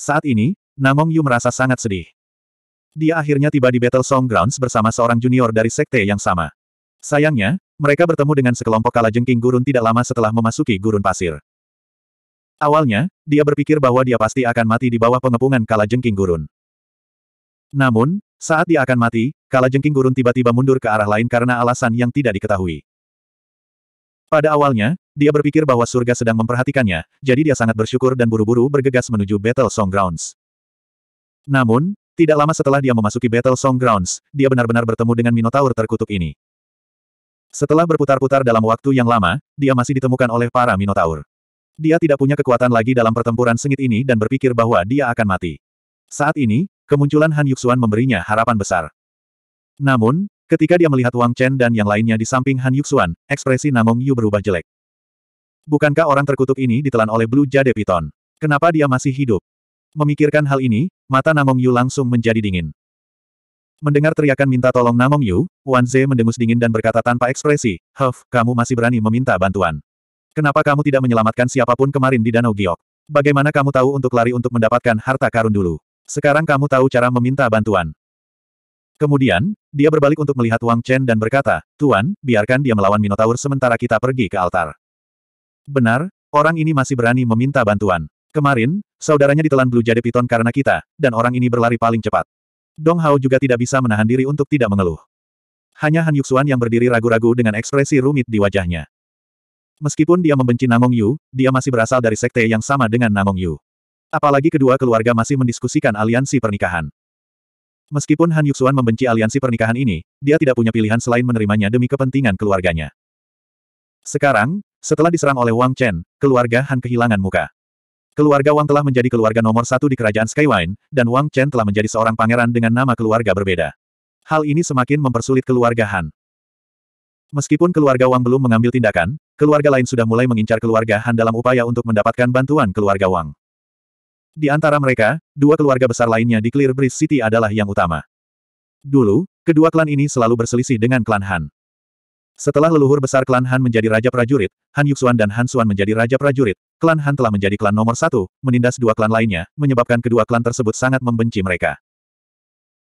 Saat ini, Namong Yu merasa sangat sedih. Dia akhirnya tiba di Battle Song Grounds bersama seorang junior dari sekte yang sama. Sayangnya, mereka bertemu dengan sekelompok kalajengking gurun tidak lama setelah memasuki gurun pasir. Awalnya, dia berpikir bahwa dia pasti akan mati di bawah pengepungan kalajengking gurun. Namun, saat dia akan mati, kalajengking gurun tiba-tiba mundur ke arah lain karena alasan yang tidak diketahui. Pada awalnya, dia berpikir bahwa surga sedang memperhatikannya, jadi dia sangat bersyukur dan buru-buru bergegas menuju Battle Song Grounds. Namun, tidak lama setelah dia memasuki Battle Song Grounds, dia benar-benar bertemu dengan Minotaur terkutuk ini. Setelah berputar-putar dalam waktu yang lama, dia masih ditemukan oleh para Minotaur. Dia tidak punya kekuatan lagi dalam pertempuran sengit ini dan berpikir bahwa dia akan mati. Saat ini, kemunculan Han Yuxuan memberinya harapan besar. Namun, ketika dia melihat Wang Chen dan yang lainnya di samping Han Yuxuan, ekspresi Namong Yu berubah jelek. Bukankah orang terkutuk ini ditelan oleh Blue Jade Piton? Kenapa dia masih hidup? Memikirkan hal ini, mata Namong Yu langsung menjadi dingin. Mendengar teriakan minta tolong Namong Yu, Wan Ze mendengus dingin dan berkata tanpa ekspresi, Huff, kamu masih berani meminta bantuan. Kenapa kamu tidak menyelamatkan siapa pun kemarin di Danau Giok? Bagaimana kamu tahu untuk lari untuk mendapatkan harta karun dulu? Sekarang kamu tahu cara meminta bantuan. Kemudian, dia berbalik untuk melihat Wang Chen dan berkata, Tuan, biarkan dia melawan Minotaur sementara kita pergi ke altar. Benar, orang ini masih berani meminta bantuan. Kemarin, saudaranya ditelan Blue Jade Piton karena kita, dan orang ini berlari paling cepat. Dong Hao juga tidak bisa menahan diri untuk tidak mengeluh. Hanya Han Yuxuan yang berdiri ragu-ragu dengan ekspresi rumit di wajahnya. Meskipun dia membenci Namong Yu, dia masih berasal dari sekte yang sama dengan Namong Yu. Apalagi kedua keluarga masih mendiskusikan aliansi pernikahan. Meskipun Han Yuxuan membenci aliansi pernikahan ini, dia tidak punya pilihan selain menerimanya demi kepentingan keluarganya. Sekarang, setelah diserang oleh Wang Chen, keluarga Han kehilangan muka. Keluarga Wang telah menjadi keluarga nomor satu di kerajaan Skywine, dan Wang Chen telah menjadi seorang pangeran dengan nama keluarga berbeda. Hal ini semakin mempersulit keluarga Han. Meskipun keluarga Wang belum mengambil tindakan, keluarga lain sudah mulai mengincar keluarga Han dalam upaya untuk mendapatkan bantuan keluarga Wang. Di antara mereka, dua keluarga besar lainnya di Clear Breeze City adalah yang utama. Dulu, kedua klan ini selalu berselisih dengan klan Han. Setelah leluhur besar klan Han menjadi raja prajurit, Han Yuxuan dan Han Xuan menjadi raja prajurit, klan Han telah menjadi klan nomor satu, menindas dua klan lainnya, menyebabkan kedua klan tersebut sangat membenci mereka.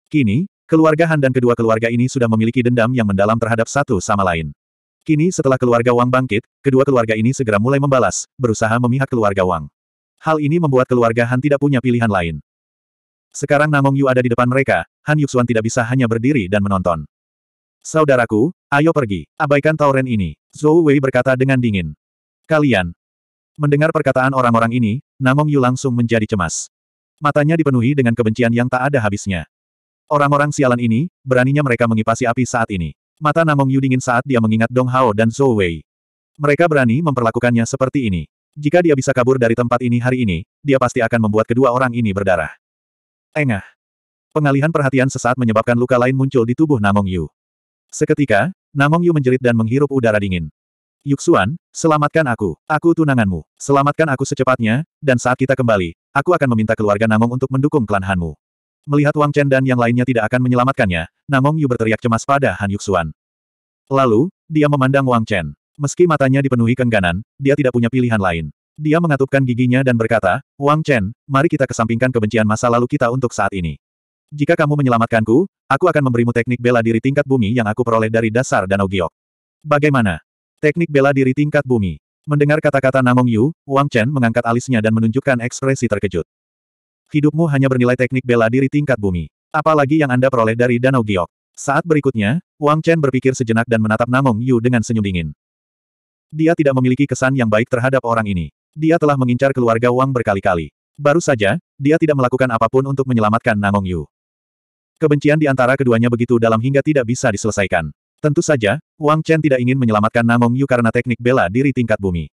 Kini, keluarga Han dan kedua keluarga ini sudah memiliki dendam yang mendalam terhadap satu sama lain. Kini setelah keluarga Wang bangkit, kedua keluarga ini segera mulai membalas, berusaha memihak keluarga Wang. Hal ini membuat keluarga Han tidak punya pilihan lain. Sekarang Namong Yu ada di depan mereka, Han Yuxuan tidak bisa hanya berdiri dan menonton. Saudaraku, ayo pergi, abaikan tauren ini, Zhou Wei berkata dengan dingin. Kalian, Mendengar perkataan orang-orang ini, Namong Yu langsung menjadi cemas. Matanya dipenuhi dengan kebencian yang tak ada habisnya. Orang-orang sialan ini, beraninya mereka mengipasi api saat ini. Mata Namong Yu dingin saat dia mengingat Dong Hao dan Zhou Wei. Mereka berani memperlakukannya seperti ini. Jika dia bisa kabur dari tempat ini hari ini, dia pasti akan membuat kedua orang ini berdarah. Engah. Pengalihan perhatian sesaat menyebabkan luka lain muncul di tubuh Namong Yu. Seketika, Namong Yu menjerit dan menghirup udara dingin. Yuxuan, selamatkan aku. Aku tunanganmu. Selamatkan aku secepatnya, dan saat kita kembali, aku akan meminta keluarga Namong untuk mendukung klan Hanmu. Melihat Wang Chen dan yang lainnya tidak akan menyelamatkannya, Namong Yu berteriak cemas pada Han Yuxuan. Lalu, dia memandang Wang Chen. Meski matanya dipenuhi kengganan, dia tidak punya pilihan lain. Dia mengatupkan giginya dan berkata, Wang Chen, mari kita kesampingkan kebencian masa lalu kita untuk saat ini. Jika kamu menyelamatkanku, aku akan memberimu teknik bela diri tingkat bumi yang aku peroleh dari dasar Danau Giok. Bagaimana? Teknik bela diri tingkat bumi. Mendengar kata-kata Namong Yu, Wang Chen mengangkat alisnya dan menunjukkan ekspresi terkejut. Hidupmu hanya bernilai teknik bela diri tingkat bumi. Apalagi yang Anda peroleh dari Danau Giok. Saat berikutnya, Wang Chen berpikir sejenak dan menatap Namong Yu dengan senyum dingin. Dia tidak memiliki kesan yang baik terhadap orang ini. Dia telah mengincar keluarga Wang berkali-kali. Baru saja, dia tidak melakukan apa pun untuk menyelamatkan Namong Yu. Kebencian di antara keduanya begitu dalam hingga tidak bisa diselesaikan. Tentu saja, Wang Chen tidak ingin menyelamatkan Namong Yu karena teknik bela diri tingkat bumi.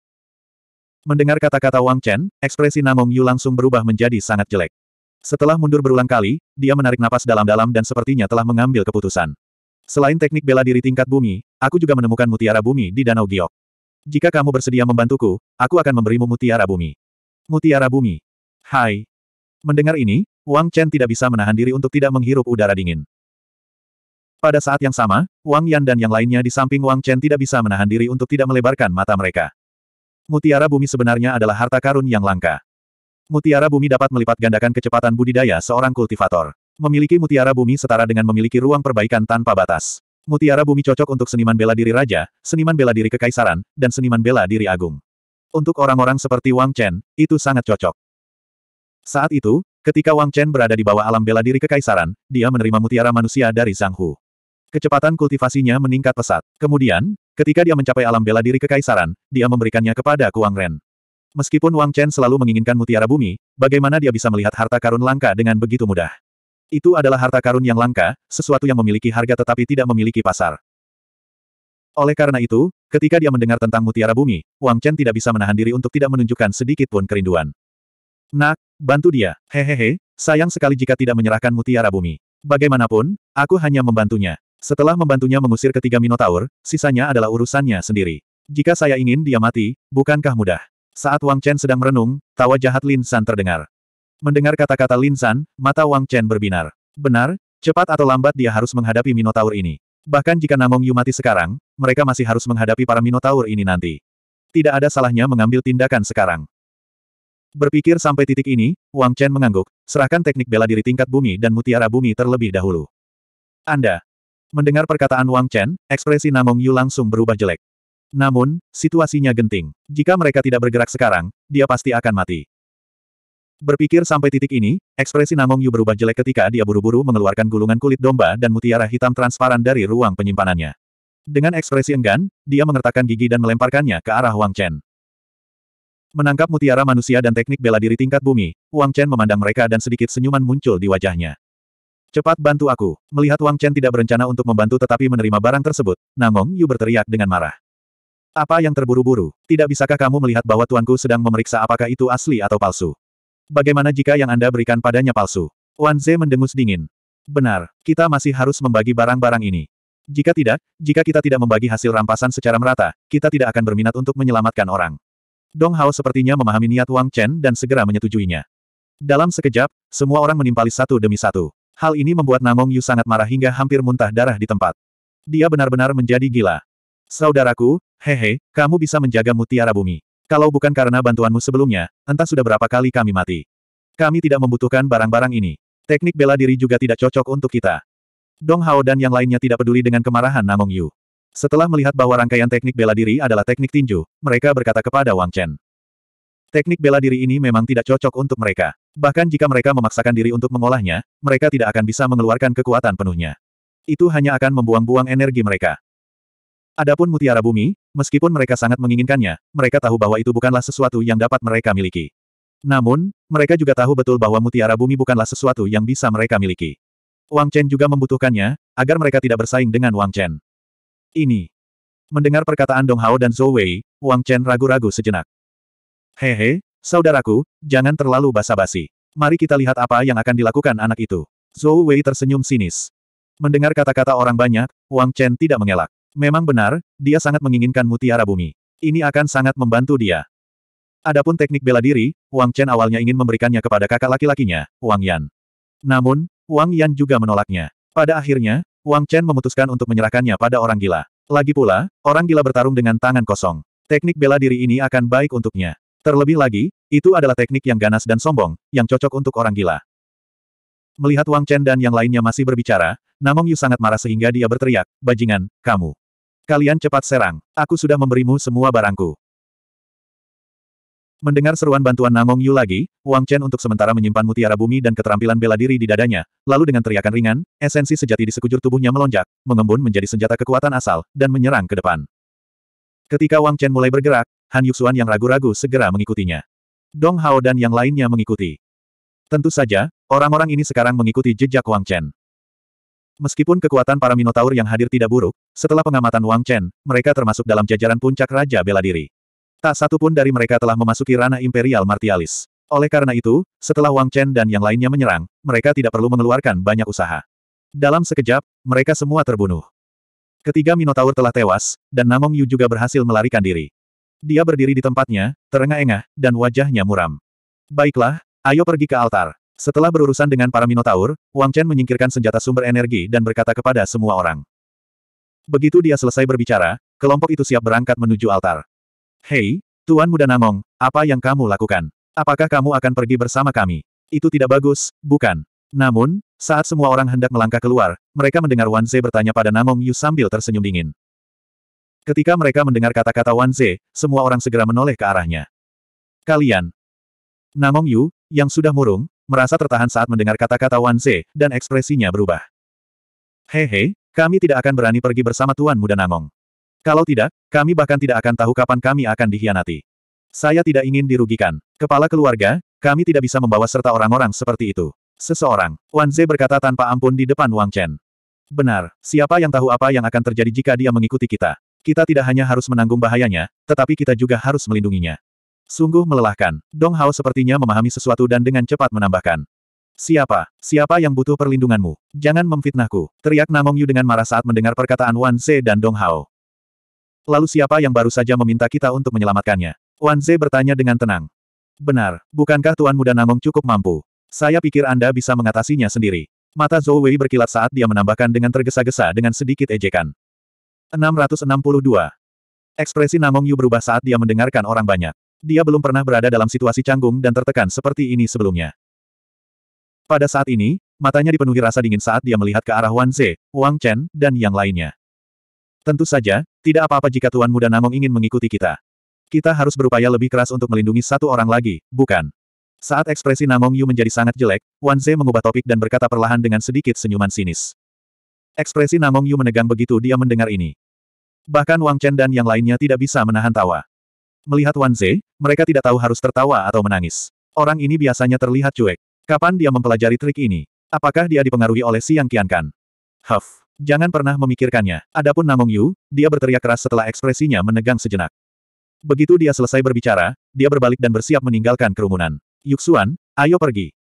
Mendengar kata-kata Wang Chen, ekspresi Namong Yu langsung berubah menjadi sangat jelek. Setelah mundur berulang kali, dia menarik napas dalam-dalam dan sepertinya telah mengambil keputusan. Selain teknik bela diri tingkat bumi, aku juga menemukan mutiara bumi di Danau Giok. Jika kamu bersedia membantuku, aku akan memberimu mutiara bumi. Mutiara bumi. Hai. Mendengar ini, Wang Chen tidak bisa menahan diri untuk tidak menghirup udara dingin. Pada saat yang sama, Wang Yan dan yang lainnya di samping Wang Chen tidak bisa menahan diri untuk tidak melebarkan mata mereka. Mutiara bumi sebenarnya adalah harta karun yang langka. Mutiara bumi dapat melipat gandakan kecepatan budidaya seorang kultivator. Memiliki mutiara bumi setara dengan memiliki ruang perbaikan tanpa batas. Mutiara bumi cocok untuk seniman bela diri raja, seniman bela diri kekaisaran, dan seniman bela diri agung. Untuk orang-orang seperti Wang Chen, itu sangat cocok. Saat itu, ketika Wang Chen berada di bawah alam bela diri kekaisaran, dia menerima mutiara manusia dari Zhang Hu. Kecepatan kultivasinya meningkat pesat. Kemudian, ketika dia mencapai alam bela diri kekaisaran, dia memberikannya kepada Kuang Ren. Meskipun Wang Chen selalu menginginkan mutiara bumi, bagaimana dia bisa melihat harta karun langka dengan begitu mudah? Itu adalah harta karun yang langka, sesuatu yang memiliki harga tetapi tidak memiliki pasar. Oleh karena itu, ketika dia mendengar tentang mutiara bumi, Wang Chen tidak bisa menahan diri untuk tidak menunjukkan sedikit pun kerinduan. Nak, bantu dia. Hehehe, sayang sekali jika tidak menyerahkan mutiara bumi. Bagaimanapun, aku hanya membantunya. Setelah membantunya mengusir ketiga Minotaur, sisanya adalah urusannya sendiri. Jika saya ingin dia mati, bukankah mudah? Saat Wang Chen sedang merenung, tawa jahat Lin San terdengar. Mendengar kata-kata Lin San, mata Wang Chen berbinar. Benar, cepat atau lambat dia harus menghadapi Minotaur ini. Bahkan jika Namong Yu mati sekarang, mereka masih harus menghadapi para Minotaur ini nanti. Tidak ada salahnya mengambil tindakan sekarang. Berpikir sampai titik ini, Wang Chen mengangguk, serahkan teknik bela diri tingkat bumi dan mutiara bumi terlebih dahulu. Anda. Mendengar perkataan Wang Chen, ekspresi Namong Yu langsung berubah jelek. Namun, situasinya genting. Jika mereka tidak bergerak sekarang, dia pasti akan mati. Berpikir sampai titik ini, ekspresi Namong Yu berubah jelek ketika dia buru-buru mengeluarkan gulungan kulit domba dan mutiara hitam transparan dari ruang penyimpanannya. Dengan ekspresi enggan, dia mengertakkan gigi dan melemparkannya ke arah Wang Chen. Menangkap mutiara manusia dan teknik bela diri tingkat bumi, Wang Chen memandang mereka dan sedikit senyuman muncul di wajahnya. Cepat bantu aku. Melihat Wang Chen tidak berencana untuk membantu tetapi menerima barang tersebut, Namong Yu berteriak dengan marah. Apa yang terburu-buru? Tidak bisakah kamu melihat bahwa tuanku sedang memeriksa apakah itu asli atau palsu? Bagaimana jika yang Anda berikan padanya palsu? Wan Ze mendengus dingin. Benar, kita masih harus membagi barang-barang ini. Jika tidak, jika kita tidak membagi hasil rampasan secara merata, kita tidak akan berminat untuk menyelamatkan orang. Dong Hao sepertinya memahami niat Wang Chen dan segera menyetujuinya. Dalam sekejap, semua orang menimpali satu demi satu. Hal ini membuat Namong Yu sangat marah hingga hampir muntah darah di tempat. Dia benar-benar menjadi gila. Saudaraku, hehe, kamu bisa menjaga mutiara bumi. Kalau bukan karena bantuanmu sebelumnya, entah sudah berapa kali kami mati. Kami tidak membutuhkan barang-barang ini. Teknik bela diri juga tidak cocok untuk kita. Dong Hao dan yang lainnya tidak peduli dengan kemarahan Namong Yu. Setelah melihat bahwa rangkaian teknik bela diri adalah teknik tinju, mereka berkata kepada Wang Chen. Teknik bela diri ini memang tidak cocok untuk mereka. Bahkan jika mereka memaksakan diri untuk mengolahnya, mereka tidak akan bisa mengeluarkan kekuatan penuhnya. Itu hanya akan membuang-buang energi mereka. Adapun mutiara bumi, meskipun mereka sangat menginginkannya, mereka tahu bahwa itu bukanlah sesuatu yang dapat mereka miliki. Namun, mereka juga tahu betul bahwa mutiara bumi bukanlah sesuatu yang bisa mereka miliki. Wang Chen juga membutuhkannya, agar mereka tidak bersaing dengan Wang Chen. Ini. Mendengar perkataan Dong Hao dan Zhou Wei, Wang Chen ragu-ragu sejenak. Hehe, saudaraku, jangan terlalu basa-basi. Mari kita lihat apa yang akan dilakukan anak itu. Zhou Wei tersenyum sinis. Mendengar kata-kata orang banyak, Wang Chen tidak mengelak. Memang benar, dia sangat menginginkan mutiara bumi. Ini akan sangat membantu dia. Adapun teknik bela diri, Wang Chen awalnya ingin memberikannya kepada kakak laki-lakinya, Wang Yan. Namun, Wang Yan juga menolaknya. Pada akhirnya, Wang Chen memutuskan untuk menyerahkannya pada orang gila. Lagi pula, orang gila bertarung dengan tangan kosong. Teknik bela diri ini akan baik untuknya. Terlebih lagi, itu adalah teknik yang ganas dan sombong, yang cocok untuk orang gila. Melihat Wang Chen dan yang lainnya masih berbicara, Namong Yu sangat marah sehingga dia berteriak, Bajingan, kamu. Kalian cepat serang. Aku sudah memberimu semua barangku. Mendengar seruan bantuan Namong Yu lagi, Wang Chen untuk sementara menyimpan mutiara bumi dan keterampilan bela diri di dadanya, lalu dengan teriakan ringan, esensi sejati di sekujur tubuhnya melonjak, mengembun menjadi senjata kekuatan asal, dan menyerang ke depan. Ketika Wang Chen mulai bergerak, Han Yuxuan yang ragu-ragu segera mengikutinya. Dong Hao dan yang lainnya mengikuti. Tentu saja, orang-orang ini sekarang mengikuti jejak Wang Chen. Meskipun kekuatan para Minotaur yang hadir tidak buruk, setelah pengamatan Wang Chen, mereka termasuk dalam jajaran puncak Raja Bela Diri. Tak satu pun dari mereka telah memasuki ranah Imperial Martialis. Oleh karena itu, setelah Wang Chen dan yang lainnya menyerang, mereka tidak perlu mengeluarkan banyak usaha. Dalam sekejap, mereka semua terbunuh. Ketiga Minotaur telah tewas, dan Namong Yu juga berhasil melarikan diri. Dia berdiri di tempatnya, terengah-engah, dan wajahnya muram. Baiklah, ayo pergi ke altar. Setelah berurusan dengan para Minotaur, Wang Chen menyingkirkan senjata sumber energi dan berkata kepada semua orang. Begitu dia selesai berbicara, kelompok itu siap berangkat menuju altar. Hei, Tuan Muda Namong, apa yang kamu lakukan? Apakah kamu akan pergi bersama kami? Itu tidak bagus, bukan? Namun, saat semua orang hendak melangkah keluar, mereka mendengar Wan Ze bertanya pada Namong Yu sambil tersenyum dingin. Ketika mereka mendengar kata-kata Wan Ze, semua orang segera menoleh ke arahnya. Kalian. Namong Yu, yang sudah murung, merasa tertahan saat mendengar kata-kata Wan Ze, dan ekspresinya berubah. Hehe, kami tidak akan berani pergi bersama Tuan Muda Namong. Kalau tidak, kami bahkan tidak akan tahu kapan kami akan dikhianati. Saya tidak ingin dirugikan. Kepala keluarga, kami tidak bisa membawa serta orang-orang seperti itu. Seseorang, Wan Ze berkata tanpa ampun di depan Wang Chen. Benar, siapa yang tahu apa yang akan terjadi jika dia mengikuti kita? Kita tidak hanya harus menanggung bahayanya, tetapi kita juga harus melindunginya. Sungguh melelahkan. Dong Hao sepertinya memahami sesuatu dan dengan cepat menambahkan. Siapa? Siapa yang butuh perlindunganmu? Jangan memfitnahku. Teriak Namong Yu dengan marah saat mendengar perkataan Wan Ze dan Dong Hao. Lalu siapa yang baru saja meminta kita untuk menyelamatkannya? Wan Ze bertanya dengan tenang. Benar, bukankah Tuan Muda Namong cukup mampu? Saya pikir Anda bisa mengatasinya sendiri. Mata Zhou Wei berkilat saat dia menambahkan dengan tergesa-gesa dengan sedikit ejekan. 662. Ekspresi Namong Yu berubah saat dia mendengarkan orang banyak. Dia belum pernah berada dalam situasi canggung dan tertekan seperti ini sebelumnya. Pada saat ini, matanya dipenuhi rasa dingin saat dia melihat ke arah Wan Ze, Wang Chen, dan yang lainnya. Tentu saja, tidak apa-apa jika Tuan Muda Namong ingin mengikuti kita. Kita harus berupaya lebih keras untuk melindungi satu orang lagi, bukan? Saat ekspresi Namong Yu menjadi sangat jelek, Wan Ze mengubah topik dan berkata perlahan dengan sedikit senyuman sinis. Ekspresi Namong Yu menegang begitu dia mendengar ini. Bahkan Wang Chen dan yang lainnya tidak bisa menahan tawa. Melihat Wan Ze, mereka tidak tahu harus tertawa atau menangis. Orang ini biasanya terlihat cuek. Kapan dia mempelajari trik ini? Apakah dia dipengaruhi oleh Siang Qiankan? Huff, jangan pernah memikirkannya. Adapun Namong Yu, dia berteriak keras setelah ekspresinya menegang sejenak. Begitu dia selesai berbicara, dia berbalik dan bersiap meninggalkan kerumunan. Yuxuan, ayo pergi.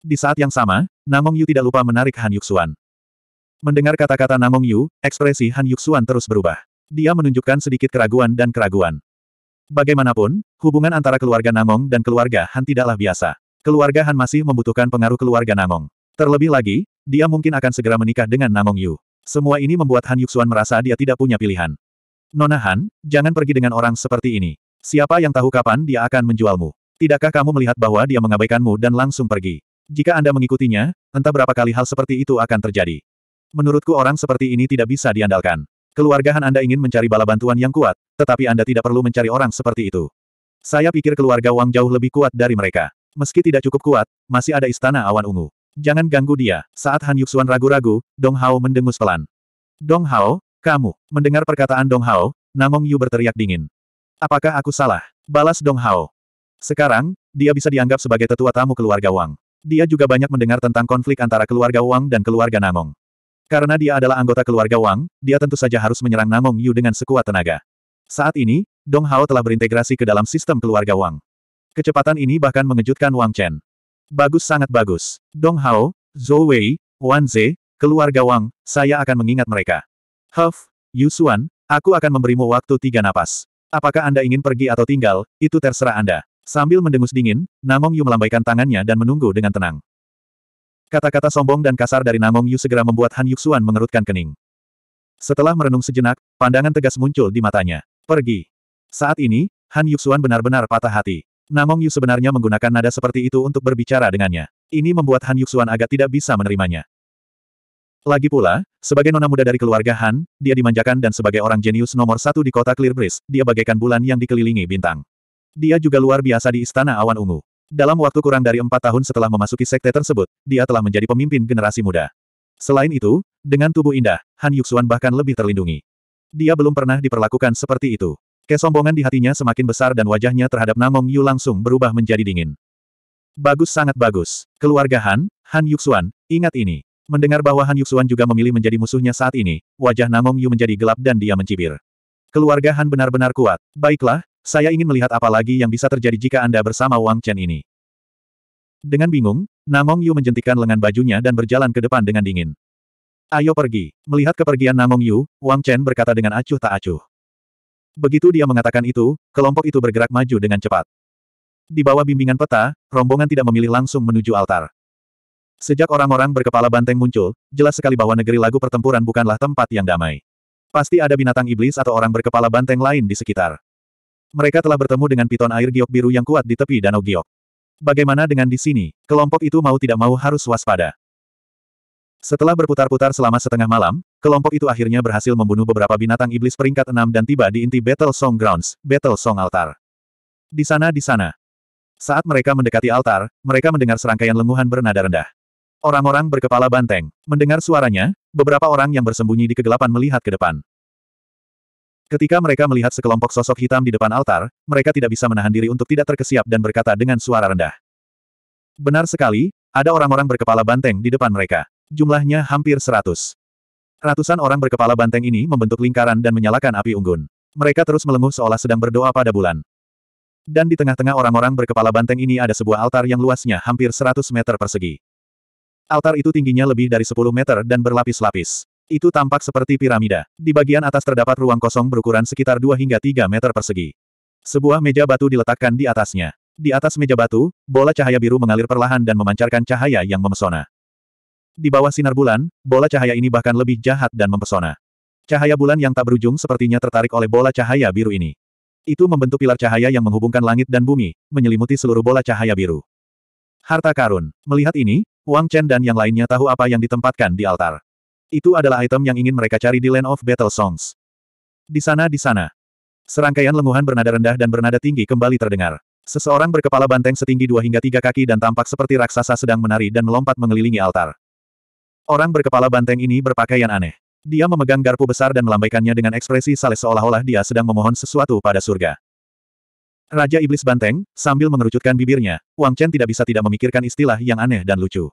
Di saat yang sama, Namong Yu tidak lupa menarik Han Yuxuan. Mendengar kata-kata Namong Yu, ekspresi Han Yuxuan terus berubah. Dia menunjukkan sedikit keraguan dan keraguan. Bagaimanapun, hubungan antara keluarga Namong dan keluarga Han tidaklah biasa. Keluarga Han masih membutuhkan pengaruh keluarga Namong. Terlebih lagi, dia mungkin akan segera menikah dengan Namong Yu. Semua ini membuat Han Yuxuan merasa dia tidak punya pilihan. Nona Han, jangan pergi dengan orang seperti ini. Siapa yang tahu kapan dia akan menjualmu? Tidakkah kamu melihat bahwa dia mengabaikanmu dan langsung pergi? Jika Anda mengikutinya, entah berapa kali hal seperti itu akan terjadi. Menurutku orang seperti ini tidak bisa diandalkan. Keluargahan Anda ingin mencari bala bantuan yang kuat, tetapi Anda tidak perlu mencari orang seperti itu. Saya pikir keluarga Wang jauh lebih kuat dari mereka. Meski tidak cukup kuat, masih ada istana awan ungu. Jangan ganggu dia. Saat Han Yuxuan ragu-ragu, Dong Hao mendengus pelan. Dong Hao, kamu. Mendengar perkataan Dong Hao, Namong Yu berteriak dingin. Apakah aku salah? Balas Dong Hao. Sekarang, dia bisa dianggap sebagai tetua tamu keluarga Wang. Dia juga banyak mendengar tentang konflik antara keluarga Wang dan keluarga Namong. Karena dia adalah anggota keluarga Wang, dia tentu saja harus menyerang Namong Yu dengan sekuat tenaga. Saat ini, Dong Hao telah berintegrasi ke dalam sistem keluarga Wang. Kecepatan ini bahkan mengejutkan Wang Chen. Bagus sangat bagus. Dong Hao, Zhou Wei, Wan Ze, keluarga Wang, saya akan mengingat mereka. Huff, Yu Xuan, aku akan memberimu waktu tiga napas. Apakah Anda ingin pergi atau tinggal, itu terserah Anda. Sambil mendengus dingin, Namong Yu melambaikan tangannya dan menunggu dengan tenang. Kata-kata sombong dan kasar dari Namong Yu segera membuat Han Yuxuan mengerutkan kening. Setelah merenung sejenak, pandangan tegas muncul di matanya. Pergi. Saat ini, Han Yuxuan benar-benar patah hati. Namong Yu sebenarnya menggunakan nada seperti itu untuk berbicara dengannya. Ini membuat Han Yuxuan agak tidak bisa menerimanya. Lagi pula, sebagai nona muda dari keluarga Han, dia dimanjakan dan sebagai orang jenius nomor satu di kota Clear Breeze, dia bagaikan bulan yang dikelilingi bintang. Dia juga luar biasa di Istana Awan Ungu. Dalam waktu kurang dari empat tahun setelah memasuki sekte tersebut, dia telah menjadi pemimpin generasi muda. Selain itu, dengan tubuh indah, Han Yuxuan bahkan lebih terlindungi. Dia belum pernah diperlakukan seperti itu. Kesombongan di hatinya semakin besar dan wajahnya terhadap Namong Yu langsung berubah menjadi dingin. Bagus sangat bagus. Keluarga Han, Han Yuxuan, ingat ini. Mendengar bahwa Han Yuxuan juga memilih menjadi musuhnya saat ini, wajah Namong Yu menjadi gelap dan dia mencibir. Keluarga Han benar-benar kuat. Baiklah, saya ingin melihat apa lagi yang bisa terjadi jika Anda bersama Wang Chen ini. Dengan bingung, Namong Yu menjentikkan lengan bajunya dan berjalan ke depan dengan dingin. Ayo pergi. Melihat kepergian Namong Yu, Wang Chen berkata dengan acuh tak acuh. Begitu dia mengatakan itu, kelompok itu bergerak maju dengan cepat. Di bawah bimbingan peta, rombongan tidak memilih langsung menuju altar. Sejak orang-orang berkepala banteng muncul, jelas sekali bahwa negeri lagu pertempuran bukanlah tempat yang damai. Pasti ada binatang iblis atau orang berkepala banteng lain di sekitar. Mereka telah bertemu dengan piton air giok biru yang kuat di tepi danau giok. Bagaimana dengan di sini? Kelompok itu mau tidak mau harus waspada. Setelah berputar-putar selama setengah malam, kelompok itu akhirnya berhasil membunuh beberapa binatang iblis peringkat 6 dan tiba di inti Battle Song Grounds, Battle Song Altar. Di sana di sana. Saat mereka mendekati altar, mereka mendengar serangkaian lenguhan bernada rendah. Orang-orang berkepala banteng. Mendengar suaranya, beberapa orang yang bersembunyi di kegelapan melihat ke depan. Ketika mereka melihat sekelompok sosok hitam di depan altar, mereka tidak bisa menahan diri untuk tidak terkesiap dan berkata dengan suara rendah. Benar sekali, ada orang-orang berkepala banteng di depan mereka. Jumlahnya hampir seratus. Ratusan orang berkepala banteng ini membentuk lingkaran dan menyalakan api unggun. Mereka terus melenguh seolah sedang berdoa pada bulan. Dan di tengah-tengah orang-orang berkepala banteng ini ada sebuah altar yang luasnya hampir 100 meter persegi. Altar itu tingginya lebih dari 10 meter dan berlapis-lapis. Itu tampak seperti piramida. Di bagian atas terdapat ruang kosong berukuran sekitar 2 hingga 3 meter persegi. Sebuah meja batu diletakkan di atasnya. Di atas meja batu, bola cahaya biru mengalir perlahan dan memancarkan cahaya yang memesona. Di bawah sinar bulan, bola cahaya ini bahkan lebih jahat dan mempesona. Cahaya bulan yang tak berujung sepertinya tertarik oleh bola cahaya biru ini. Itu membentuk pilar cahaya yang menghubungkan langit dan bumi, menyelimuti seluruh bola cahaya biru. Harta karun. Melihat ini, Wang Chen dan yang lainnya tahu apa yang ditempatkan di altar. Itu adalah item yang ingin mereka cari di Land of Battle Songs. Di sana di sana. Serangkaian lenguhan bernada rendah dan bernada tinggi kembali terdengar. Seseorang berkepala banteng setinggi dua hingga tiga kaki dan tampak seperti raksasa sedang menari dan melompat mengelilingi altar. Orang berkepala banteng ini berpakaian aneh. Dia memegang garpu besar dan melambaikannya dengan ekspresi sales seolah-olah dia sedang memohon sesuatu pada surga. Raja Iblis Banteng, sambil mengerucutkan bibirnya, Wang Chen tidak bisa tidak memikirkan istilah yang aneh dan lucu.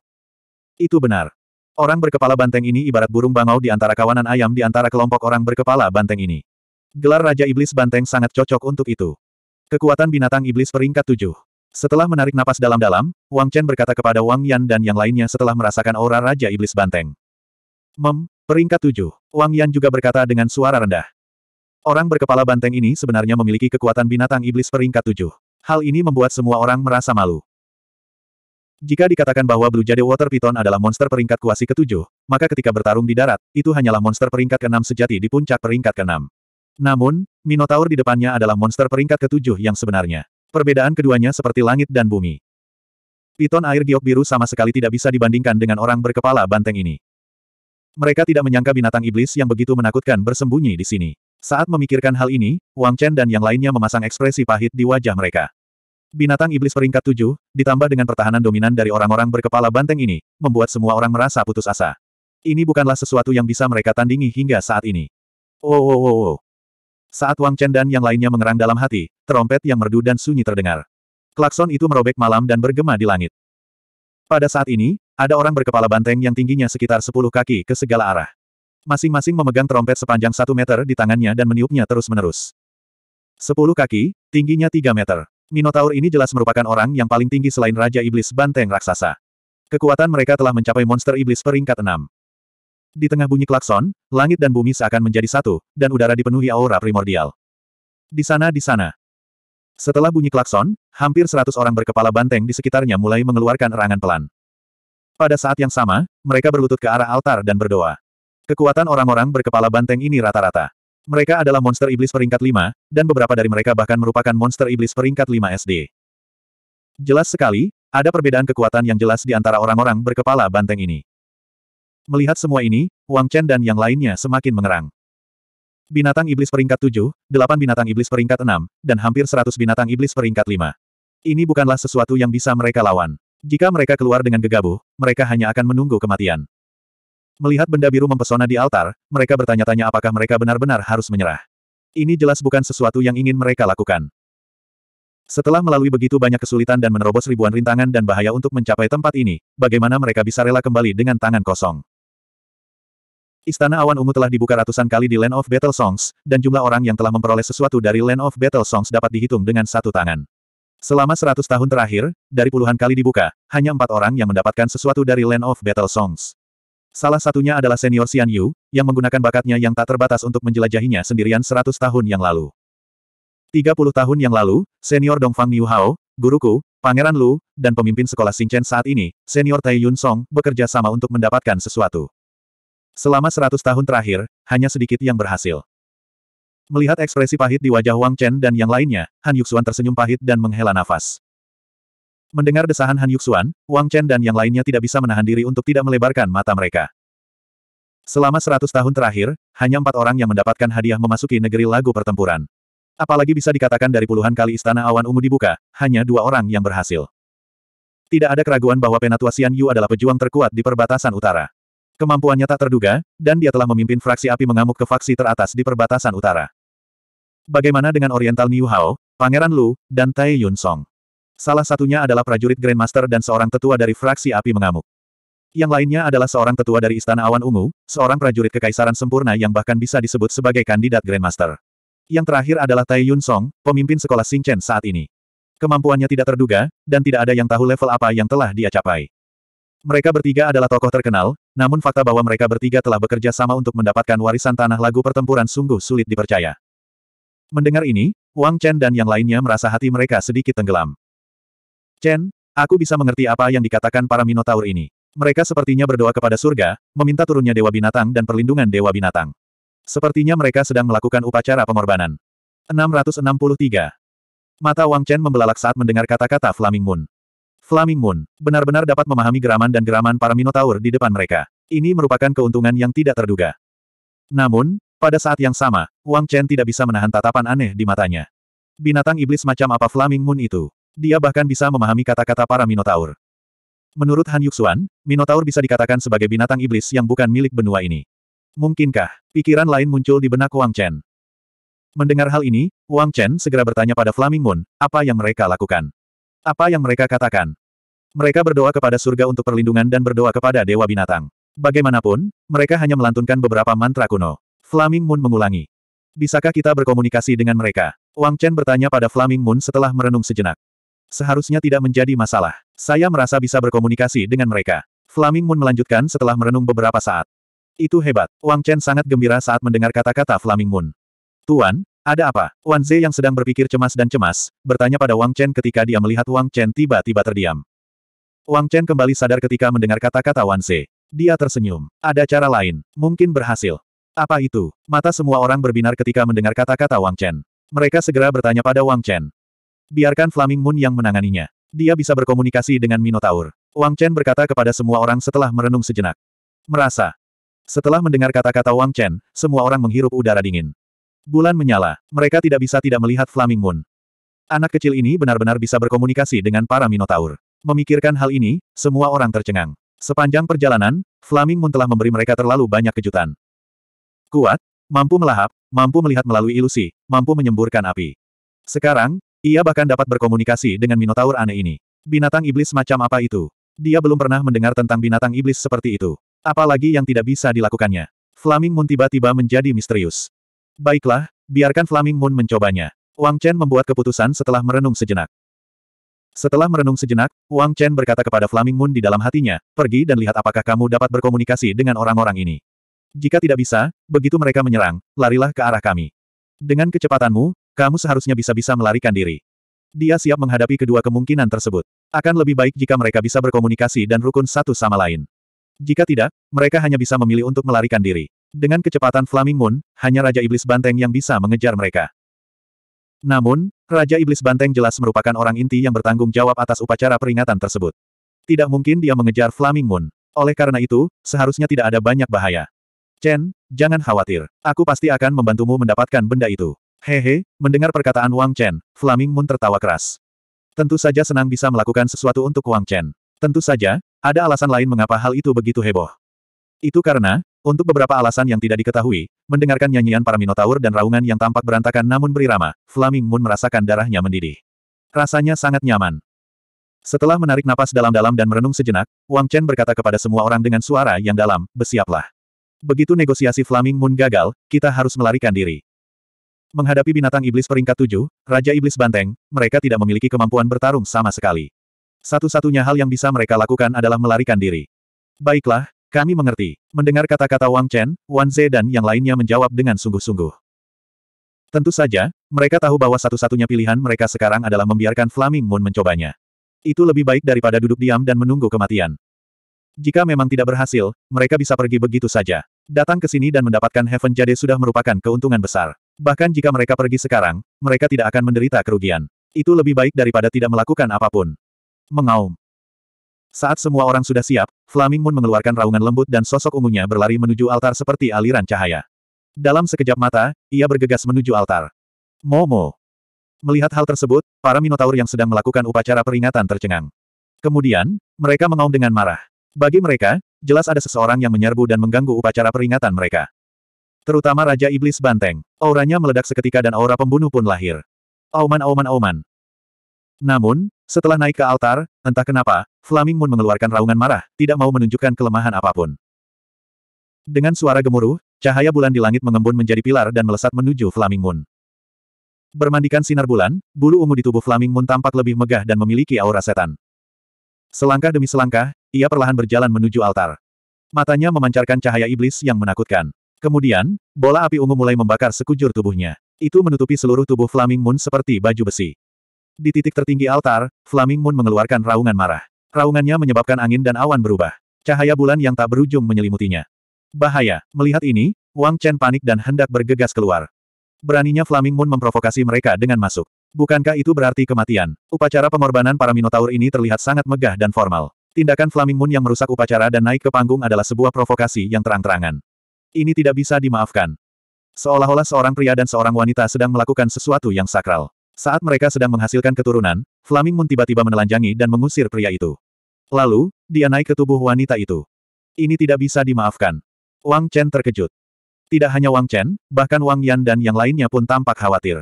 Itu benar. Orang berkepala banteng ini ibarat burung bangau di antara kawanan ayam di antara kelompok orang berkepala banteng ini. Gelar Raja Iblis Banteng sangat cocok untuk itu. Kekuatan binatang iblis peringkat tujuh. Setelah menarik napas dalam-dalam, Wang Chen berkata kepada Wang Yan dan yang lainnya setelah merasakan aura Raja Iblis Banteng. Mem, peringkat tujuh. Wang Yan juga berkata dengan suara rendah. Orang berkepala banteng ini sebenarnya memiliki kekuatan binatang iblis peringkat tujuh. Hal ini membuat semua orang merasa malu. Jika dikatakan bahwa Blue Jade Water Python adalah monster peringkat kuasi ketujuh, maka ketika bertarung di darat, itu hanyalah monster peringkat keenam sejati di puncak peringkat keenam. Namun, Minotaur di depannya adalah monster peringkat ketujuh yang sebenarnya. Perbedaan keduanya seperti langit dan bumi. Piton air giok biru sama sekali tidak bisa dibandingkan dengan orang berkepala banteng ini. Mereka tidak menyangka binatang iblis yang begitu menakutkan bersembunyi di sini. Saat memikirkan hal ini, Wang Chen dan yang lainnya memasang ekspresi pahit di wajah mereka. Binatang iblis peringkat tujuh, ditambah dengan pertahanan dominan dari orang-orang berkepala banteng ini, membuat semua orang merasa putus asa. Ini bukanlah sesuatu yang bisa mereka tandingi hingga saat ini. Oh, oh, oh, oh. Saat Wang Chen dan yang lainnya mengerang dalam hati, terompet yang merdu dan sunyi terdengar. Klakson itu merobek malam dan bergema di langit. Pada saat ini, ada orang berkepala banteng yang tingginya sekitar 10 kaki ke segala arah. Masing-masing memegang trompet sepanjang satu meter di tangannya dan meniupnya terus-menerus. Sepuluh kaki, tingginya tiga meter. Minotaur ini jelas merupakan orang yang paling tinggi selain Raja Iblis Banteng Raksasa. Kekuatan mereka telah mencapai monster iblis peringkat enam. Di tengah bunyi klakson, langit dan bumi seakan menjadi satu, dan udara dipenuhi aura primordial. Di sana di sana. Setelah bunyi klakson, hampir seratus orang berkepala banteng di sekitarnya mulai mengeluarkan erangan pelan. Pada saat yang sama, mereka berlutut ke arah altar dan berdoa. Kekuatan orang-orang berkepala banteng ini rata-rata. Mereka adalah monster iblis peringkat 5, dan beberapa dari mereka bahkan merupakan monster iblis peringkat 5 SD. Jelas sekali, ada perbedaan kekuatan yang jelas di antara orang-orang berkepala banteng ini. Melihat semua ini, Wang Chen dan yang lainnya semakin mengerang. Binatang iblis peringkat 7, 8 binatang iblis peringkat 6, dan hampir 100 binatang iblis peringkat 5. Ini bukanlah sesuatu yang bisa mereka lawan. Jika mereka keluar dengan gegabah, mereka hanya akan menunggu kematian. Melihat benda biru mempesona di altar, mereka bertanya-tanya apakah mereka benar-benar harus menyerah. Ini jelas bukan sesuatu yang ingin mereka lakukan. Setelah melalui begitu banyak kesulitan dan menerobos ribuan rintangan dan bahaya untuk mencapai tempat ini, bagaimana mereka bisa rela kembali dengan tangan kosong? Istana Awan Ungu telah dibuka ratusan kali di Land of Battle Songs, dan jumlah orang yang telah memperoleh sesuatu dari Land of Battle Songs dapat dihitung dengan satu tangan. Selama seratus tahun terakhir, dari puluhan kali dibuka, hanya empat orang yang mendapatkan sesuatu dari Land of Battle Songs. Salah satunya adalah senior Xian Yu, yang menggunakan bakatnya yang tak terbatas untuk menjelajahinya sendirian 100 tahun yang lalu. 30 tahun yang lalu, senior Dongfang Niu Hao, guruku, Pangeran Lu, dan pemimpin sekolah Xingchen saat ini, senior Tai Yun Song, bekerja sama untuk mendapatkan sesuatu. Selama 100 tahun terakhir, hanya sedikit yang berhasil. Melihat ekspresi pahit di wajah Wang Chen dan yang lainnya, Han Yuxuan tersenyum pahit dan menghela nafas. Mendengar desahan Han Yuxuan, Wang Chen dan yang lainnya tidak bisa menahan diri untuk tidak melebarkan mata mereka. Selama seratus tahun terakhir, hanya empat orang yang mendapatkan hadiah memasuki negeri lagu pertempuran. Apalagi bisa dikatakan dari puluhan kali istana awan ungu dibuka, hanya dua orang yang berhasil. Tidak ada keraguan bahwa Penatuasian Yu adalah pejuang terkuat di perbatasan utara. Kemampuannya tak terduga, dan dia telah memimpin fraksi api mengamuk ke faksi teratas di perbatasan utara. Bagaimana dengan Oriental Niu Hao, Pangeran Lu, dan Tai Yun Song? Salah satunya adalah prajurit Grandmaster dan seorang tetua dari fraksi api mengamuk. Yang lainnya adalah seorang tetua dari Istana Awan Ungu, seorang prajurit kekaisaran sempurna yang bahkan bisa disebut sebagai kandidat Grandmaster. Yang terakhir adalah Tai Yun Song, pemimpin sekolah Chen saat ini. Kemampuannya tidak terduga, dan tidak ada yang tahu level apa yang telah dia capai. Mereka bertiga adalah tokoh terkenal, namun fakta bahwa mereka bertiga telah bekerja sama untuk mendapatkan warisan tanah lagu pertempuran sungguh sulit dipercaya. Mendengar ini, Wang Chen dan yang lainnya merasa hati mereka sedikit tenggelam. Chen, aku bisa mengerti apa yang dikatakan para Minotaur ini. Mereka sepertinya berdoa kepada surga, meminta turunnya Dewa Binatang dan perlindungan Dewa Binatang. Sepertinya mereka sedang melakukan upacara pengorbanan. 663. Mata Wang Chen membelalak saat mendengar kata-kata Flaming Moon. Flaming Moon, benar-benar dapat memahami geraman dan geraman para Minotaur di depan mereka. Ini merupakan keuntungan yang tidak terduga. Namun, pada saat yang sama, Wang Chen tidak bisa menahan tatapan aneh di matanya. Binatang iblis macam apa Flaming Moon itu? Dia bahkan bisa memahami kata-kata para Minotaur. Menurut Han Yuxuan, Minotaur bisa dikatakan sebagai binatang iblis yang bukan milik benua ini. Mungkinkah, pikiran lain muncul di benak Wang Chen? Mendengar hal ini, Wang Chen segera bertanya pada Flaming Moon, apa yang mereka lakukan? Apa yang mereka katakan? Mereka berdoa kepada surga untuk perlindungan dan berdoa kepada Dewa Binatang. Bagaimanapun, mereka hanya melantunkan beberapa mantra kuno. Flaming Moon mengulangi. Bisakah kita berkomunikasi dengan mereka? Wang Chen bertanya pada Flaming Moon setelah merenung sejenak. Seharusnya tidak menjadi masalah. Saya merasa bisa berkomunikasi dengan mereka. Flaming Moon melanjutkan setelah merenung beberapa saat. Itu hebat. Wang Chen sangat gembira saat mendengar kata-kata Flaming Moon. Tuan, ada apa? Wan Ze yang sedang berpikir cemas dan cemas, bertanya pada Wang Chen ketika dia melihat Wang Chen tiba-tiba terdiam. Wang Chen kembali sadar ketika mendengar kata-kata Wan Ze. Dia tersenyum. Ada cara lain. Mungkin berhasil. Apa itu? Mata semua orang berbinar ketika mendengar kata-kata Wang Chen. Mereka segera bertanya pada Wang Chen. Biarkan Flaming Moon yang menanganinya. Dia bisa berkomunikasi dengan Minotaur. Wang Chen berkata kepada semua orang setelah merenung sejenak. Merasa. Setelah mendengar kata-kata Wang Chen, semua orang menghirup udara dingin. Bulan menyala. Mereka tidak bisa tidak melihat Flaming Moon. Anak kecil ini benar-benar bisa berkomunikasi dengan para Minotaur. Memikirkan hal ini, semua orang tercengang. Sepanjang perjalanan, Flaming Moon telah memberi mereka terlalu banyak kejutan. Kuat, mampu melahap, mampu melihat melalui ilusi, mampu menyemburkan api. Sekarang, ia bahkan dapat berkomunikasi dengan Minotaur aneh ini. Binatang iblis macam apa itu? Dia belum pernah mendengar tentang binatang iblis seperti itu. Apalagi yang tidak bisa dilakukannya. Flaming Moon tiba-tiba menjadi misterius. Baiklah, biarkan Flaming Moon mencobanya. Wang Chen membuat keputusan setelah merenung sejenak. Setelah merenung sejenak, Wang Chen berkata kepada Flaming Moon di dalam hatinya, pergi dan lihat apakah kamu dapat berkomunikasi dengan orang-orang ini. Jika tidak bisa, begitu mereka menyerang, larilah ke arah kami. Dengan kecepatanmu, kamu seharusnya bisa-bisa melarikan diri. Dia siap menghadapi kedua kemungkinan tersebut. Akan lebih baik jika mereka bisa berkomunikasi dan rukun satu sama lain. Jika tidak, mereka hanya bisa memilih untuk melarikan diri. Dengan kecepatan Flaming Moon, hanya Raja Iblis Banteng yang bisa mengejar mereka. Namun, Raja Iblis Banteng jelas merupakan orang inti yang bertanggung jawab atas upacara peringatan tersebut. Tidak mungkin dia mengejar Flaming Moon. Oleh karena itu, seharusnya tidak ada banyak bahaya. Chen, jangan khawatir. Aku pasti akan membantumu mendapatkan benda itu. Hehe, mendengar perkataan Wang Chen, Flaming Moon tertawa keras. Tentu saja senang bisa melakukan sesuatu untuk Wang Chen. Tentu saja, ada alasan lain mengapa hal itu begitu heboh. Itu karena, untuk beberapa alasan yang tidak diketahui, mendengarkan nyanyian para Minotaur dan raungan yang tampak berantakan namun berirama, Flaming Moon merasakan darahnya mendidih. Rasanya sangat nyaman. Setelah menarik napas dalam-dalam dan merenung sejenak, Wang Chen berkata kepada semua orang dengan suara yang dalam, bersiaplah. Begitu negosiasi Flaming Moon gagal, kita harus melarikan diri. Menghadapi binatang iblis peringkat tujuh, Raja Iblis Banteng, mereka tidak memiliki kemampuan bertarung sama sekali. Satu-satunya hal yang bisa mereka lakukan adalah melarikan diri. Baiklah, kami mengerti. Mendengar kata-kata Wang Chen, Wan Ze dan yang lainnya menjawab dengan sungguh-sungguh. Tentu saja, mereka tahu bahwa satu-satunya pilihan mereka sekarang adalah membiarkan Flaming Moon mencobanya. Itu lebih baik daripada duduk diam dan menunggu kematian. Jika memang tidak berhasil, mereka bisa pergi begitu saja. Datang ke sini dan mendapatkan Heaven Jade sudah merupakan keuntungan besar. Bahkan jika mereka pergi sekarang, mereka tidak akan menderita kerugian. Itu lebih baik daripada tidak melakukan apa pun. Mengaum. Saat semua orang sudah siap, Flaming Moon mengeluarkan raungan lembut dan sosok ungunya berlari menuju altar seperti aliran cahaya. Dalam sekejap mata, ia bergegas menuju altar. Momo. Melihat hal tersebut, para Minotaur yang sedang melakukan upacara peringatan tercengang. Kemudian, mereka mengaum dengan marah. Bagi mereka, jelas ada seseorang yang menyerbu dan mengganggu upacara peringatan mereka. Terutama Raja Iblis Banteng. Auranya meledak seketika dan aura pembunuh pun lahir. Auman auman auman. Namun, setelah naik ke altar, entah kenapa, Flaming Moon mengeluarkan raungan marah, tidak mau menunjukkan kelemahan apa pun. Dengan suara gemuruh, cahaya bulan di langit mengembun menjadi pilar dan melesat menuju Flaming Moon. Bermandikan sinar bulan, bulu ungu di tubuh Flaming Moon tampak lebih megah dan memiliki aura setan. Selangkah demi selangkah, ia perlahan berjalan menuju altar. Matanya memancarkan cahaya iblis yang menakutkan. Kemudian, bola api ungu mulai membakar sekujur tubuhnya. Itu menutupi seluruh tubuh Flaming Moon seperti baju besi. Di titik tertinggi altar, Flaming Moon mengeluarkan raungan marah. Raungannya menyebabkan angin dan awan berubah. Cahaya bulan yang tak berujung menyelimutinya. Bahaya, melihat ini, Wang Chen panik dan hendak bergegas keluar. Beraninya Flaming Moon memprovokasi mereka dengan masuk. Bukankah itu berarti kematian? Upacara pengorbanan para Minotaur ini terlihat sangat megah dan formal. Tindakan Flaming Moon yang merusak upacara dan naik ke panggung adalah sebuah provokasi yang terang-terangan. Ini tidak bisa dimaafkan. Seolah-olah seorang pria dan seorang wanita sedang melakukan sesuatu yang sakral. Saat mereka sedang menghasilkan keturunan, Flaming Moon tiba-tiba menelanjangi dan mengusir pria itu. Lalu, dia naik ke tubuh wanita itu. Ini tidak bisa dimaafkan. Wang Chen terkejut. Tidak hanya Wang Chen, bahkan Wang Yan dan yang lainnya pun tampak khawatir.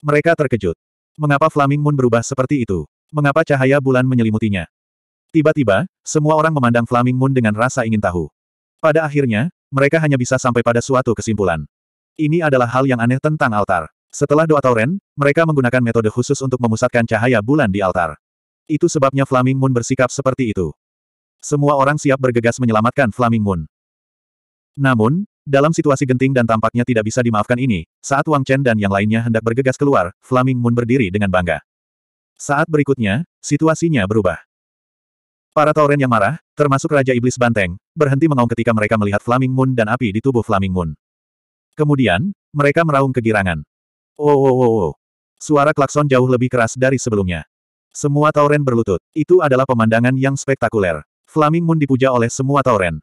Mereka terkejut. Mengapa Flaming Moon berubah seperti itu? Mengapa cahaya bulan menyelimutinya? Tiba-tiba, semua orang memandang Flaming Moon dengan rasa ingin tahu. Pada akhirnya, mereka hanya bisa sampai pada suatu kesimpulan. Ini adalah hal yang aneh tentang altar. Setelah doa Tauren, mereka menggunakan metode khusus untuk memusatkan cahaya bulan di altar. Itu sebabnya Flaming Moon bersikap seperti itu. Semua orang siap bergegas menyelamatkan Flaming Moon. Namun, dalam situasi genting dan tampaknya tidak bisa dimaafkan ini, saat Wang Chen dan yang lainnya hendak bergegas keluar, Flaming Moon berdiri dengan bangga. Saat berikutnya, situasinya berubah. Para Tauren yang marah, termasuk Raja Iblis Banteng, berhenti mengaum ketika mereka melihat Flaming Moon dan api di tubuh Flaming Moon. Kemudian, mereka meraung kegirangan. Wow wow wow wow. Suara klakson jauh lebih keras dari sebelumnya. Semua tauren berlutut. Itu adalah pemandangan yang spektakuler. Flaming Moon dipuja oleh semua tauren.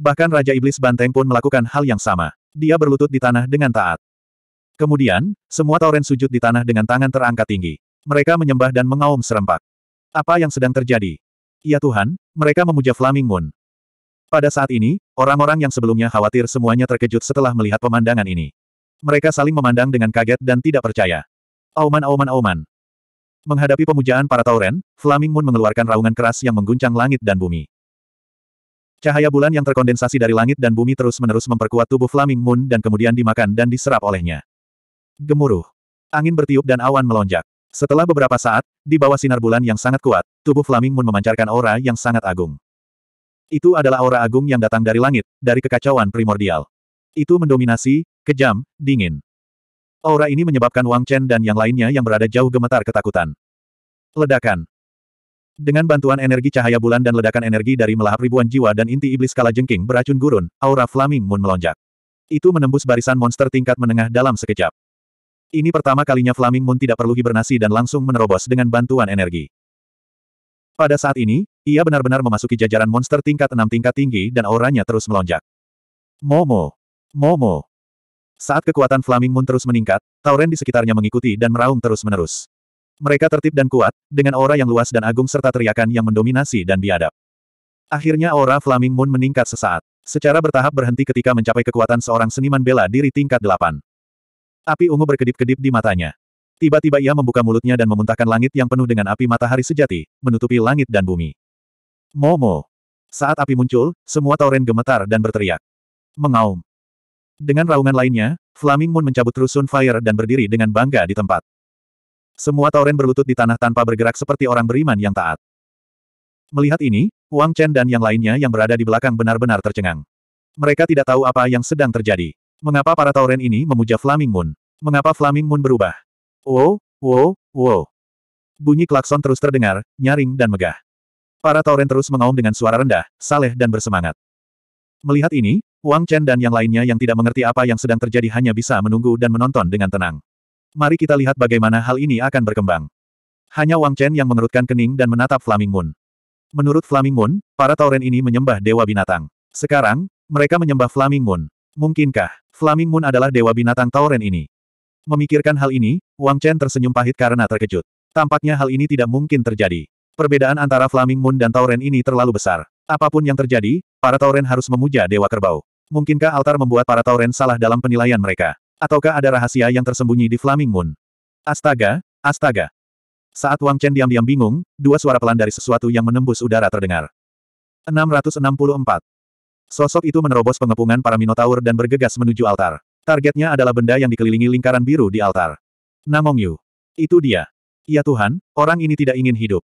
Bahkan Raja Iblis Banteng pun melakukan hal yang sama. Dia berlutut di tanah dengan taat. Kemudian, semua tauren sujud di tanah dengan tangan terangkat tinggi. Mereka menyembah dan mengaum serempak. Apa yang sedang terjadi? Ya Tuhan, mereka memuja Flaming Moon. Pada saat ini, orang-orang yang sebelumnya khawatir semuanya terkejut setelah melihat pemandangan ini. Mereka saling memandang dengan kaget dan tidak percaya. Auman auman auman. Menghadapi pemujaan para Tauren, Flaming Moon mengeluarkan raungan keras yang mengguncang langit dan bumi. Cahaya bulan yang terkondensasi dari langit dan bumi terus-menerus memperkuat tubuh Flaming Moon dan kemudian dimakan dan diserap olehnya. Gemuruh. Angin bertiup dan awan melonjak. Setelah beberapa saat, di bawah sinar bulan yang sangat kuat, tubuh Flaming Moon memancarkan aura yang sangat agung. Itu adalah aura agung yang datang dari langit, dari kekacauan primordial. Itu mendominasi, kejam, dingin. Aura ini menyebabkan Wang Chen dan yang lainnya yang berada jauh gemetar ketakutan. Ledakan. Dengan bantuan energi cahaya bulan dan ledakan energi dari melahap ribuan jiwa dan inti iblis kala jengking beracun gurun, aura Flaming Moon melonjak. Itu menembus barisan monster tingkat menengah dalam sekejap. Ini pertama kalinya Flaming Moon tidak perlu hibernasi dan langsung menerobos dengan bantuan energi. Pada saat ini, ia benar-benar memasuki jajaran monster tingkat enam tingkat tinggi dan auranya terus melonjak. Momo. Momo. Saat kekuatan Flaming Moon terus meningkat, Tauren di sekitarnya mengikuti dan meraung terus-menerus. Mereka tertib dan kuat, dengan aura yang luas dan agung serta teriakan yang mendominasi dan biadab. Akhirnya aura Flaming Moon meningkat sesaat. Secara bertahap berhenti ketika mencapai kekuatan seorang seniman bela diri tingkat delapan. Api ungu berkedip-kedip di matanya. Tiba-tiba ia membuka mulutnya dan memuntahkan langit yang penuh dengan api matahari sejati, menutupi langit dan bumi. Momo. Saat api muncul, semua Tauren gemetar dan berteriak. Mengaum. Dengan raungan lainnya, Flaming Moon mencabut Rusun Fire dan berdiri dengan bangga di tempat. Semua Tauren berlutut di tanah tanpa bergerak seperti orang beriman yang taat. Melihat ini, Wang Chen dan yang lainnya yang berada di belakang benar-benar tercengang. Mereka tidak tahu apa yang sedang terjadi. Mengapa para Tauren ini memuja Flaming Moon? Mengapa Flaming Moon berubah? Wow, wow, wow. Bunyi klakson terus terdengar, nyaring dan megah. Para Tauren terus mengaum dengan suara rendah, saleh dan bersemangat. Melihat ini, Wang Chen dan yang lainnya yang tidak mengerti apa yang sedang terjadi hanya bisa menunggu dan menonton dengan tenang. Mari kita lihat bagaimana hal ini akan berkembang. Hanya Wang Chen yang mengerutkan kening dan menatap Flaming Moon. Menurut Flaming Moon, para Tauren ini menyembah Dewa Binatang. Sekarang, mereka menyembah Flaming Moon. Mungkinkah, Flaming Moon adalah Dewa Binatang Tauren ini? Memikirkan hal ini, Wang Chen tersenyum pahit karena terkejut. Tampaknya hal ini tidak mungkin terjadi. Perbedaan antara Flaming Moon dan Tauren ini terlalu besar. Apa pun yang terjadi, para Tauren harus memuja Dewa Kerbau. Mungkinkah altar membuat para Tauren salah dalam penilaian mereka? Ataukah ada rahasia yang tersembunyi di Flaming Moon? Astaga, astaga. Saat Wang Chen diam-diam bingung, dua suara pelan dari sesuatu yang menembus udara terdengar. 664. Sosok itu menerobos pengepungan para Minotaur dan bergegas menuju altar. Targetnya adalah benda yang dikelilingi lingkaran biru di altar. Namong Yu. Itu dia. Ya Tuhan, orang ini tidak ingin hidup.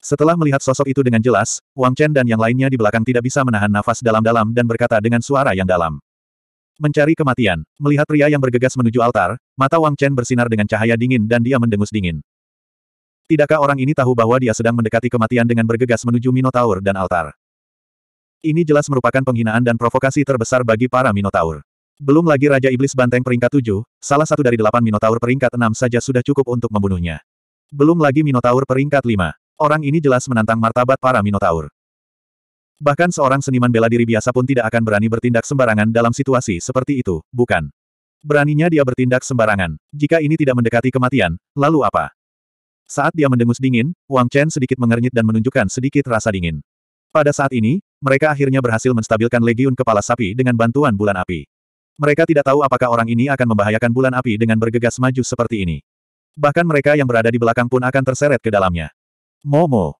Setelah melihat sosok itu dengan jelas, Wang Chen dan yang lainnya di belakang tidak bisa menahan nafas dalam-dalam dan berkata dengan suara yang dalam. Mencari kematian. Melihat pria yang bergegas menuju altar, mata Wang Chen bersinar dengan cahaya dingin dan dia mendengus dingin. Tidakkah orang ini tahu bahwa dia sedang mendekati kematian dengan bergegas menuju Minotaur dan altar? Ini jelas merupakan penghinaan dan provokasi terbesar bagi para Minotaur. Belum lagi Raja Iblis Banteng peringkat 7, salah satu dari delapan Minotaur peringkat 6 saja sudah cukup untuk membunuhnya. Belum lagi Minotaur peringkat 5. Orang ini jelas menantang martabat para Minotaur. Bahkan seorang seniman bela diri biasa pun tidak akan berani bertindak sembarangan dalam situasi seperti itu, bukan? Beraninya dia bertindak sembarangan. Jika ini tidak mendekati kematian, lalu apa? Saat dia mendengus dingin, Wang Chen sedikit mengernyit dan menunjukkan sedikit rasa dingin. Pada saat ini, mereka akhirnya berhasil menstabilkan legiun kepala sapi dengan bantuan bulan api. Mereka tidak tahu apakah orang ini akan membahayakan bulan api dengan bergegas maju seperti ini. Bahkan mereka yang berada di belakang pun akan terseret ke dalamnya. Momo.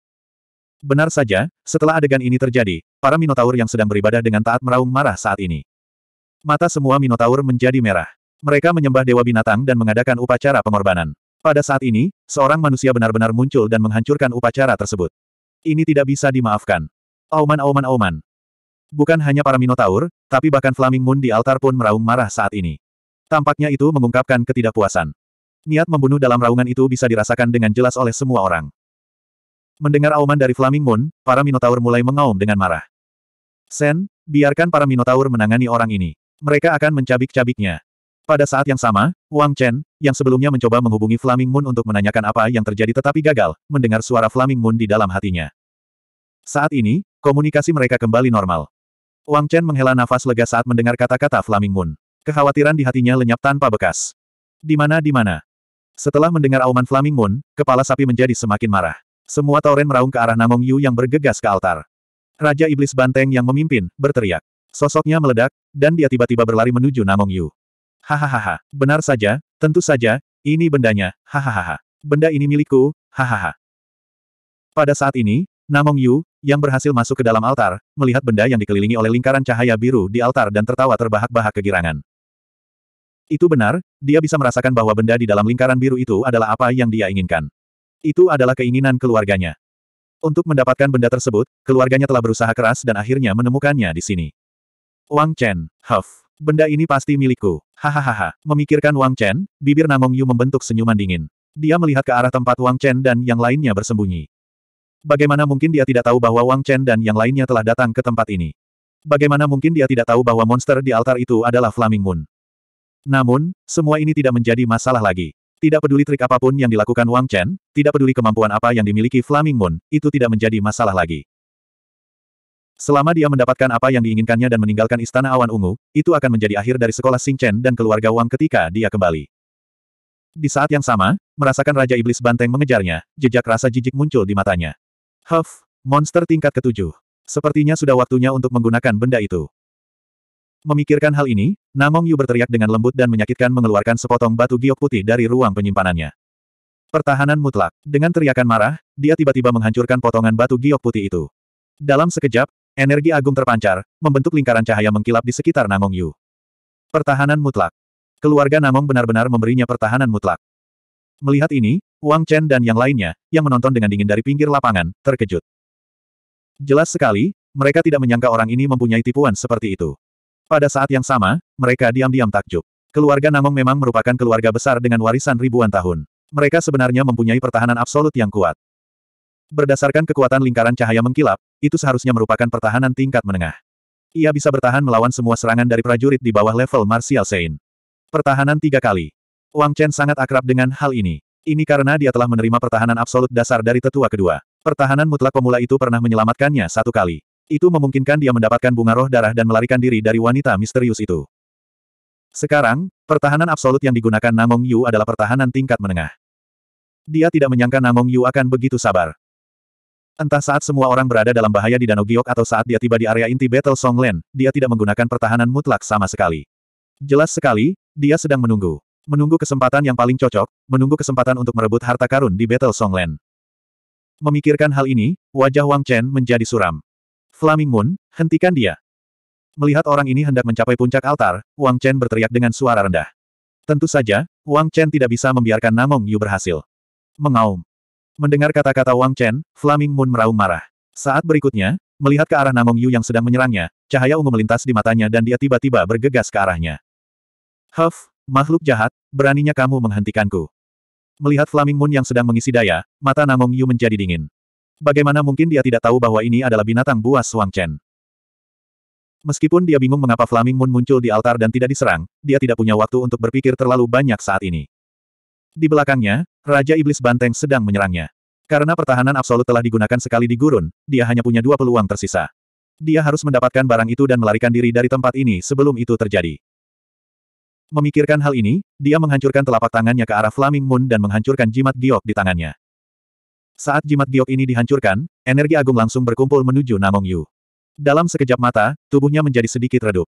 Benar saja, setelah adegan ini terjadi, para Minotaur yang sedang beribadah dengan taat meraung marah saat ini. Mata semua Minotaur menjadi merah. Mereka menyembah Dewa Binatang dan mengadakan upacara pengorbanan. Pada saat ini, seorang manusia benar-benar muncul dan menghancurkan upacara tersebut. Ini tidak bisa dimaafkan. Auman auman auman. Bukan hanya para Minotaur, tapi bahkan Flaming Moon di altar pun meraung marah saat ini. Tampaknya itu mengungkapkan ketidakpuasan. Niat membunuh dalam raungan itu bisa dirasakan dengan jelas oleh semua orang. Mendengar auman dari Flaming Moon, para Minotaur mulai mengaum dengan marah. Sen, biarkan para Minotaur menangani orang ini. Mereka akan mencabik-cabiknya. Pada saat yang sama, Wang Chen, yang sebelumnya mencoba menghubungi Flaming Moon untuk menanyakan apa yang terjadi tetapi gagal, mendengar suara Flaming Moon di dalam hatinya. Saat ini, komunikasi mereka kembali normal. Wang Chen menghela nafas lega saat mendengar kata-kata Flaming Moon. Kekhawatiran di hatinya lenyap tanpa bekas. Di mana di mana? Setelah mendengar auman Flaming Moon, kepala sapi menjadi semakin marah. Semua tauren meraung ke arah Namong Yu yang bergegas ke altar. Raja Iblis Banteng yang memimpin, berteriak. Sosoknya meledak, dan dia tiba-tiba berlari menuju Namong Yu. Hahaha, benar saja, tentu saja, ini bendanya, hahaha. Benda ini milikku, hahaha. Pada saat ini, Namong Yu, yang berhasil masuk ke dalam altar, melihat benda yang dikelilingi oleh lingkaran cahaya biru di altar dan tertawa terbahak-bahak kegirangan. Itu benar, dia bisa merasakan bahwa benda di dalam lingkaran biru itu adalah apa yang dia inginkan. Itu adalah keinginan keluarganya. Untuk mendapatkan benda tersebut, keluarganya telah berusaha keras dan akhirnya menemukannya di sini. Wang Chen, Huff, benda ini pasti milikku. Hahaha, memikirkan Wang Chen, bibir Namong Yu membentuk senyuman dingin. Dia melihat ke arah tempat Wang Chen dan yang lainnya bersembunyi. Bagaimana mungkin dia tidak tahu bahwa Wang Chen dan yang lainnya telah datang ke tempat ini? Bagaimana mungkin dia tidak tahu bahwa monster di altar itu adalah Flaming Moon? Namun, semua ini tidak menjadi masalah lagi. Tidak peduli trik apa pun yang dilakukan Wang Chen, tidak peduli kemampuan apa yang dimiliki Flaming Moon, itu tidak menjadi masalah lagi. Selama dia mendapatkan apa yang diinginkannya dan meninggalkan Istana Awan Ungu, itu akan menjadi akhir dari sekolah Xing Chen dan keluarga Wang ketika dia kembali. Di saat yang sama, merasakan Raja Iblis Banteng mengejarnya, jejak rasa jijik muncul di matanya. Huff, monster tingkat ketujuh. Sepertinya sudah waktunya untuk menggunakan benda itu. Memikirkan hal ini, Namong Yu berteriak dengan lembut dan menyakitkan mengeluarkan sepotong batu giok putih dari ruang penyimpanannya. Pertahanan mutlak. Dengan teriakan marah, dia tiba-tiba menghancurkan potongan batu giok putih itu. Dalam sekejap, energi agung terpancar, membentuk lingkaran cahaya mengkilap di sekitar Namong Yu. Pertahanan mutlak. Keluarga Namong benar-benar memberinya pertahanan mutlak. Melihat ini, Wang Chen dan yang lainnya, yang menonton dengan dingin dari pinggir lapangan, terkejut. Jelas sekali, mereka tidak menyangka orang ini mempunyai tipuan seperti itu. Pada saat yang sama, mereka diam-diam takjub. Keluarga Namong memang merupakan keluarga besar dengan warisan ribuan tahun. Mereka sebenarnya mempunyai pertahanan absolut yang kuat. Berdasarkan kekuatan lingkaran cahaya mengkilap, itu seharusnya merupakan pertahanan tingkat menengah. Ia bisa bertahan melawan semua serangan dari prajurit di bawah level Martial Saint. Pertahanan tiga kali. Wang Chen sangat akrab dengan hal ini. Ini karena dia telah menerima pertahanan absolut dasar dari tetua kedua. Pertahanan mutlak pemula itu pernah menyelamatkannya satu kali. Itu memungkinkan dia mendapatkan bunga roh darah dan melarikan diri dari wanita misterius itu. Sekarang, pertahanan absolut yang digunakan Namong Yu adalah pertahanan tingkat menengah. Dia tidak menyangka Namong Yu akan begitu sabar. Entah saat semua orang berada dalam bahaya di Danau Giok atau saat dia tiba di area inti Battle Songland, dia tidak menggunakan pertahanan mutlak sama sekali. Jelas sekali, dia sedang menunggu. Menunggu kesempatan yang paling cocok, menunggu kesempatan untuk merebut harta karun di Battle Songland. Memikirkan hal ini, wajah Wang Chen menjadi suram. Flaming Moon, hentikan dia. Melihat orang ini hendak mencapai puncak altar, Wang Chen berteriak dengan suara rendah. Tentu saja, Wang Chen tidak bisa membiarkan Namong Yu berhasil. Mengaum. Mendengar kata-kata Wang Chen, Flaming Moon meraung marah. Saat berikutnya, melihat ke arah Namong Yu yang sedang menyerangnya, cahaya ungu melintas di matanya dan dia tiba-tiba bergegas ke arahnya. Huff, Makhluk jahat, beraninya kamu menghentikanku. Melihat Flaming Moon yang sedang mengisi daya, mata Namong Yu menjadi dingin. Bagaimana mungkin dia tidak tahu bahwa ini adalah binatang buas Wang Chen? Meskipun dia bingung mengapa Flaming Moon muncul di altar dan tidak diserang, dia tidak punya waktu untuk berpikir terlalu banyak saat ini. Di belakangnya, Raja Iblis Banteng sedang menyerangnya. Karena pertahanan absolut telah digunakan sekali di gurun, dia hanya punya dua peluang tersisa. Dia harus mendapatkan barang itu dan melarikan diri dari tempat ini sebelum itu terjadi. Memikirkan hal ini, dia menghancurkan telapak tangannya ke arah Flaming Moon dan menghancurkan jimat giok di tangannya. Saat jimat giok ini dihancurkan, energi agung langsung berkumpul menuju Namong Yu. Dalam sekejap mata, tubuhnya menjadi sedikit redup.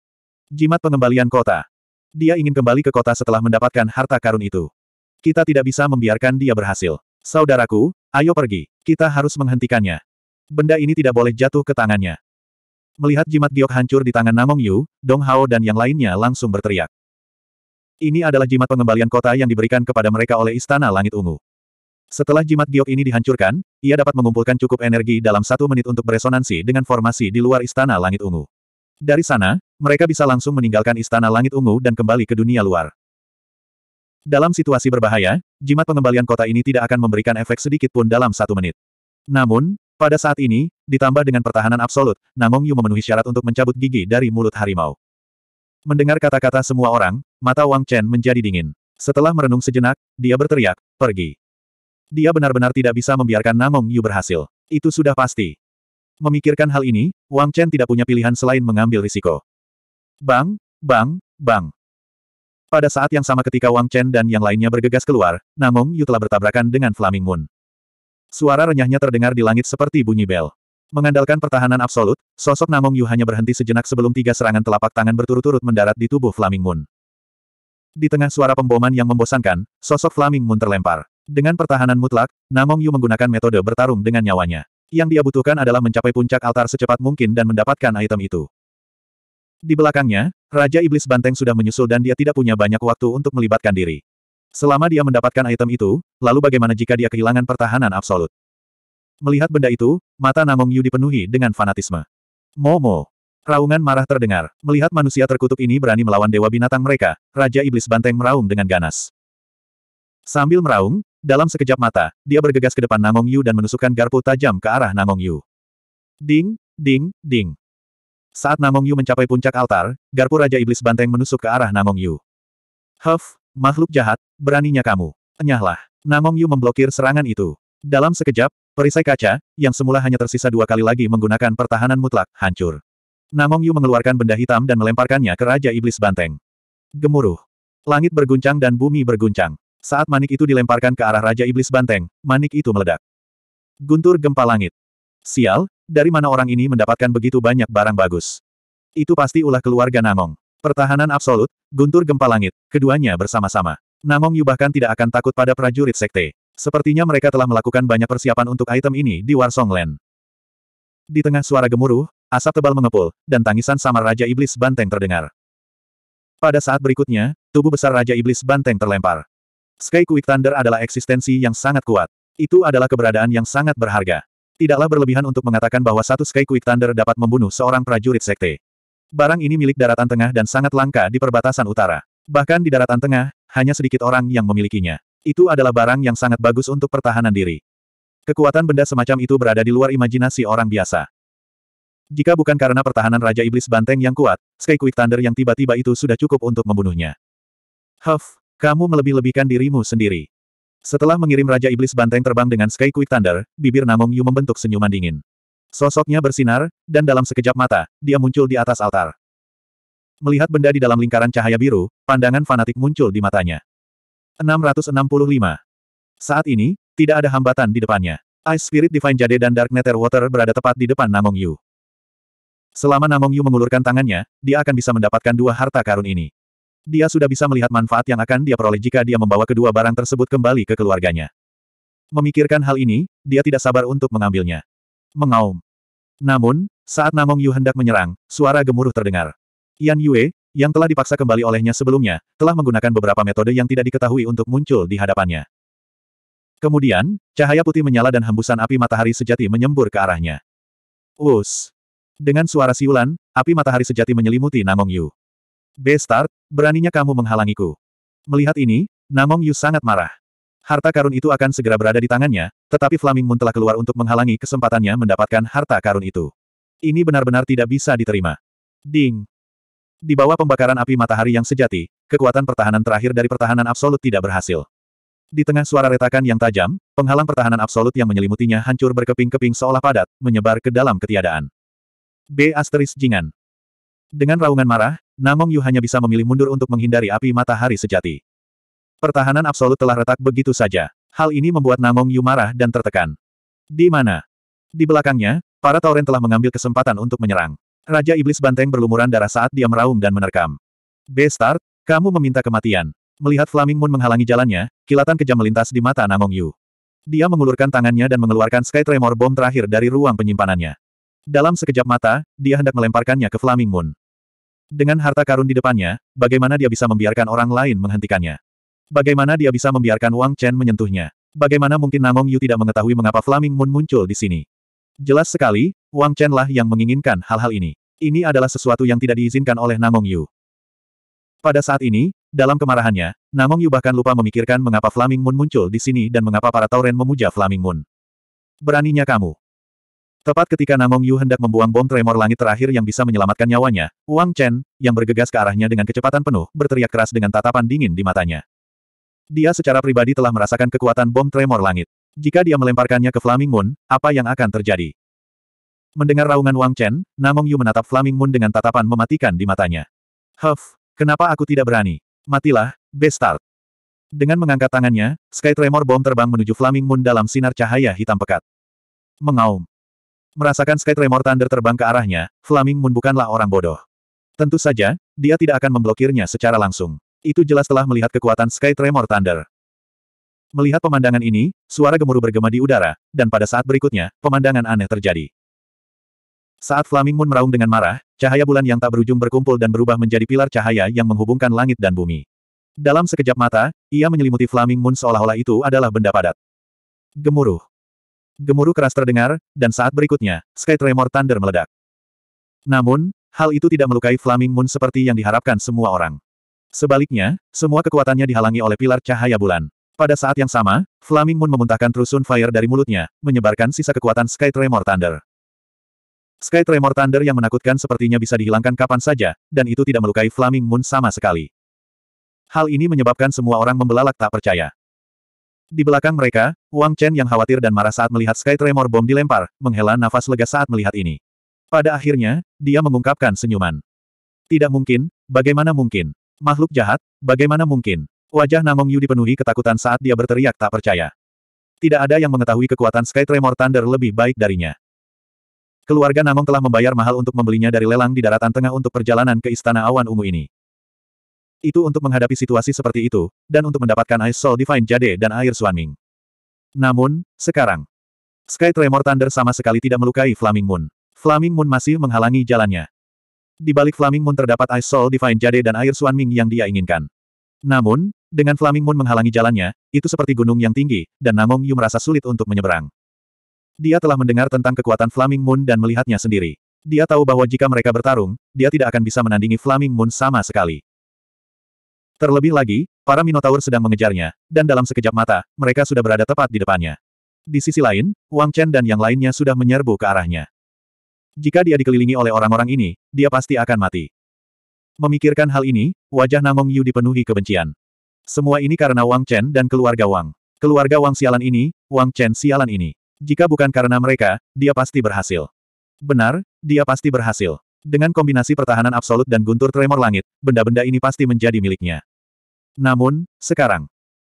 Jimat pengembalian kota. Dia ingin kembali ke kota setelah mendapatkan harta karun itu. Kita tidak bisa membiarkan dia berhasil. Saudaraku, ayo pergi. Kita harus menghentikannya. Benda ini tidak boleh jatuh ke tangannya. Melihat jimat giok hancur di tangan Namong Yu, Dong Hao dan yang lainnya langsung berteriak. Ini adalah jimat pengembalian kota yang diberikan kepada mereka oleh Istana Langit Ungu. Setelah jimat giok ini dihancurkan, ia dapat mengumpulkan cukup energi dalam satu menit untuk beresonansi dengan formasi di luar Istana Langit Ungu. Dari sana, mereka bisa langsung meninggalkan Istana Langit Ungu dan kembali ke dunia luar. Dalam situasi berbahaya, jimat pengembalian kota ini tidak akan memberikan efek sedikit pun dalam satu menit. Namun, pada saat ini, ditambah dengan pertahanan absolut, Namong Yu memenuhi syarat untuk mencabut gigi dari mulut harimau. Mendengar kata-kata semua orang, mata Wang Chen menjadi dingin. Setelah merenung sejenak, dia berteriak, pergi. Dia benar-benar tidak bisa membiarkan Namong Yu berhasil. Itu sudah pasti. Memikirkan hal ini, Wang Chen tidak punya pilihan selain mengambil risiko. Bang, bang, bang. Pada saat yang sama ketika Wang Chen dan yang lainnya bergegas keluar, Namong Yu telah bertabrakan dengan Flaming Moon. Suara renyahnya terdengar di langit seperti bunyi bel. Mengandalkan pertahanan absolut, sosok Namong Yu hanya berhenti sejenak sebelum tiga serangan telapak tangan berturut-turut mendarat di tubuh Flaming Moon. Di tengah suara pemboman yang membosankan, sosok Flaming Moon terlempar. Dengan pertahanan mutlak, Namong Yu menggunakan metode bertarung dengan nyawanya. Yang dia butuhkan adalah mencapai puncak altar secepat mungkin dan mendapatkan item itu. Di belakangnya, Raja Iblis Banteng sudah menyusul dan dia tidak punya banyak waktu untuk melibatkan diri. Selama dia mendapatkan item itu, lalu bagaimana jika dia kehilangan pertahanan absolut? Melihat benda itu, mata Namong Yu dipenuhi dengan fanatisme. Momo. Raungan marah terdengar. Melihat manusia terkutuk ini berani melawan dewa binatang mereka, Raja Iblis Banteng meraung dengan ganas. Sambil meraung, dalam sekejap mata, dia bergegas ke depan Namong Yu dan menusukkan garpu tajam ke arah Namong Yu. Ding, ding, ding. Saat Namong Yu mencapai puncak altar, garpu Raja Iblis Banteng menusuk ke arah Namong Yu. Huff, makhluk jahat, beraninya kamu. Enyahlah. Namong Yu memblokir serangan itu. Dalam sekejap, Perisai kaca, yang semula hanya tersisa dua kali lagi menggunakan pertahanan mutlak, hancur. Namong Yu mengeluarkan benda hitam dan melemparkannya ke Raja Iblis Banteng. Gemuruh. Langit berguncang dan bumi berguncang. Saat manik itu dilemparkan ke arah Raja Iblis Banteng, manik itu meledak. Guntur gempa langit. Sial, dari mana orang ini mendapatkan begitu banyak barang bagus? Itu pasti ulah keluarga Namong. Pertahanan absolut, guntur gempa langit, keduanya bersama-sama. Namong Yu bahkan tidak akan takut pada prajurit sekte. Sepertinya mereka telah melakukan banyak persiapan untuk item ini di Warsongland. Di tengah suara gemuruh, asap tebal mengepul, dan tangisan samar Raja Iblis Banteng terdengar. Pada saat berikutnya, tubuh besar Raja Iblis Banteng terlempar. Sky Quick Thunder adalah eksistensi yang sangat kuat. Itu adalah keberadaan yang sangat berharga. Tidaklah berlebihan untuk mengatakan bahwa satu Sky Quick Thunder dapat membunuh seorang prajurit sekte. Barang ini milik daratan tengah dan sangat langka di perbatasan utara. Bahkan di daratan tengah, hanya sedikit orang yang memilikinya. Itu adalah barang yang sangat bagus untuk pertahanan diri. Kekuatan benda semacam itu berada di luar imajinasi orang biasa. Jika bukan karena pertahanan Raja Iblis Banteng yang kuat, Sky Quick Thunder yang tiba-tiba itu sudah cukup untuk membunuhnya. Huff, kamu melebih-lebihkan dirimu sendiri. Setelah mengirim Raja Iblis Banteng terbang dengan Sky Quick Thunder, bibir Namong Yu membentuk senyuman dingin. Sosoknya bersinar, dan dalam sekejap mata, dia muncul di atas altar. Melihat benda di dalam lingkaran cahaya biru, pandangan fanatik muncul di matanya. 665. Saat ini, tidak ada hambatan di depannya. Ice Spirit Divine Jade dan Dark Nether Water berada tepat di depan Namong Yu. Selama Namong Yu mengulurkan tangannya, dia akan bisa mendapatkan dua harta karun ini. Dia sudah bisa melihat manfaat yang akan dia peroleh jika dia membawa kedua barang tersebut kembali ke keluarganya. Memikirkan hal ini, dia tidak sabar untuk mengambilnya. Mengaum. Namun, saat Namong Yu hendak menyerang, suara gemuruh terdengar. Yan Yue, yang telah dipaksa kembali olehnya sebelumnya, telah menggunakan beberapa metode yang tidak diketahui untuk muncul di hadapannya. Kemudian, cahaya putih menyala dan hembusan api matahari sejati menyembur ke arahnya. Us. Dengan suara siulan, api matahari sejati menyelimuti Namong Yu. Bestart, beraninya kamu menghalangiku. Melihat ini, Namong Yu sangat marah. Harta karun itu akan segera berada di tangannya, tetapi Flaming Moon telah keluar untuk menghalangi kesempatannya mendapatkan harta karun itu. Ini benar-benar tidak bisa diterima. Ding! Di bawah pembakaran api matahari yang sejati, kekuatan pertahanan terakhir dari pertahanan absolut tidak berhasil. Di tengah suara retakan yang tajam, penghalang pertahanan absolut yang menyelimutinya hancur berkeping-keping seolah padat, menyebar ke dalam ketiadaan. B. Asteris Jingan dengan raungan marah, Namong Yu hanya bisa memilih mundur untuk menghindari api matahari sejati. Pertahanan absolut telah retak begitu saja. Hal ini membuat Namong Yu marah dan tertekan. Di mana? Di belakangnya, para Tauren telah mengambil kesempatan untuk menyerang. Raja Iblis Banteng berlumuran darah saat dia meraung dan menerkam. Bestart, kamu meminta kematian. Melihat Flaming Moon menghalangi jalannya, kilatan kejam melintas di mata Namong Yu. Dia mengulurkan tangannya dan mengeluarkan Sky Tremor Bomb terakhir dari ruang penyimpanannya. Dalam sekejap mata, dia hendak melemparkannya ke Flaming Moon. Dengan harta karun di depannya, bagaimana dia bisa membiarkan orang lain menghentikannya? Bagaimana dia bisa membiarkan Wang Chen menyentuhnya? Bagaimana mungkin Namong Yu tidak mengetahui mengapa Flaming Moon muncul di sini? Jelas sekali, Wang Chen lah yang menginginkan hal-hal ini. Ini adalah sesuatu yang tidak diizinkan oleh Namong Yu. Pada saat ini, dalam kemarahannya, Namong Yu bahkan lupa memikirkan mengapa Flaming Moon muncul di sini dan mengapa para Tauren memuja Flaming Moon. Beraninya kamu. Tepat ketika Namong Yu hendak membuang bom tremor langit terakhir yang bisa menyelamatkan nyawanya, Wang Chen, yang bergegas ke arahnya dengan kecepatan penuh, berteriak keras dengan tatapan dingin di matanya. Dia secara pribadi telah merasakan kekuatan bom tremor langit. Jika dia melemparkannya ke Flaming Moon, apa yang akan terjadi? Mendengar raungan Wang Chen, Namong Yu menatap Flaming Moon dengan tatapan mematikan di matanya. Huff, kenapa aku tidak berani? Matilah, Bestart. Dengan mengangkat tangannya, Sky Tremor Bomb terbang menuju Flaming Moon dalam sinar cahaya hitam pekat. Mengaum. Merasakan Sky Tremor Thunder terbang ke arahnya, Flaming Moon bukanlah orang bodoh. Tentu saja, dia tidak akan memblokirnya secara langsung. Itu jelas telah melihat kekuatan Sky Tremor Thunder. Melihat pemandangan ini, suara gemuruh bergema di udara, dan pada saat berikutnya, pemandangan aneh terjadi. Saat Flaming Moon meraung dengan marah, cahaya bulan yang tak berujung berkumpul dan berubah menjadi pilar cahaya yang menghubungkan langit dan bumi. Dalam sekejap mata, ia menyelimuti Flaming Moon seolah-olah itu adalah benda padat. Gemuruh. Gemuruh keras terdengar, dan saat berikutnya, Sky Tremor Thunder meledak. Namun, hal itu tidak melukai Flaming Moon seperti yang diharapkan semua orang. Sebaliknya, semua kekuatannya dihalangi oleh pilar cahaya bulan. Pada saat yang sama, Flaming Moon memuntahkan Trusun Fire dari mulutnya, menyebarkan sisa kekuatan Sky Tremor Thunder. Sky Tremor Thunder yang menakutkan sepertinya bisa dihilangkan kapan saja, dan itu tidak melukai Flaming Moon sama sekali. Hal ini menyebabkan semua orang membelalak tak percaya. Di belakang mereka, Wang Chen yang khawatir dan marah saat melihat Sky Tremor Bomb dilempar, menghela nafas lega saat melihat ini. Pada akhirnya, dia mengungkapkan senyuman. Tidak mungkin, bagaimana mungkin? Makhluk jahat, bagaimana mungkin? Wajah Namong Yu dipenuhi ketakutan saat dia berteriak tak percaya. Tidak ada yang mengetahui kekuatan Sky Tremor Thunder lebih baik darinya. Keluarga Namong telah membayar mahal untuk membelinya dari lelang di daratan tengah untuk perjalanan ke Istana Awan Ungu ini. Itu untuk menghadapi situasi seperti itu, dan untuk mendapatkan Ice Soul Divine Jade dan air Suanming. Namun, sekarang, Sky Tremor Thunder sama sekali tidak melukai Flaming Moon. Flaming Moon masih menghalangi jalannya. Di balik Flaming Moon terdapat Ice Soul Divine Jade dan air Suanming yang dia inginkan. Namun, dengan Flaming Moon menghalangi jalannya, itu seperti gunung yang tinggi, dan Namong Yu merasa sulit untuk menyeberang. Dia telah mendengar tentang kekuatan Flaming Moon dan melihatnya sendiri. Dia tahu bahwa jika mereka bertarung, dia tidak akan bisa menandingi Flaming Moon sama sekali. Terlebih lagi, para Minotaur sedang mengejarnya, dan dalam sekejap mata, mereka sudah berada tepat di depannya. Di sisi lain, Wang Chen dan yang lainnya sudah menyerbu ke arahnya. Jika dia dikelilingi oleh orang-orang ini, dia pasti akan mati. Memikirkan hal ini, wajah Namong Yu dipenuhi kebencian. Semua ini karena Wang Chen dan keluarga Wang. Keluarga Wang sialan ini, Wang Chen sialan ini. Jika bukan karena mereka, dia pasti berhasil. Benar, dia pasti berhasil. Dengan kombinasi pertahanan absolut dan guntur tremor langit, benda-benda ini pasti menjadi miliknya. Namun, sekarang,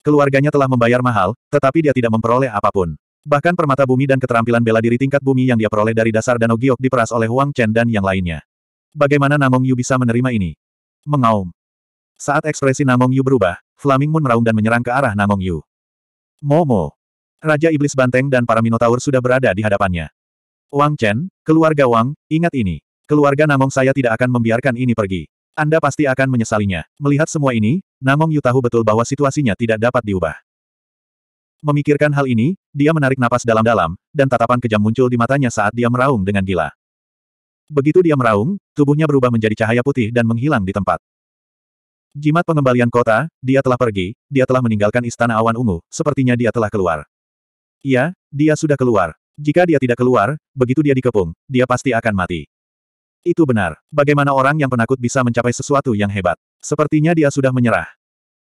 keluarganya telah membayar mahal, tetapi dia tidak memperoleh apa pun. Bahkan permata bumi dan keterampilan bela diri tingkat bumi yang dia peroleh dari dasar danau giok diperas oleh Wang Chen dan yang lainnya. Bagaimana Namong Yu bisa menerima ini? Mengaum. Saat ekspresi Namong Yu berubah, Flaming Moon meraung dan menyerang ke arah Namong Yu. Momo. Raja Iblis Banteng dan para Minotaur sudah berada di hadapannya. Wang Chen, keluarga Wang, ingat ini. Keluarga Namong saya tidak akan membiarkan ini pergi. Anda pasti akan menyesalinya. Melihat semua ini, Namong Yu tahu betul bahwa situasinya tidak dapat diubah. Memikirkan hal ini, dia menarik napas dalam-dalam, dan tatapan kejam muncul di matanya saat dia meraung dengan gila. Begitu dia meraung, tubuhnya berubah menjadi cahaya putih dan menghilang di tempat. Jimat pengembalian kota, dia telah pergi, dia telah meninggalkan istana awan ungu, sepertinya dia telah keluar. Iya, dia sudah keluar. Jika dia tidak keluar, begitu dia dikepung, dia pasti akan mati. Itu benar. Bagaimana orang yang penakut bisa mencapai sesuatu yang hebat? Sepertinya dia sudah menyerah.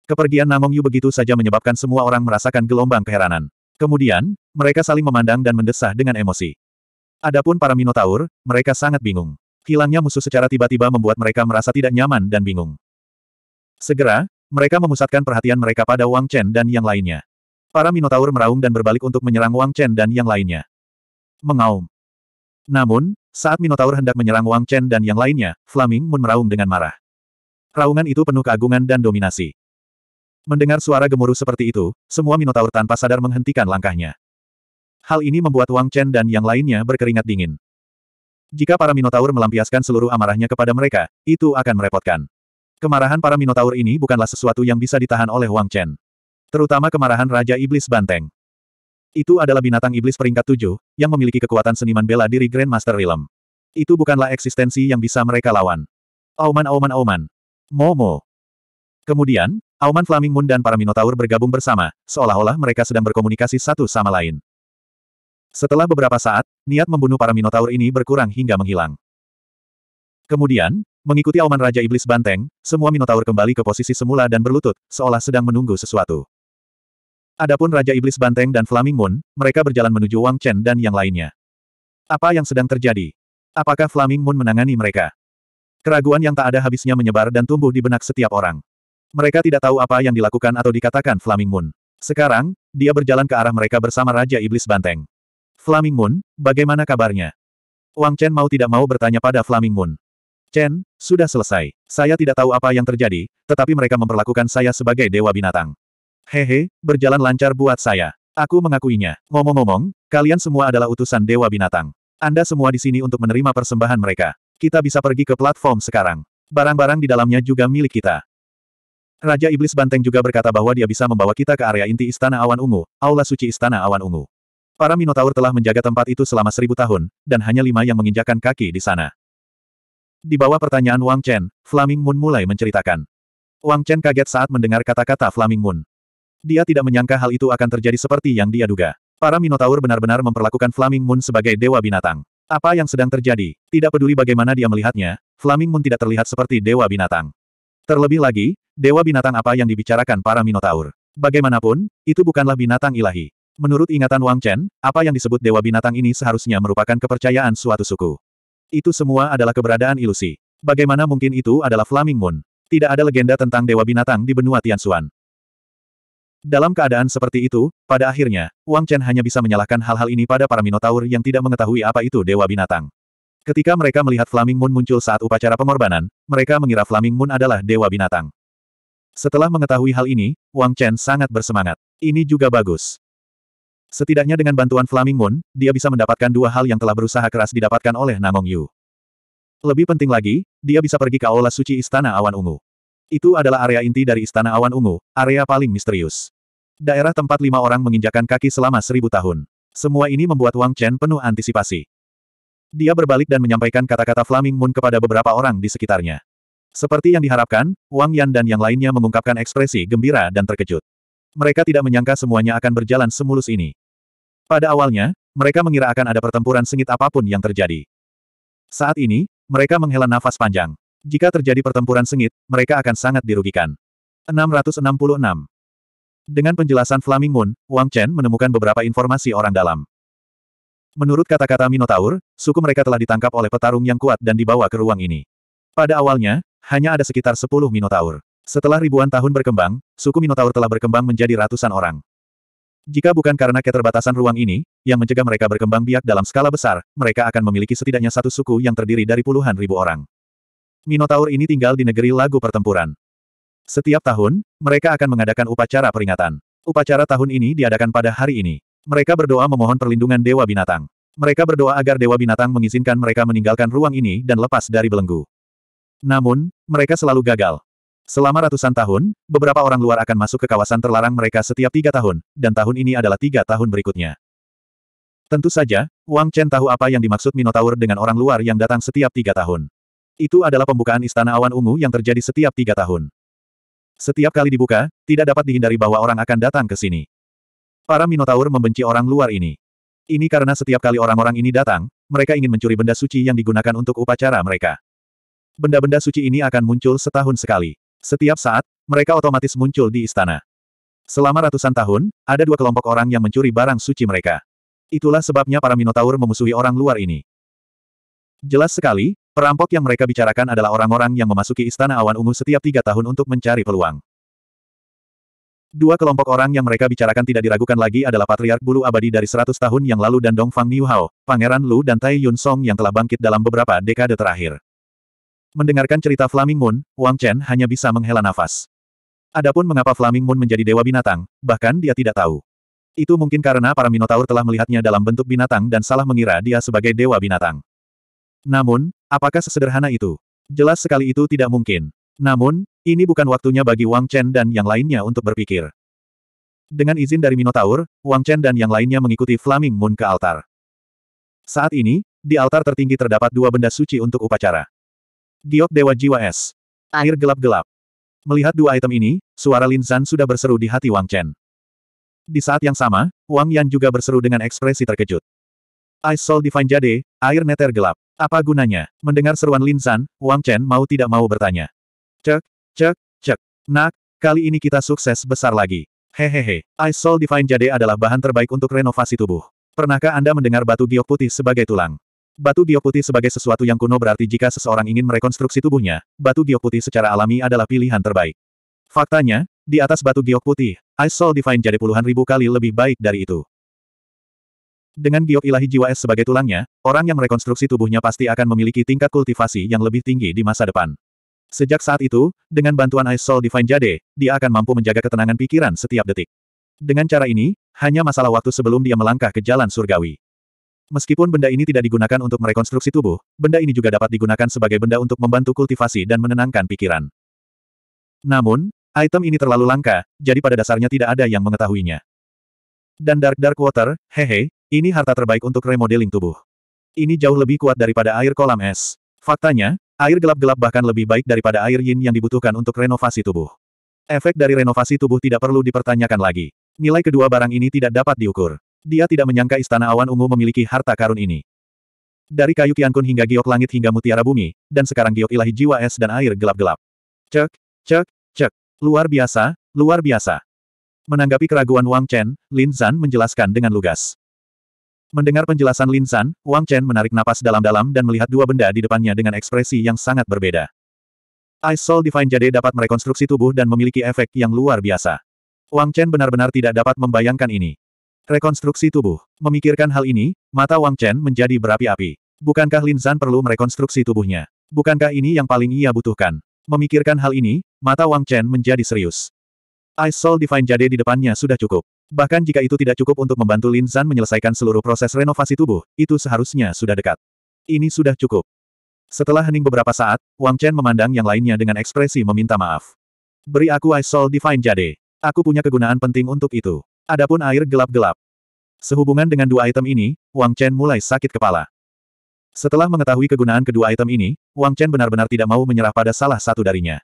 Kepergian Namong Yu begitu saja menyebabkan semua orang merasakan gelombang keheranan. Kemudian, mereka saling memandang dan mendesah dengan emosi. Adapun para Minotaur, mereka sangat bingung. Hilangnya musuh secara tiba-tiba membuat mereka merasa tidak nyaman dan bingung. Segera, mereka memusatkan perhatian mereka pada Wang Chen dan yang lainnya. Para Minotaur meraung dan berbalik untuk menyerang Wang Chen dan yang lainnya. Mengaum. Namun, saat Minotaur hendak menyerang Wang Chen dan yang lainnya, Flaming Moon meraung dengan marah. Raungan itu penuh keagungan dan dominasi. Mendengar suara gemuruh seperti itu, semua Minotaur tanpa sadar menghentikan langkahnya. Hal ini membuat Wang Chen dan yang lainnya berkeringat dingin. Jika para Minotaur melampiaskan seluruh amarahnya kepada mereka, itu akan merepotkan. Kemarahan para Minotaur ini bukanlah sesuatu yang bisa ditahan oleh Wang Chen. Terutama kemarahan Raja Iblis Banteng. Itu adalah binatang iblis peringkat tujuh, yang memiliki kekuatan seniman bela diri Grandmaster Realm. Itu bukanlah eksistensi yang bisa mereka lawan. Auman Auman Auman. Momo. Kemudian, Auman Flaming Moon dan para Minotaur bergabung bersama, seolah-olah mereka sedang berkomunikasi satu sama lain. Setelah beberapa saat, niat membunuh para Minotaur ini berkurang hingga menghilang. Kemudian, mengikuti auman Raja Iblis Banteng, semua Minotaur kembali ke posisi semula dan berlutut, seolah sedang menunggu sesuatu. Adapun Raja Iblis Banteng dan Flaming Moon, mereka berjalan menuju Wang Chen dan yang lainnya. Apa yang sedang terjadi? Apakah Flaming Moon menangani mereka? Keraguan yang tak ada habisnya menyebar dan tumbuh di benak setiap orang. Mereka tidak tahu apa yang dilakukan atau dikatakan Flaming Moon. Sekarang, dia berjalan ke arah mereka bersama Raja Iblis Banteng. Flaming Moon, bagaimana kabarnya? Wang Chen mau tidak mau bertanya pada Flaming Moon. Chen, sudah selesai. Saya tidak tahu apa yang terjadi, tetapi mereka memperlakukan saya sebagai dewa binatang. Hehe, berjalan lancar buat saya. Aku mengakuinya. Ngomong-ngomong, kalian semua adalah utusan Dewa Binatang. Anda semua di sini untuk menerima persembahan mereka. Kita bisa pergi ke platform sekarang. Barang-barang di dalamnya juga milik kita. Raja Iblis Banteng juga berkata bahwa dia bisa membawa kita ke area inti Istana Awan Ungu, Aula Suci Istana Awan Ungu. Para Minotaur telah menjaga tempat itu selama seribu tahun, dan hanya lima yang menginjakan kaki di sana. Di bawah pertanyaan Wang Chen, Flaming Moon mulai menceritakan. Wang Chen kaget saat mendengar kata-kata Flaming Moon. Dia tidak menyangka hal itu akan terjadi seperti yang dia duga. Para Minotaur benar-benar memperlakukan Flaming Moon sebagai dewa binatang. Apa yang sedang terjadi? Tidak peduli bagaimana dia melihatnya, Flaming Moon tidak terlihat seperti dewa binatang. Terlebih lagi, dewa binatang apa yang dibicarakan para Minotaur. Bagaimanapun, itu bukanlah binatang ilahi. Menurut ingatan Wang Chen, apa yang disebut dewa binatang ini seharusnya merupakan kepercayaan suatu suku. Itu semua adalah keberadaan ilusi. Bagaimana mungkin itu adalah Flaming Moon? Tidak ada legenda tentang dewa binatang di benua Tianxuan. Dalam keadaan seperti itu, pada akhirnya, Wang Chen hanya bisa menyalahkan hal-hal ini pada para Minotaur yang tidak mengetahui apa itu Dewa Binatang. Ketika mereka melihat Flaming Moon muncul saat upacara pengorbanan, mereka mengira Flaming Moon adalah Dewa Binatang. Setelah mengetahui hal ini, Wang Chen sangat bersemangat. Ini juga bagus. Setidaknya dengan bantuan Flaming Moon, dia bisa mendapatkan dua hal yang telah berusaha keras didapatkan oleh Namong Yu. Lebih penting lagi, dia bisa pergi ke Aula Suci Istana Awan Ungu. Itu adalah area inti dari Istana Awan Ungu, area paling misterius. Daerah tempat lima orang menginjakan kaki selama seribu tahun. Semua ini membuat Wang Chen penuh antisipasi. Dia berbalik dan menyampaikan kata-kata Flaming Moon kepada beberapa orang di sekitarnya. Seperti yang diharapkan, Wang Yan dan yang lainnya mengungkapkan ekspresi gembira dan terkejut. Mereka tidak menyangka semuanya akan berjalan semulus ini. Pada awalnya, mereka mengira akan ada pertempuran sengit apa pun yang terjadi. Saat ini, mereka menghela nafas panjang. Jika terjadi pertempuran sengit, mereka akan sangat dirugikan. 666 Dengan penjelasan Flaming Moon, Wang Chen menemukan beberapa informasi orang dalam. Menurut kata-kata Minotaur, suku mereka telah ditangkap oleh petarung yang kuat dan dibawa ke ruang ini. Pada awalnya, hanya ada sekitar 10 Minotaur. Setelah ribuan tahun berkembang, suku Minotaur telah berkembang menjadi ratusan orang. Jika bukan karena keterbatasan ruang ini, yang mencegah mereka berkembang biak dalam skala besar, mereka akan memiliki setidaknya satu suku yang terdiri dari puluhan ribu orang. Minotaur ini tinggal di negeri lagu pertempuran. Setiap tahun, mereka akan mengadakan upacara peringatan. Upacara tahun ini diadakan pada hari ini. Mereka berdoa memohon perlindungan Dewa Binatang. Mereka berdoa agar Dewa Binatang mengizinkan mereka meninggalkan ruang ini dan lepas dari belenggu. Namun, mereka selalu gagal. Selama ratusan tahun, beberapa orang luar akan masuk ke kawasan terlarang mereka setiap tiga tahun, dan tahun ini adalah tiga tahun berikutnya. Tentu saja, Wang Chen tahu apa yang dimaksud Minotaur dengan orang luar yang datang setiap tiga tahun. Itu adalah pembukaan Istana Awan Ungu yang terjadi setiap tiga tahun. Setiap kali dibuka, tidak dapat dihindari bahwa orang akan datang ke sini. Para Minotaur membenci orang luar ini. Ini karena setiap kali orang-orang ini datang, mereka ingin mencuri benda suci yang digunakan untuk upacara mereka. Benda-benda suci ini akan muncul setahun sekali. Setiap saat, mereka otomatis muncul di istana. Selama ratusan tahun, ada dua kelompok orang yang mencuri barang suci mereka. Itulah sebabnya para Minotaur memusuhi orang luar ini. Jelas sekali, perampok yang mereka bicarakan adalah orang-orang yang memasuki Istana Awan Ungu setiap tiga tahun untuk mencari peluang. Dua kelompok orang yang mereka bicarakan tidak diragukan lagi adalah Patriark Bulu Abadi dari 100 tahun yang lalu dan Dong Fang Hao, Pangeran Lu dan Tai Yun Song yang telah bangkit dalam beberapa dekade terakhir. Mendengarkan cerita Flaming Moon, Wang Chen hanya bisa menghela nafas. Adapun mengapa Flaming Moon menjadi dewa binatang, bahkan dia tidak tahu. Itu mungkin karena para Minotaur telah melihatnya dalam bentuk binatang dan salah mengira dia sebagai dewa binatang. Namun, apakah sesederhana itu? Jelas sekali itu tidak mungkin. Namun, ini bukan waktunya bagi Wang Chen dan yang lainnya untuk berpikir. Dengan izin dari Minotaur, Wang Chen dan yang lainnya mengikuti Flaming Moon ke altar. Saat ini, di altar tertinggi terdapat dua benda suci untuk upacara. Giok Dewa Jiwa Es. Air gelap-gelap. Melihat dua item ini, suara Lin Zan sudah berseru di hati Wang Chen. Di saat yang sama, Wang Yan juga berseru dengan ekspresi terkejut. Ice Soul Divine Jade, air neter gelap. Apa gunanya? Mendengar seruan Lin Zan, Wang Chen mau tidak mau bertanya. Cek, cek, cek. Nak, kali ini kita sukses besar lagi. Hehehe, Ice Soul Divine Jade adalah bahan terbaik untuk renovasi tubuh. Pernahkah Anda mendengar batu giok putih sebagai tulang? Batu giok putih sebagai sesuatu yang kuno berarti jika seseorang ingin merekonstruksi tubuhnya, batu giok putih secara alami adalah pilihan terbaik. Faktanya, di atas batu giok putih, Ice Soul Divine Jade puluhan ribu kali lebih baik dari itu. Dengan giok ilahi jiwa es sebagai tulangnya, orang yang merekonstruksi tubuhnya pasti akan memiliki tingkat kultivasi yang lebih tinggi di masa depan. Sejak saat itu, dengan bantuan Ice Soul Divine Jade, dia akan mampu menjaga ketenangan pikiran setiap detik. Dengan cara ini, hanya masalah waktu sebelum dia melangkah ke jalan surgawi. Meskipun benda ini tidak digunakan untuk merekonstruksi tubuh, benda ini juga dapat digunakan sebagai benda untuk membantu kultivasi dan menenangkan pikiran. Namun, item ini terlalu langka, jadi pada dasarnya tidak ada yang mengetahuinya. Dan Dark Dark Water, hehe, ini harta terbaik untuk remodeling tubuh. Ini jauh lebih kuat daripada air kolam es. Faktanya, Air gelap-gelap bahkan lebih baik daripada air yin yang dibutuhkan untuk renovasi tubuh. Efek dari renovasi tubuh tidak perlu dipertanyakan lagi. Nilai kedua barang ini tidak dapat diukur. Dia tidak menyangka Istana Awan Ungu memiliki harta karun ini. Dari kayu kiankun hingga giok langit hingga mutiara bumi, dan sekarang giok ilahi jiwa es dan air gelap-gelap. Cek, cek, cek. Luar biasa, luar biasa. Menanggapi keraguan Wang Chen, Lin Zan menjelaskan dengan lugas. Mendengar penjelasan Lin San, Wang Chen menarik napas dalam-dalam dan melihat dua benda di depannya dengan ekspresi yang sangat berbeda. Ice Soul Divine Jade dapat merekonstruksi tubuh dan memiliki efek yang luar biasa. Wang Chen benar-benar tidak dapat membayangkan ini. Rekonstruksi tubuh. Memikirkan hal ini, mata Wang Chen menjadi berapi-api. Bukankah Lin San perlu merekonstruksi tubuhnya? Bukankah ini yang paling ia butuhkan? Memikirkan hal ini, mata Wang Chen menjadi serius. Ice Soul Divine Jade di depannya sudah cukup. Bahkan jika itu tidak cukup untuk membantu Lin Zan menyelesaikan seluruh proses renovasi tubuh, itu seharusnya sudah dekat. Ini sudah cukup. Setelah hening beberapa saat, Wang Chen memandang yang lainnya dengan ekspresi meminta maaf. Beri aku Ice Soul Divine Jade. Aku punya kegunaan penting untuk itu. Adapun air gelap-gelap. Sehubungan dengan dua item ini, Wang Chen mulai sakit kepala. Setelah mengetahui kegunaan kedua item ini, Wang Chen benar-benar tidak mau menyerah pada salah satu darinya.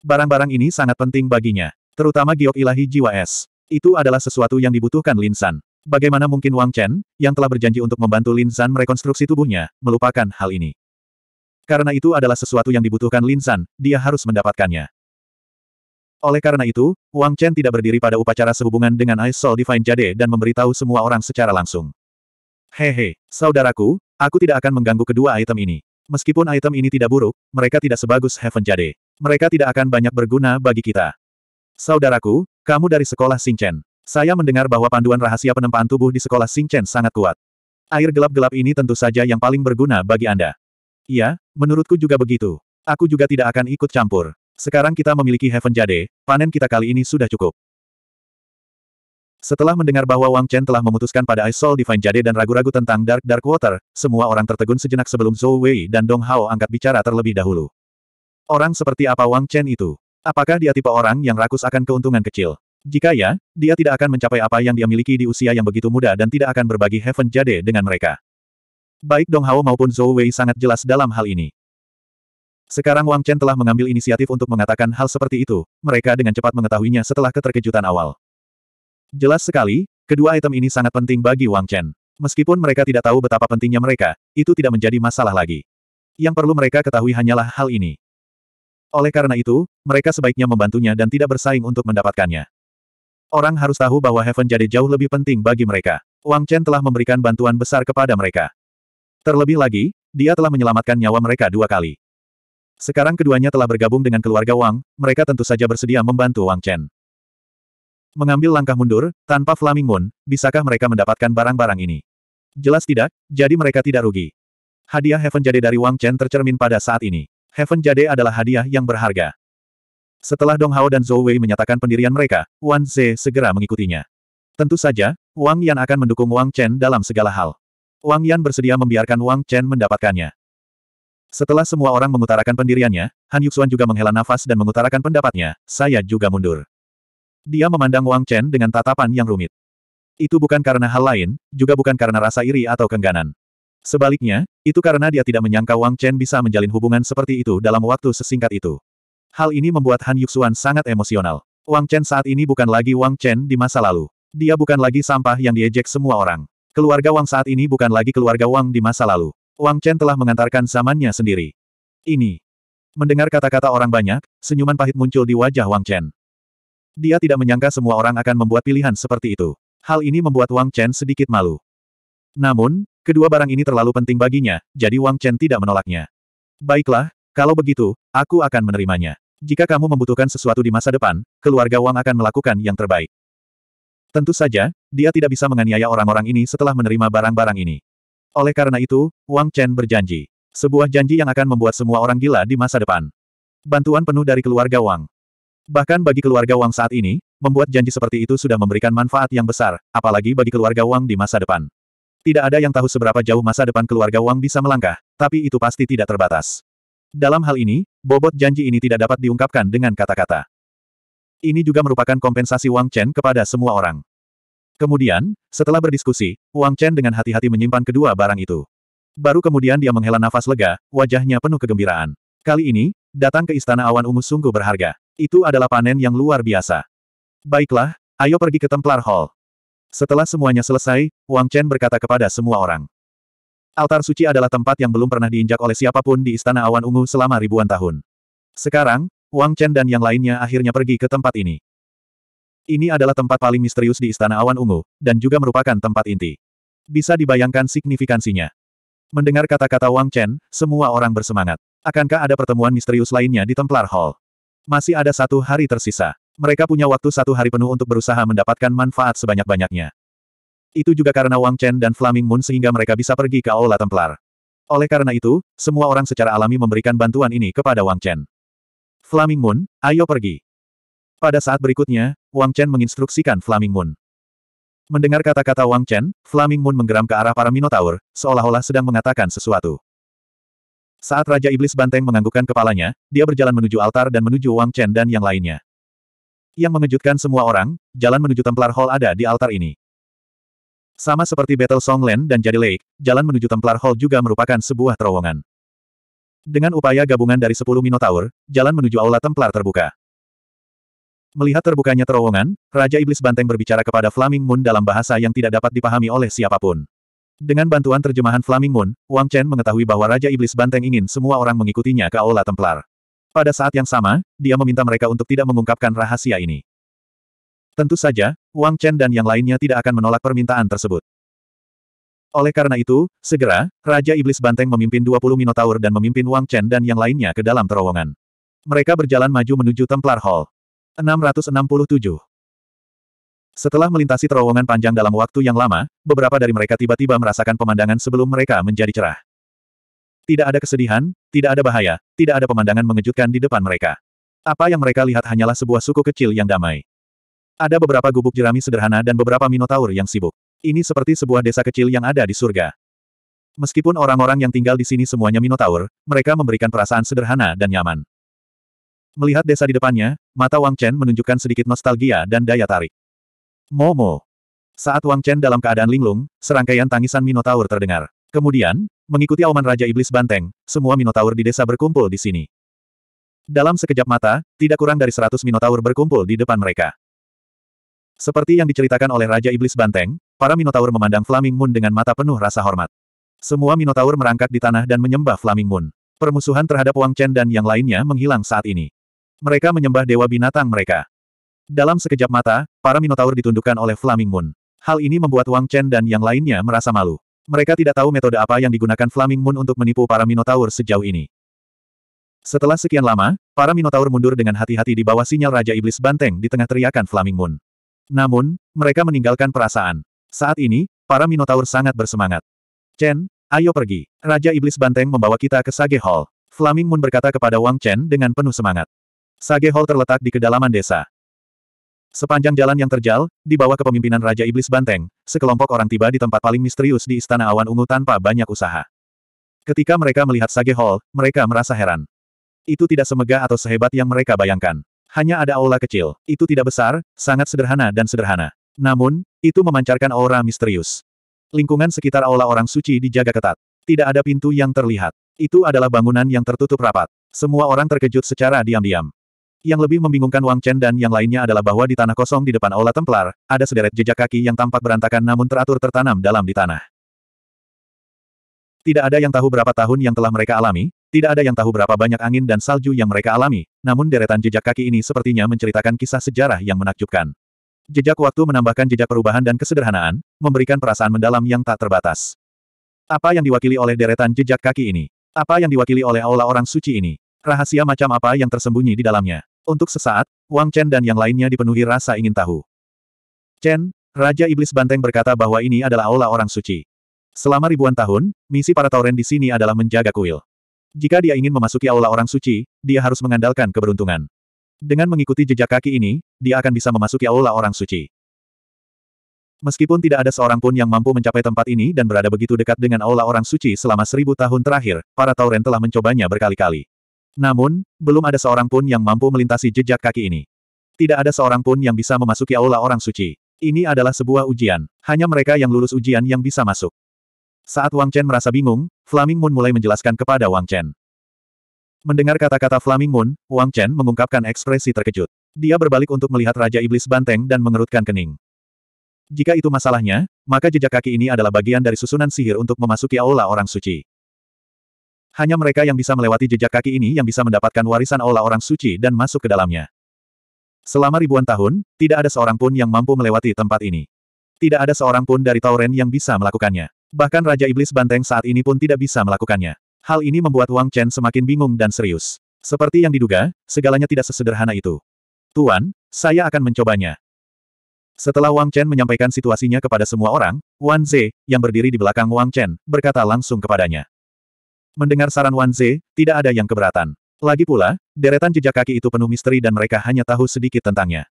Barang-barang ini sangat penting baginya, terutama giok ilahi jiwa es. Itu adalah sesuatu yang dibutuhkan Lin San. Bagaimana mungkin Wang Chen, yang telah berjanji untuk membantu Lin San merekonstruksi tubuhnya, melupakan hal ini? Karena itu adalah sesuatu yang dibutuhkan Lin San, dia harus mendapatkannya. Oleh karena itu, Wang Chen tidak berdiri pada upacara sehubungan dengan Ice Soul Divine Jade dan memberitahu semua orang secara langsung. Hehe, saudaraku, aku tidak akan mengganggu kedua item ini. Meskipun item ini tidak buruk, mereka tidak sebagus Heaven Jade. Mereka tidak akan banyak berguna bagi kita. Saudaraku, kamu dari sekolah Chen. Saya mendengar bahwa panduan rahasia penempaan tubuh di sekolah Chen sangat kuat. Air gelap-gelap ini tentu saja yang paling berguna bagi Anda. Iya, menurutku juga begitu. Aku juga tidak akan ikut campur. Sekarang kita memiliki Heaven Jade, panen kita kali ini sudah cukup. Setelah mendengar bahwa Wang Chen telah memutuskan pada Ice Soul Divine Jade dan ragu-ragu tentang Dark Dark Water, semua orang tertegun sejenak sebelum Zhou Wei dan Dong Hao angkat bicara terlebih dahulu. Orang seperti apa Wang Chen itu? Apakah dia tipe orang yang rakus akan keuntungan kecil? Jika ya, dia tidak akan mencapai apa yang dia miliki di usia yang begitu muda dan tidak akan berbagi Heaven Jade dengan mereka. Baik Dong Hao maupun Zhou Wei sangat jelas dalam hal ini. Sekarang Wang Chen telah mengambil inisiatif untuk mengatakan hal seperti itu, mereka dengan cepat mengetahuinya setelah keterkejutan awal. Jelas sekali, kedua item ini sangat penting bagi Wang Chen. Meskipun mereka tidak tahu betapa pentingnya mereka, itu tidak menjadi masalah lagi. Yang perlu mereka ketahui hanyalah hal ini. Oleh karena itu, mereka sebaiknya membantunya dan tidak bersaing untuk mendapatkannya. Orang harus tahu bahwa Heaven jadi jauh lebih penting bagi mereka. Wang Chen telah memberikan bantuan besar kepada mereka. Terlebih lagi, dia telah menyelamatkan nyawa mereka dua kali. Sekarang keduanya telah bergabung dengan keluarga Wang, mereka tentu saja bersedia membantu Wang Chen. Mengambil langkah mundur, tanpa Flaming Moon, bisakah mereka mendapatkan barang-barang ini? Jelas tidak, jadi mereka tidak rugi. Hadiah Heaven Jade dari Wang Chen tercermin pada saat ini. Heaven Jade adalah hadiah yang berharga. Setelah Dong Hao dan Zhou Wei menyatakan pendirian mereka, Wan Ze segera mengikutinya. Tentu saja, Wang Yan akan mendukung Wang Chen dalam segala hal. Wang Yan bersedia membiarkan Wang Chen mendapatkannya. Setelah semua orang mengutarakan pendiriannya, Han Yuxuan juga menghela nafas dan mengutarakan pendapatnya, saya juga mundur. Dia memandang Wang Chen dengan tatapan yang rumit. Itu bukan karena hal lain, juga bukan karena rasa iri atau kengganan. Sebaliknya, itu karena dia tidak menyangka Wang Chen bisa menjalin hubungan seperti itu dalam waktu sesingkat itu. Hal ini membuat Han Yuxuan sangat emosional. Wang Chen saat ini bukan lagi Wang Chen di masa lalu. Dia bukan lagi sampah yang diejek semua orang. Keluarga Wang saat ini bukan lagi keluarga Wang di masa lalu. Wang Chen telah mengantarkan zamannya sendiri. Ini. Mendengar kata-kata orang banyak, senyuman pahit muncul di wajah Wang Chen. Dia tidak menyangka semua orang akan membuat pilihan seperti itu. Hal ini membuat Wang Chen sedikit malu. Namun, kedua barang ini terlalu penting baginya, jadi Wang Chen tidak menolaknya. Baiklah, kalau begitu, aku akan menerimanya. Jika kamu membutuhkan sesuatu di masa depan, keluarga Wang akan melakukan yang terbaik. Tentu saja, dia tidak bisa menganiaya orang-orang ini setelah menerima barang-barang ini. Oleh karena itu, Wang Chen berjanji. Sebuah janji yang akan membuat semua orang gila di masa depan. Bantuan penuh dari keluarga Wang. Bahkan bagi keluarga Wang saat ini, membuat janji seperti itu sudah memberikan manfaat yang besar, apalagi bagi keluarga Wang di masa depan. Tidak ada yang tahu seberapa jauh masa depan keluarga Wang bisa melangkah, tapi itu pasti tidak terbatas. Dalam hal ini, bobot janji ini tidak dapat diungkapkan dengan kata-kata. Ini juga merupakan kompensasi Wang Chen kepada semua orang. Kemudian, setelah berdiskusi, Wang Chen dengan hati-hati menyimpan kedua barang itu. Baru kemudian dia menghela nafas lega, wajahnya penuh kegembiraan. Kali ini, datang ke Istana Awan Ungu sungguh berharga. Itu adalah panen yang luar biasa. Baiklah, ayo pergi ke Templar Hall. Setelah semuanya selesai, Wang Chen berkata kepada semua orang. Altar suci adalah tempat yang belum pernah diinjak oleh siapa pun di Istana Awan Ungu selama ribuan tahun. Sekarang, Wang Chen dan yang lainnya akhirnya pergi ke tempat ini. Ini adalah tempat paling misterius di Istana Awan Ungu, dan juga merupakan tempat inti. Bisa dibayangkan signifikansinya. Mendengar kata-kata Wang Chen, semua orang bersemangat. Akankah ada pertemuan misterius lainnya di Templar Hall? Masih ada satu hari tersisa. Mereka punya waktu satu hari penuh untuk berusaha mendapatkan manfaat sebanyak-banyaknya. Itu juga karena Wang Chen dan Flaming Moon sehingga mereka bisa pergi ke Aula Templar. Oleh karena itu, semua orang secara alami memberikan bantuan ini kepada Wang Chen. Flaming Moon, ayo pergi. Pada saat berikutnya, Wang Chen menginstruksikan Flaming Moon. Mendengar kata-kata Wang Chen, Flaming Moon menggeram ke arah para Minotaur, seolah-olah sedang mengatakan sesuatu. Saat Raja Iblis Banteng menganggukkan kepalanya, dia berjalan menuju altar dan menuju Wang Chen dan yang lainnya. Yang mengejutkan semua orang, jalan menuju Templar Hall ada di altar ini. Sama seperti Battle Song Land dan Jadi Lake, jalan menuju Templar Hall juga merupakan sebuah terowongan. Dengan upaya gabungan dari sepuluh Minotaur, jalan menuju Aula Templar terbuka. Melihat terbukanya terowongan, Raja Iblis Banteng berbicara kepada Flaming Moon dalam bahasa yang tidak dapat dipahami oleh siapa pun. Dengan bantuan terjemahan Flaming Moon, Wang Chen mengetahui bahwa Raja Iblis Banteng ingin semua orang mengikutinya ke Aula Templar. Pada saat yang sama, dia meminta mereka untuk tidak mengungkapkan rahasia ini. Tentu saja, Wang Chen dan yang lainnya tidak akan menolak permintaan tersebut. Oleh karena itu, segera, Raja Iblis Banteng memimpin 20 Minotaur dan memimpin Wang Chen dan yang lainnya ke dalam terowongan. Mereka berjalan maju menuju Templar Hall. 667 Setelah melintasi terowongan panjang dalam waktu yang lama, beberapa dari mereka tiba-tiba merasakan pemandangan sebelum mereka menjadi cerah. Tidak ada kesedihan, tidak ada bahaya, tidak ada pemandangan mengejutkan di depan mereka. Apa yang mereka lihat hanyalah sebuah suku kecil yang damai. Ada beberapa gubuk jerami sederhana dan beberapa minotaur yang sibuk. Ini seperti sebuah desa kecil yang ada di surga. Meskipun orang-orang yang tinggal di sini semuanya minotaur, mereka memberikan perasaan sederhana dan nyaman. Melihat desa di depannya, mata Wang Chen menunjukkan sedikit nostalgia dan daya tarik. Momo. Saat Wang Chen dalam keadaan linglung, serangkaian tangisan minotaur terdengar. Kemudian, Mengikuti auman Raja Iblis Banteng, semua Minotaur di desa berkumpul di sini. Dalam sekejap mata, tidak kurang dari seratus Minotaur berkumpul di depan mereka. Seperti yang diceritakan oleh Raja Iblis Banteng, para Minotaur memandang Flaming Moon dengan mata penuh rasa hormat. Semua Minotaur merangkak di tanah dan menyembah Flaming Moon. Permusuhan terhadap Wang Chen dan yang lainnya menghilang saat ini. Mereka menyembah dewa binatang mereka. Dalam sekejap mata, para Minotaur ditundukkan oleh Flaming Moon. Hal ini membuat Wang Chen dan yang lainnya merasa malu. Mereka tidak tahu metode apa yang digunakan Flaming Moon untuk menipu para Minotaur sejauh ini. Setelah sekian lama, para Minotaur mundur dengan hati-hati di bawah sinyal Raja Iblis Banteng di tengah teriakan Flaming Moon. Namun, mereka meninggalkan perasaan. Saat ini, para Minotaur sangat bersemangat. Chen, ayo pergi. Raja Iblis Banteng membawa kita ke Sage Hall. Flaming Moon berkata kepada Wang Chen dengan penuh semangat. Sage Hall terletak di kedalaman desa. Sepanjang jalan yang terjal, di bawah kepemimpinan Raja Iblis Banteng, sekelompok orang tiba di tempat paling misterius di Istana Awan Ungu tanpa banyak usaha. Ketika mereka melihat Sage Hall, mereka merasa heran. Itu tidak semegah atau sehebat yang mereka bayangkan. Hanya ada aula kecil. Itu tidak besar, sangat sederhana dan sederhana. Namun, itu memancarkan aura misterius. Lingkungan sekitar aula orang suci dijaga ketat. Tidak ada pintu yang terlihat. Itu adalah bangunan yang tertutup rapat. Semua orang terkejut secara diam-diam. Yang lebih membingungkan Wang Chen dan yang lainnya adalah bahwa di tanah kosong di depan Aula Templar, ada sederet jejak kaki yang tampak berantakan namun teratur tertanam dalam di tanah. Tidak ada yang tahu berapa tahun yang telah mereka alami, tidak ada yang tahu berapa banyak angin dan salju yang mereka alami, namun deretan jejak kaki ini sepertinya menceritakan kisah sejarah yang menakjubkan. Jejak waktu menambahkan jejak perubahan dan kesederhanaan, memberikan perasaan mendalam yang tak terbatas. Apa yang diwakili oleh deretan jejak kaki ini? Apa yang diwakili oleh aula orang suci ini? Rahasia macam apa yang tersembunyi di dalamnya? Untuk sesaat, Wang Chen dan yang lainnya dipenuhi rasa ingin tahu. Chen, Raja Iblis Banteng berkata bahwa ini adalah aula orang suci. Selama ribuan tahun, misi para Tauren di sini adalah menjaga kuil. Jika dia ingin memasuki aula orang suci, dia harus mengandalkan keberuntungan. Dengan mengikuti jejak kaki ini, dia akan bisa memasuki aula orang suci. Meskipun tidak ada seorang pun yang mampu mencapai tempat ini dan berada begitu dekat dengan aula orang suci selama seribu tahun terakhir, para Tauren telah mencobanya berkali-kali. Namun, belum ada seorang pun yang mampu melintasi jejak kaki ini. Tidak ada seorang pun yang bisa memasuki aula orang suci. Ini adalah sebuah ujian. Hanya mereka yang lulus ujian yang bisa masuk. Saat Wang Chen merasa bingung, Flaming Moon mulai menjelaskan kepada Wang Chen. Mendengar kata-kata Flaming Moon, Wang Chen mengungkapkan ekspresi terkejut. Dia berbalik untuk melihat Raja Iblis Banteng dan mengerutkan kening. Jika itu masalahnya, maka jejak kaki ini adalah bagian dari susunan sihir untuk memasuki aula orang suci. Hanya mereka yang bisa melewati jejak kaki ini yang bisa mendapatkan warisan aula orang suci dan masuk ke dalamnya. Selama ribuan tahun, tidak ada seorang pun yang mampu melewati tempat ini. Tidak ada seorang pun dari Tauren yang bisa melakukannya. Bahkan Raja Iblis Banteng saat ini pun tidak bisa melakukannya. Hal ini membuat Wang Chen semakin bingung dan serius. Seperti yang diduga, segalanya tidak sesederhana itu. Tuan, saya akan mencobanya. Setelah Wang Chen menyampaikan situasinya kepada semua orang, Wan Ze, yang berdiri di belakang Wang Chen, berkata langsung kepadanya. Mendengar saran Wan Ze, tidak ada yang keberatan. Lagi pula, deretan jejak kaki itu penuh misteri dan mereka hanya tahu sedikit tentangnya.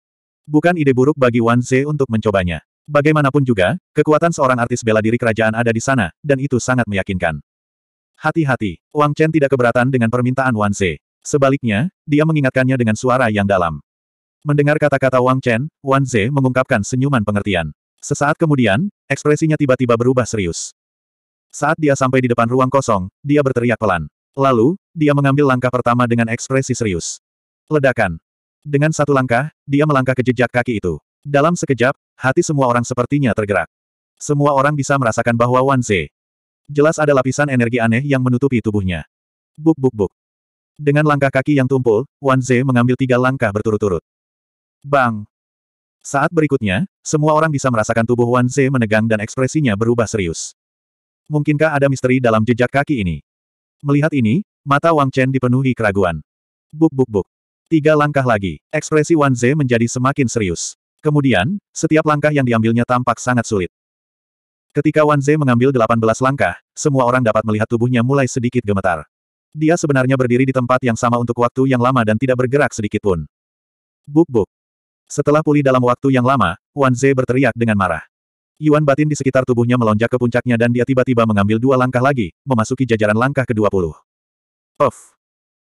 Bukan ide buruk bagi Wan Ze untuk mencobanya. Bagaimanapun juga, kekuatan seorang artis bela diri kerajaan ada di sana, dan itu sangat meyakinkan. Hati-hati, Wang Chen tidak keberatan dengan permintaan Wan Ze. Sebaliknya, dia mengingatkannya dengan suara yang dalam. Mendengar kata-kata Wang Chen, Wan Ze mengungkapkan senyuman pengertian. Sesaat kemudian, ekspresinya tiba-tiba berubah serius. Saat dia sampai di depan ruang kosong, dia berteriak pelan. Lalu, dia mengambil langkah pertama dengan ekspresi serius. Ledakan. Dengan satu langkah, dia melangkah ke jejak kaki itu. Dalam sekejap, hati semua orang sepertinya tergerak. Semua orang bisa merasakan bahwa Wan Ze. Jelas ada lapisan energi aneh yang menutupi tubuhnya. Buk buk buk. Dengan langkah kaki yang tumpul, Wan Ze mengambil tiga langkah berturut-turut. Bang! Saat berikutnya, semua orang bisa merasakan tubuh Wan Ze menegang dan ekspresinya berubah serius. Mungkinkah ada misteri dalam jejak kaki ini? Melihat ini, mata Wang Chen dipenuhi keraguan. Buk buk buk. Tiga langkah lagi, ekspresi Wan Ze menjadi semakin serius. Kemudian, setiap langkah yang diambilnya tampak sangat sulit. Ketika Wan Ze mengambil 18 langkah, semua orang dapat melihat tubuhnya mulai sedikit gemetar. Dia sebenarnya berdiri di tempat yang sama untuk waktu yang lama dan tidak bergerak sedikit pun. Buk buk. Setelah pulih dalam waktu yang lama, Wan Ze berteriak dengan marah. Yuan batin di sekitar tubuhnya melonjak ke puncaknya dan dia tiba-tiba mengambil dua langkah lagi, memasuki jajaran langkah ke-20. Puff.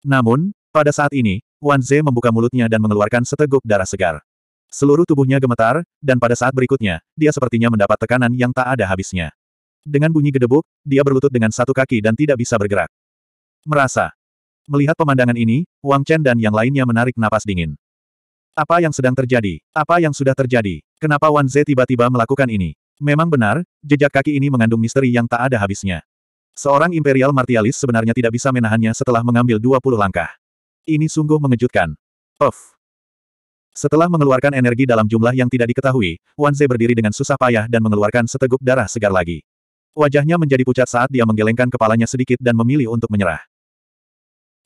Namun, pada saat ini, Wan Ze membuka mulutnya dan mengeluarkan seteguk darah segar. Seluruh tubuhnya gemetar, dan pada saat berikutnya, dia sepertinya mendapat tekanan yang tak ada habisnya. Dengan bunyi gedebuk, dia berlutut dengan satu kaki dan tidak bisa bergerak. Merasa. Melihat pemandangan ini, Wang Chen dan yang lainnya menarik napas dingin. Apa yang sedang terjadi? Apa yang sudah terjadi? Kenapa Wan Ze tiba-tiba melakukan ini? Memang benar, jejak kaki ini mengandung misteri yang tak ada habisnya. Seorang Imperial Martialis sebenarnya tidak bisa menahannya setelah mengambil 20 langkah. Ini sungguh mengejutkan. Puff. Setelah mengeluarkan energi dalam jumlah yang tidak diketahui, Wan Ze berdiri dengan susah payah dan mengeluarkan seteguk darah segar lagi. Wajahnya menjadi pucat saat dia menggelengkan kepalanya sedikit dan memilih untuk menyerah.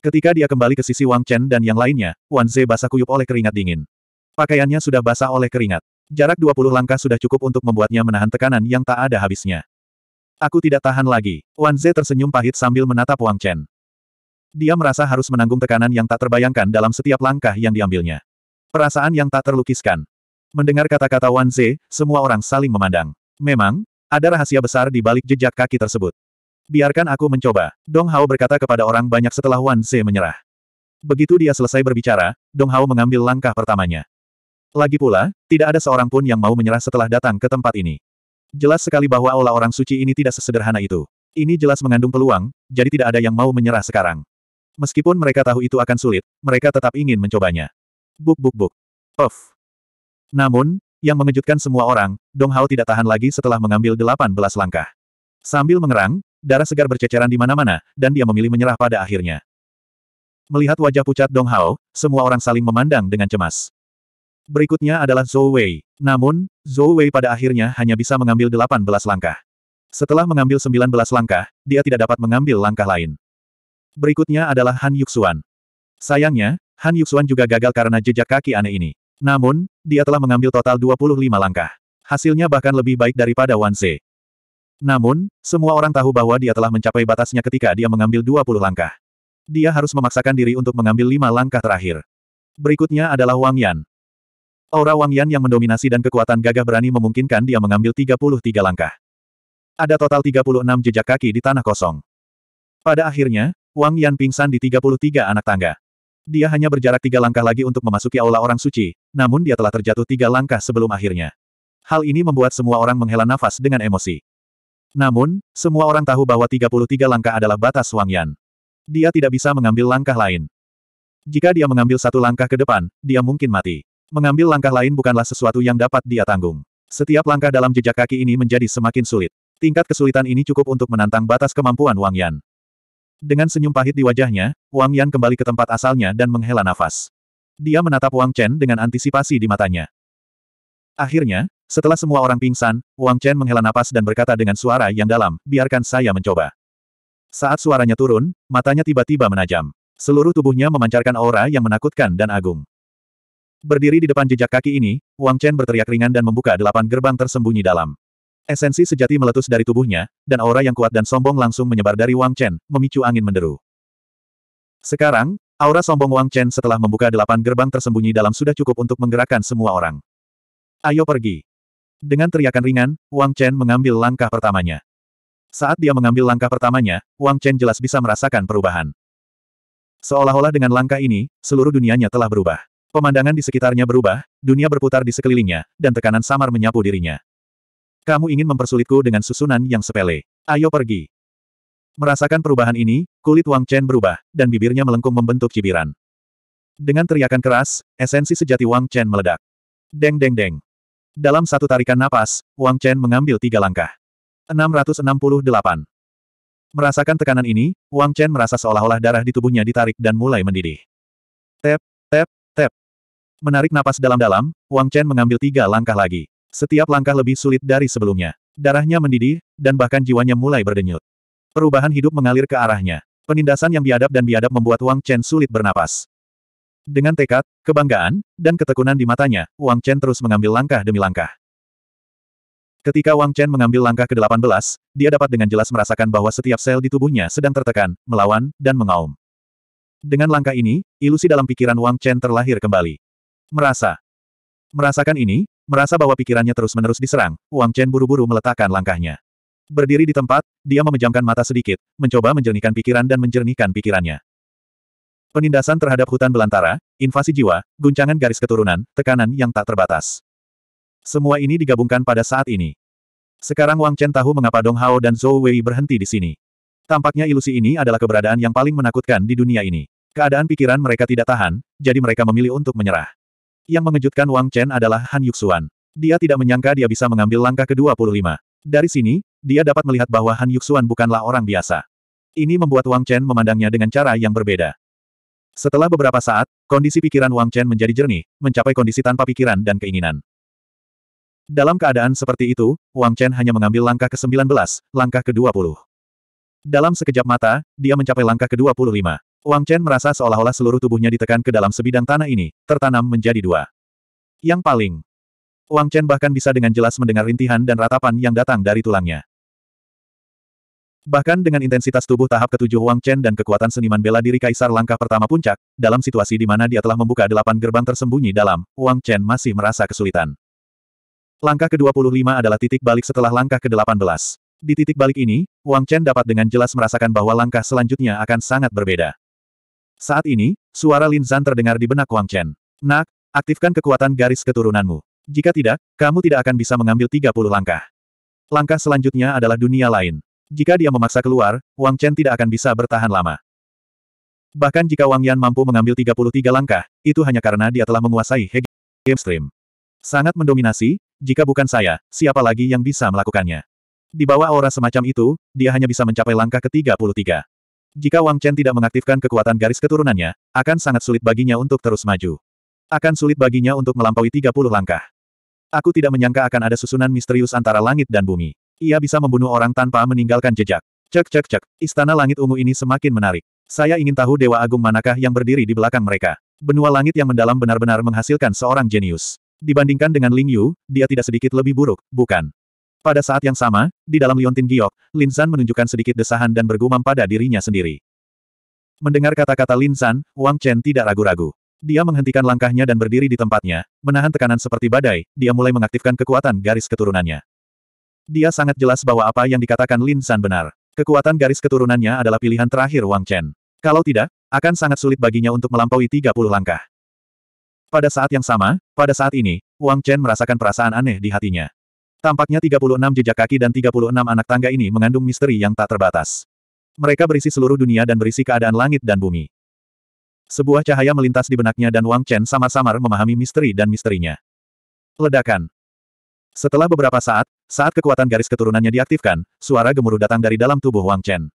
Ketika dia kembali ke sisi Wang Chen dan yang lainnya, Wan Ze basah kuyup oleh keringat dingin. Pakaiannya sudah basah oleh keringat. Jarak 20 langkah sudah cukup untuk membuatnya menahan tekanan yang tak ada habisnya. Aku tidak tahan lagi. Wan Ze tersenyum pahit sambil menatap Wang Chen. Dia merasa harus menanggung tekanan yang tak terbayangkan dalam setiap langkah yang diambilnya. Perasaan yang tak terlukiskan. Mendengar kata-kata Wan Ze, semua orang saling memandang. Memang, ada rahasia besar di balik jejak kaki tersebut. Biarkan aku mencoba. Dong Hao berkata kepada orang banyak setelah Wan Ze menyerah. Begitu dia selesai berbicara, Dong Hao mengambil langkah pertamanya. Lagi pula, tidak ada seorang pun yang mau menyerah setelah datang ke tempat ini. Jelas sekali bahwa aula orang suci ini tidak sesederhana itu. Ini jelas mengandung peluang, jadi tidak ada yang mau menyerah sekarang. Meskipun mereka tahu itu akan sulit, mereka tetap ingin mencobanya. Buk buk buk. Off. Namun, yang mengejutkan semua orang, Dong Hao tidak tahan lagi setelah mengambil 18 langkah. Sambil mengerang, darah segar berceceran di mana-mana, dan dia memilih menyerah pada akhirnya. Melihat wajah pucat Dong Hao, semua orang saling memandang dengan cemas. Berikutnya adalah Zhou Wei. Namun, Zhou Wei pada akhirnya hanya bisa mengambil 18 langkah. Setelah mengambil 19 langkah, dia tidak dapat mengambil langkah lain. Berikutnya adalah Han Yuxuan. Sayangnya, Han Yuxuan juga gagal karena jejak kaki aneh ini. Namun, dia telah mengambil total 25 langkah. Hasilnya bahkan lebih baik daripada Wan Ze. Namun, semua orang tahu bahwa dia telah mencapai batasnya ketika dia mengambil 20 langkah. Dia harus memaksakan diri untuk mengambil 5 langkah terakhir. Berikutnya adalah Wang Yan. Aura Wang Yan yang mendominasi dan kekuatan gagah berani memungkinkan dia mengambil 33 langkah. Ada total 36 jejak kaki di tanah kosong. Pada akhirnya, Wang Yan pingsan di 33 anak tangga. Dia hanya berjarak tiga langkah lagi untuk memasuki aula orang suci, namun dia telah terjatuh tiga langkah sebelum akhirnya. Hal ini membuat semua orang menghela nafas dengan emosi. Namun, semua orang tahu bahwa 33 langkah adalah batas Wang Yan. Dia tidak bisa mengambil langkah lain. Jika dia mengambil satu langkah ke depan, dia mungkin mati. Mengambil langkah lain bukanlah sesuatu yang dapat dia tanggung. Setiap langkah dalam jejak kaki ini menjadi semakin sulit. Tingkat kesulitan ini cukup untuk menantang batas kemampuan Wang Yan. Dengan senyum pahit di wajahnya, Wang Yan kembali ke tempat asalnya dan menghela nafas. Dia menatap Wang Chen dengan antisipasi di matanya. Akhirnya, setelah semua orang pingsan, Wang Chen menghela nafas dan berkata dengan suara yang dalam, biarkan saya mencoba. Saat suaranya turun, matanya tiba-tiba menajam. Seluruh tubuhnya memancarkan aura yang menakutkan dan agung. Berdiri di depan jejak kaki ini, Wang Chen berteriak ringan dan membuka delapan gerbang tersembunyi dalam. Esensi sejati meletus dari tubuhnya, dan aura yang kuat dan sombong langsung menyebar dari Wang Chen, memicu angin menderu. Sekarang, aura sombong Wang Chen setelah membuka delapan gerbang tersembunyi dalam sudah cukup untuk menggerakkan semua orang. Ayo pergi. Dengan teriakan ringan, Wang Chen mengambil langkah pertamanya. Saat dia mengambil langkah pertamanya, Wang Chen jelas bisa merasakan perubahan. Seolah-olah dengan langkah ini, seluruh dunianya telah berubah. Pemandangan di sekitarnya berubah, dunia berputar di sekelilingnya, dan tekanan samar menyapu dirinya. Kamu ingin mempersulitku dengan susunan yang sepele. Ayo pergi. Merasakan perubahan ini, kulit Wang Chen berubah, dan bibirnya melengkung membentuk cibiran. Dengan teriakan keras, esensi sejati Wang Chen meledak. Deng deng deng. Dalam satu tarikan napas, Wang Chen mengambil tiga langkah. 668. Merasakan tekanan ini, Wang Chen merasa seolah-olah darah di tubuhnya ditarik dan mulai mendidih. Tep, tep, tep. Menarik napas dalam-dalam, Wang Chen mengambil tiga langkah lagi. Setiap langkah lebih sulit dari sebelumnya. Darahnya mendidih, dan bahkan jiwanya mulai berdenyut. Perubahan hidup mengalir ke arahnya. Penindasan yang biadab dan biadab membuat Wang Chen sulit bernapas. Dengan tekad, kebanggaan, dan ketekunan di matanya, Wang Chen terus mengambil langkah demi langkah. Ketika Wang Chen mengambil langkah ke-18, dia dapat dengan jelas merasakan bahwa setiap sel di tubuhnya sedang tertekan, melawan, dan mengaum. Dengan langkah ini, ilusi dalam pikiran Wang Chen terlahir kembali. Merasa. Merasakan ini, merasa bahwa pikirannya terus-menerus diserang, Wang Chen buru-buru meletakkan langkahnya. Berdiri di tempat, dia memejamkan mata sedikit, mencoba menjernihkan pikiran dan menjernihkan pikirannya. Penindasan terhadap hutan belantara, invasi jiwa, guncangan garis keturunan, tekanan yang tak terbatas. Semua ini digabungkan pada saat ini. Sekarang Wang Chen tahu mengapa Dong Hao dan Zhou Wei berhenti di sini. Tampaknya ilusi ini adalah keberadaan yang paling menakutkan di dunia ini. Keadaan pikiran mereka tidak tahan, jadi mereka memilih untuk menyerah. Yang mengejutkan Wang Chen adalah Han Yuxuan. Dia tidak menyangka dia bisa mengambil langkah ke-25. Dari sini, dia dapat melihat bahwa Han Yuxuan bukanlah orang biasa. Ini membuat Wang Chen memandangnya dengan cara yang berbeda. Setelah beberapa saat, kondisi pikiran Wang Chen menjadi jernih, mencapai kondisi tanpa pikiran dan keinginan. Dalam keadaan seperti itu, Wang Chen hanya mengambil langkah ke-19, langkah ke-20. Dalam sekejap mata, dia mencapai langkah ke-25. Wang Chen merasa seolah-olah seluruh tubuhnya ditekan ke dalam sebidang tanah ini, tertanam menjadi dua. Yang paling Wang Chen bahkan bisa dengan jelas mendengar rintihan dan ratapan yang datang dari tulangnya. Bahkan dengan intensitas tubuh tahap ketujuh Wang Chen dan kekuatan seniman bela diri Kaisar langkah pertama puncak, dalam situasi di mana dia telah membuka delapan gerbang tersembunyi dalam, Wang Chen masih merasa kesulitan. Langkah ke-25 adalah titik balik setelah langkah ke-18. Di titik balik ini, Wang Chen dapat dengan jelas merasakan bahwa langkah selanjutnya akan sangat berbeda. Saat ini, suara Lin Zan terdengar di benak Wang Chen. Nak, aktifkan kekuatan garis keturunanmu. Jika tidak, kamu tidak akan bisa mengambil 30 langkah. Langkah selanjutnya adalah dunia lain. Jika dia memaksa keluar, Wang Chen tidak akan bisa bertahan lama. Bahkan jika Wang Yan mampu mengambil 33 langkah, itu hanya karena dia telah menguasai Hege Game Stream. Sangat mendominasi, jika bukan saya, siapa lagi yang bisa melakukannya? Di bawah aura semacam itu, dia hanya bisa mencapai langkah ke-33. Jika Wang Chen tidak mengaktifkan kekuatan garis keturunannya, akan sangat sulit baginya untuk terus maju. Akan sulit baginya untuk melampaui 30 langkah. Aku tidak menyangka akan ada susunan misterius antara langit dan bumi. Ia bisa membunuh orang tanpa meninggalkan jejak. Cek cek cek, istana langit ungu ini semakin menarik. Saya ingin tahu Dewa Agung manakah yang berdiri di belakang mereka. Benua langit yang mendalam benar-benar menghasilkan seorang jenius. Dibandingkan dengan Ling Yu, dia tidak sedikit lebih buruk, bukan? Pada saat yang sama, di dalam Liontin Giok, Lin Zan menunjukkan sedikit desahan dan bergumam pada dirinya sendiri. Mendengar kata-kata Lin Zan, Wang Chen tidak ragu-ragu. Dia menghentikan langkahnya dan berdiri di tempatnya, menahan tekanan seperti badai, dia mulai mengaktifkan kekuatan garis keturunannya. Dia sangat jelas bahwa apa yang dikatakan Lin San benar. Kekuatan garis keturunannya adalah pilihan terakhir Wang Chen. Kalau tidak, akan sangat sulit baginya untuk melampaui 30 langkah. Pada saat yang sama, pada saat ini, Wang Chen merasakan perasaan aneh di hatinya. Tampaknya 36 jejak kaki dan 36 anak tangga ini mengandung misteri yang tak terbatas. Mereka berisi seluruh dunia dan berisi keadaan langit dan bumi. Sebuah cahaya melintas di benaknya dan Wang Chen samar-samar memahami misteri dan misterinya. Ledakan. Setelah beberapa saat, saat kekuatan garis keturunannya diaktifkan, suara gemuruh datang dari dalam tubuh Wang Chen.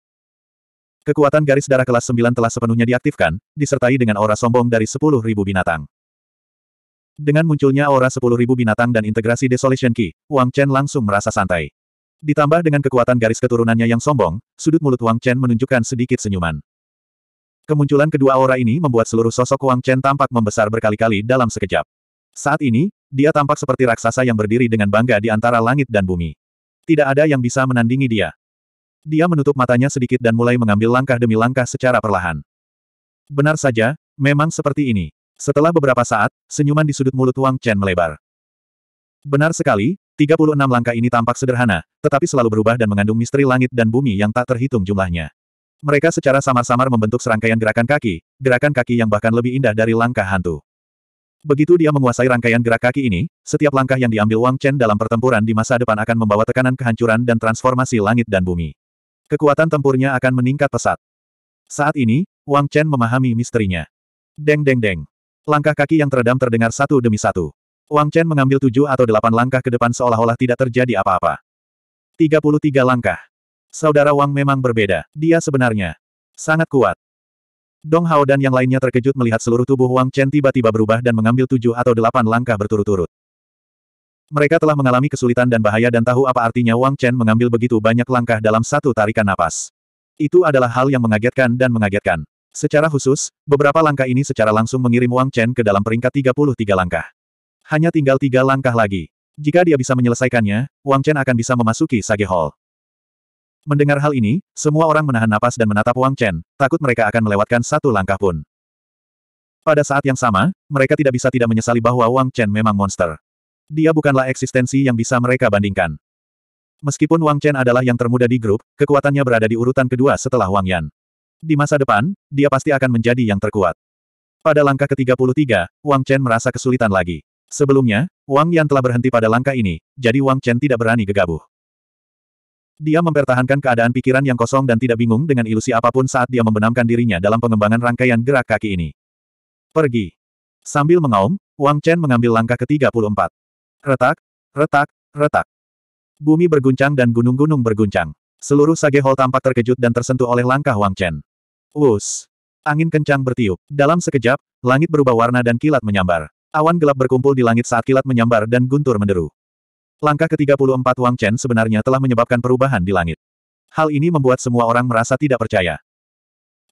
Kekuatan garis darah kelas 9 telah sepenuhnya diaktifkan, disertai dengan aura sombong dari 10.000 binatang. Dengan munculnya aura 10.000 binatang dan integrasi Desolation Key, Wang Chen langsung merasa santai. Ditambah dengan kekuatan garis keturunannya yang sombong, sudut mulut Wang Chen menunjukkan sedikit senyuman. Kemunculan kedua aura ini membuat seluruh sosok Wang Chen tampak membesar berkali-kali dalam sekejap. Saat ini, dia tampak seperti raksasa yang berdiri dengan bangga di antara langit dan bumi. Tidak ada yang bisa menandingi dia. Dia menutup matanya sedikit dan mulai mengambil langkah demi langkah secara perlahan. Benar saja, memang seperti ini. Setelah beberapa saat, senyuman di sudut mulut Wang Chen melebar. Benar sekali, 36 langkah ini tampak sederhana, tetapi selalu berubah dan mengandung misteri langit dan bumi yang tak terhitung jumlahnya. Mereka secara samar-samar membentuk serangkaian gerakan kaki, gerakan kaki yang bahkan lebih indah dari langkah hantu. Begitu dia menguasai rangkaian gerak kaki ini, setiap langkah yang diambil Wang Chen dalam pertempuran di masa depan akan membawa tekanan kehancuran dan transformasi langit dan bumi. Kekuatan tempurnya akan meningkat pesat. Saat ini, Wang Chen memahami misterinya. Deng deng deng. Langkah kaki yang teredam terdengar satu demi satu. Wang Chen mengambil tujuh atau delapan langkah ke depan seolah-olah tidak terjadi apa-apa. 33 langkah. Saudara Wang memang berbeda. Dia sebenarnya sangat kuat. Dong Hao dan yang lainnya terkejut melihat seluruh tubuh Wang Chen tiba-tiba berubah dan mengambil tujuh atau delapan langkah berturut-turut. Mereka telah mengalami kesulitan dan bahaya dan tahu apa artinya Wang Chen mengambil begitu banyak langkah dalam satu tarikan napas. Itu adalah hal yang mengagetkan dan mengagetkan. Secara khusus, beberapa langkah ini secara langsung mengirim Wang Chen ke dalam peringkat 33 langkah. Hanya tinggal tiga langkah lagi. Jika dia bisa menyelesaikannya, Wang Chen akan bisa memasuki Sage Hall. Mendengar hal ini, semua orang menahan napas dan menatap Wang Chen, takut mereka akan melewatkan satu langkah pun. Pada saat yang sama, mereka tidak bisa tidak menyesali bahwa Wang Chen memang monster. Dia bukanlah eksistensi yang bisa mereka bandingkan. Meskipun Wang Chen adalah yang termuda di grup, kekuatannya berada di urutan kedua setelah Wang Yan. Di masa depan, dia pasti akan menjadi yang terkuat. Pada langkah ke-33, Wang Chen merasa kesulitan lagi. Sebelumnya, Wang Yan telah berhenti pada langkah ini, jadi Wang Chen tidak berani gegabah. Dia mempertahankan keadaan pikiran yang kosong dan tidak bingung dengan ilusi apa pun saat dia membenamkan dirinya dalam pengembangan rangkaian gerak kaki ini. Pergi. Sambil mengaum, Wang Chen mengambil langkah ke-34. Retak, retak, retak. Bumi berguncang dan gunung-gunung berguncang. Seluruh Sage Hall tampak terkejut dan tersentuh oleh langkah Wang Chen. Us. Angin kencang bertiup. Dalam sekejap, langit berubah warna dan kilat menyambar. Awan gelap berkumpul di langit saat kilat menyambar dan guntur menderu. Langkah ke-34 Wang Chen sebenarnya telah menyebabkan perubahan di langit. Hal ini membuat semua orang merasa tidak percaya.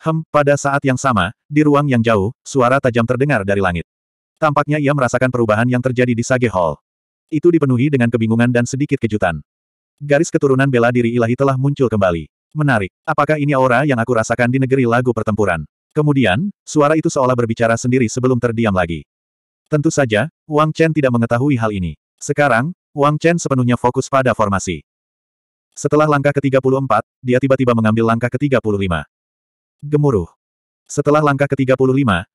Hem, pada saat yang sama, di ruang yang jauh, suara tajam terdengar dari langit. Tampaknya ia merasakan perubahan yang terjadi di Sage Hall. Itu dipenuhi dengan kebingungan dan sedikit kejutan. Garis keturunan bela diri ilahi telah muncul kembali. Menarik. Apakah ini aura yang aku rasakan di negeri lagu pertempuran? Kemudian, suara itu seolah berbicara sendiri sebelum terdiam lagi. Tentu saja, Wang Chen tidak mengetahui hal ini. Sekarang, Wang Chen sepenuhnya fokus pada formasi. Setelah langkah ke-34, dia tiba-tiba mengambil langkah ke-35. Gemuruh. Setelah langkah ke-35,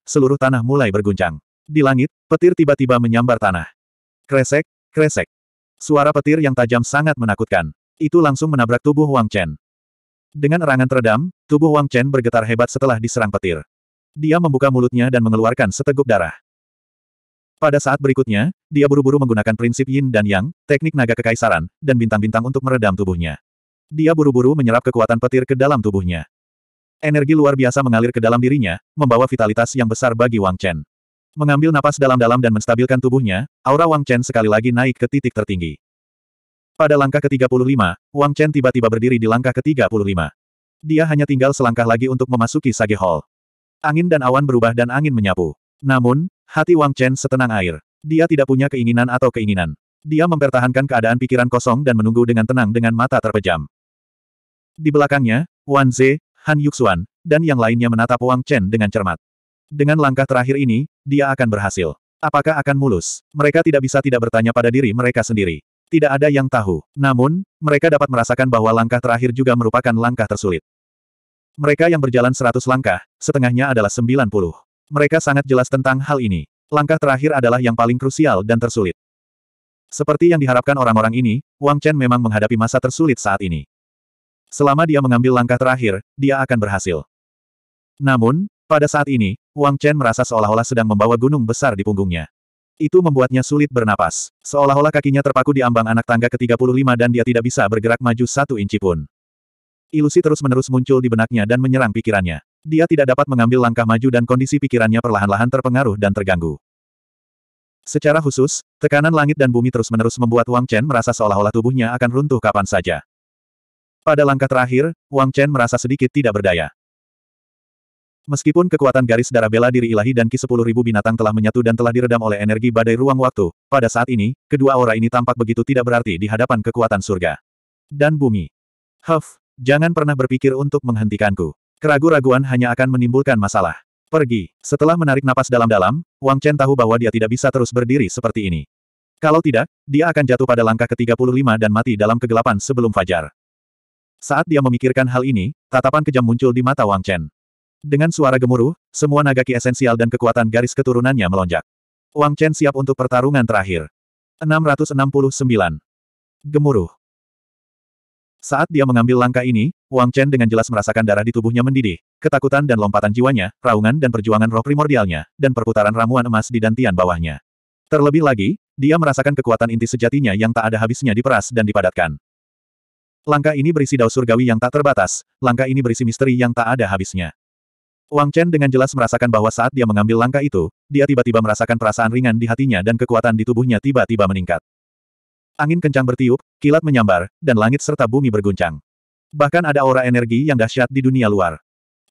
seluruh tanah mulai berguncang. Di langit, petir tiba-tiba menyambar tanah. Kresek, Kresek. Suara petir yang tajam sangat menakutkan. Itu langsung menabrak tubuh Wang Chen. Dengan erangan teredam, tubuh Wang Chen bergetar hebat setelah diserang petir. Dia membuka mulutnya dan mengeluarkan seteguk darah. Pada saat berikutnya, dia buru-buru menggunakan prinsip Yin dan Yang, teknik naga kekaisaran, dan bintang-bintang untuk meredam tubuhnya. Dia buru-buru menyerap kekuatan petir ke dalam tubuhnya. Energi luar biasa mengalir ke dalam dirinya, membawa vitalitas yang besar bagi Wang Chen. Mengambil napas dalam-dalam dan menstabilkan tubuhnya, aura Wang Chen sekali lagi naik ke titik tertinggi. Pada langkah ke-35, Wang Chen tiba-tiba berdiri di langkah ke-35. Dia hanya tinggal selangkah lagi untuk memasuki Sage Hall. Angin dan awan berubah dan angin menyapu. Namun, hati Wang Chen setenang air. Dia tidak punya keinginan atau keinginan. Dia mempertahankan keadaan pikiran kosong dan menunggu dengan tenang dengan mata terpejam. Di belakangnya, Wan Ze, Han Yuxuan, dan yang lainnya menatap Wang Chen dengan cermat. Dengan langkah terakhir ini, dia akan berhasil. Apakah akan mulus? Mereka tidak bisa tidak bertanya pada diri mereka sendiri. Tidak ada yang tahu. Namun, mereka dapat merasakan bahwa langkah terakhir juga merupakan langkah tersulit. Mereka yang berjalan 100 langkah, setengahnya adalah 90. Mereka sangat jelas tentang hal ini. Langkah terakhir adalah yang paling krusial dan tersulit. Seperti yang diharapkan orang-orang ini, Wang Chen memang menghadapi masa tersulit saat ini. Selama dia mengambil langkah terakhir, dia akan berhasil. Namun, pada saat ini, Wang Chen merasa seolah-olah sedang membawa gunung besar di punggungnya. Itu membuatnya sulit bernapas. Seolah-olah kakinya terpaku di ambang anak tangga ke-35 dan dia tidak bisa bergerak maju satu inci pun. Ilusi terus-menerus muncul di benaknya dan menyerang pikirannya. Dia tidak dapat mengambil langkah maju dan kondisi pikirannya perlahan-lahan terpengaruh dan terganggu. Secara khusus, tekanan langit dan bumi terus-menerus membuat Wang Chen merasa seolah-olah tubuhnya akan runtuh kapan saja. Pada langkah terakhir, Wang Chen merasa sedikit tidak berdaya. Meskipun kekuatan garis darah bela diri ilahi dan ki-10.000 binatang telah menyatu dan telah diredam oleh energi badai ruang waktu, pada saat ini, kedua aura ini tampak begitu tidak berarti di hadapan kekuatan surga. Dan bumi. Huff, jangan pernah berpikir untuk menghentikanku. Keragu-raguan hanya akan menimbulkan masalah. Pergi. Setelah menarik napas dalam-dalam, Wang Chen tahu bahwa dia tidak bisa terus berdiri seperti ini. Kalau tidak, dia akan jatuh pada langkah ke-35 dan mati dalam kegelapan sebelum fajar. Saat dia memikirkan hal ini, tatapan kejam muncul di mata Wang Chen. Dengan suara gemuruh, semua nagaki esensial dan kekuatan garis keturunannya melonjak. Wang Chen siap untuk pertarungan terakhir. 669. Gemuruh. Saat dia mengambil langkah ini, Wang Chen dengan jelas merasakan darah di tubuhnya mendidih, ketakutan dan lompatan jiwanya, raungan dan perjuangan roh primordialnya, dan perputaran ramuan emas di dantian bawahnya. Terlebih lagi, dia merasakan kekuatan inti sejatinya yang tak ada habisnya diperas dan dipadatkan. Langkah ini berisi dao surgawi yang tak terbatas, langkah ini berisi misteri yang tak ada habisnya. Wang Chen dengan jelas merasakan bahwa saat dia mengambil langkah itu, dia tiba-tiba merasakan perasaan ringan di hatinya dan kekuatan di tubuhnya tiba-tiba meningkat. Angin kencang bertiup, kilat menyambar, dan langit serta bumi berguncang. Bahkan ada aura energi yang dahsyat di dunia luar.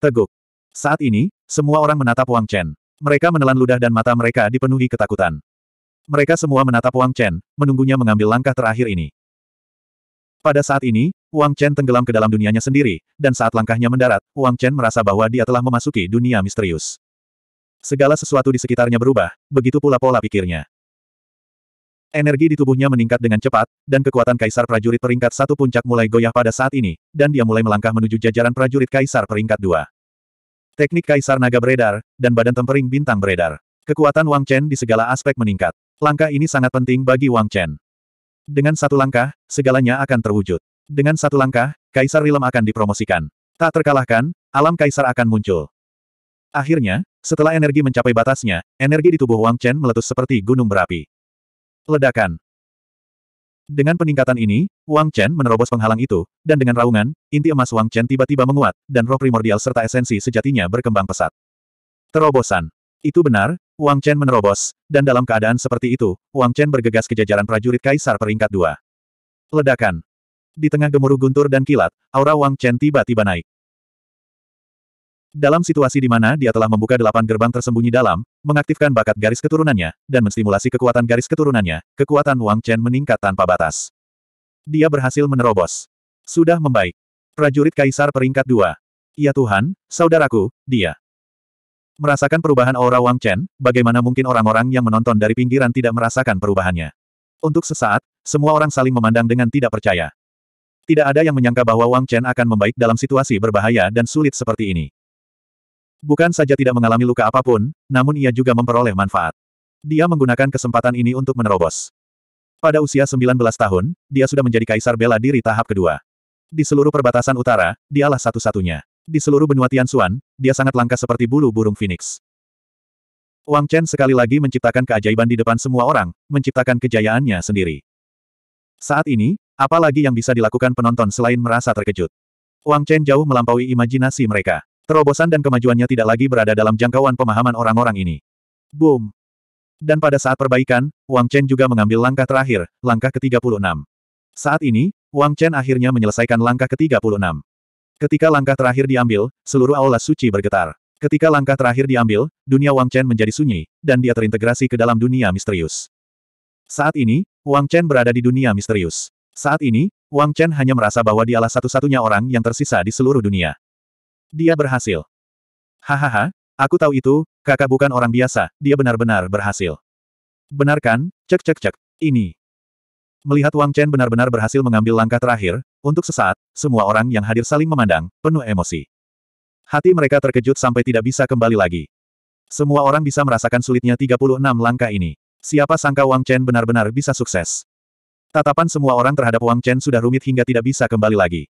Teguk. Saat ini, semua orang menatap Wang Chen. Mereka menelan ludah dan mata mereka dipenuhi ketakutan. Mereka semua menatap Wang Chen, menunggunya mengambil langkah terakhir ini. Pada saat ini, Wang Chen tenggelam ke dalam dunianya sendiri, dan saat langkahnya mendarat, Wang Chen merasa bahwa dia telah memasuki dunia misterius. Segala sesuatu di sekitarnya berubah, begitu pula pola pikirnya. Energi di tubuhnya meningkat dengan cepat, dan kekuatan kaisar prajurit peringkat satu puncak mulai goyah pada saat ini, dan dia mulai melangkah menuju jajaran prajurit kaisar peringkat dua. Teknik kaisar naga beredar, dan badan tempering bintang beredar. Kekuatan Wang Chen di segala aspek meningkat. Langkah ini sangat penting bagi Wang Chen. Dengan satu langkah, segalanya akan terwujud. Dengan satu langkah, Kaisar Rilem akan dipromosikan. Tak terkalahkan, alam Kaisar akan muncul. Akhirnya, setelah energi mencapai batasnya, energi di tubuh Wang Chen meletus seperti gunung berapi. Ledakan. Dengan peningkatan ini, Wang Chen menerobos penghalang itu, dan dengan raungan, inti emas Wang Chen tiba-tiba menguat, dan roh primordial serta esensi sejatinya berkembang pesat. Terobosan. Itu benar, Wang Chen menerobos, dan dalam keadaan seperti itu, Wang Chen bergegas ke jajaran prajurit kaisar peringkat dua. Ledakan. Di tengah gemuruh guntur dan kilat, aura Wang Chen tiba-tiba naik. Dalam situasi di mana dia telah membuka delapan gerbang tersembunyi dalam, mengaktifkan bakat garis keturunannya, dan menstimulasi kekuatan garis keturunannya, kekuatan Wang Chen meningkat tanpa batas. Dia berhasil menerobos. Sudah membaik. Prajurit Kaisar peringkat dua. Ya Tuhan, saudaraku, dia. Merasakan perubahan aura Wang Chen, bagaimana mungkin orang-orang yang menonton dari pinggiran tidak merasakan perubahannya? Untuk sesaat, semua orang saling memandang dengan tidak percaya. Tidak ada yang menyangka bahwa Wang Chen akan membaik dalam situasi berbahaya dan sulit seperti ini. Bukan saja tidak mengalami luka apa pun, namun ia juga memperoleh manfaat. Dia menggunakan kesempatan ini untuk menerobos. Pada usia 19 tahun, dia sudah menjadi kaisar bela diri tahap kedua. Di seluruh perbatasan utara, dialah satu-satunya. Di seluruh benua Tianxuan, dia sangat langka seperti bulu burung phoenix. Wang Chen sekali lagi menciptakan keajaiban di depan semua orang, menciptakan kejayaannya sendiri. Saat ini, apa lagi yang bisa dilakukan penonton selain merasa terkejut? Wang Chen jauh melampaui imajinasi mereka. Terobosan dan kemajuannya tidak lagi berada dalam jangkauan pemahaman orang-orang ini. Boom! Dan pada saat perbaikan, Wang Chen juga mengambil langkah terakhir, langkah ke-36. Saat ini, Wang Chen akhirnya menyelesaikan langkah ke-36. Ketika langkah terakhir diambil, seluruh aula suci bergetar. Ketika langkah terakhir diambil, dunia Wang Chen menjadi sunyi, dan dia terintegrasi ke dalam dunia misterius. Saat ini, Wang Chen berada di dunia misterius. Saat ini, Wang Chen hanya merasa bahwa dialah satu-satunya orang yang tersisa di seluruh dunia. Dia berhasil. Hahaha, aku tahu itu, kakak bukan orang biasa, dia benar-benar berhasil. Benar kan? Cek cek cek. Ini. Melihat Wang Chen benar-benar berhasil mengambil langkah terakhir, untuk sesaat, semua orang yang hadir saling memandang, penuh emosi. Hati mereka terkejut sampai tidak bisa kembali lagi. Semua orang bisa merasakan sulitnya 36 langkah ini. Siapa sangka Wang Chen benar-benar bisa sukses. Tatapan semua orang terhadap Wang Chen sudah rumit hingga tidak bisa kembali lagi.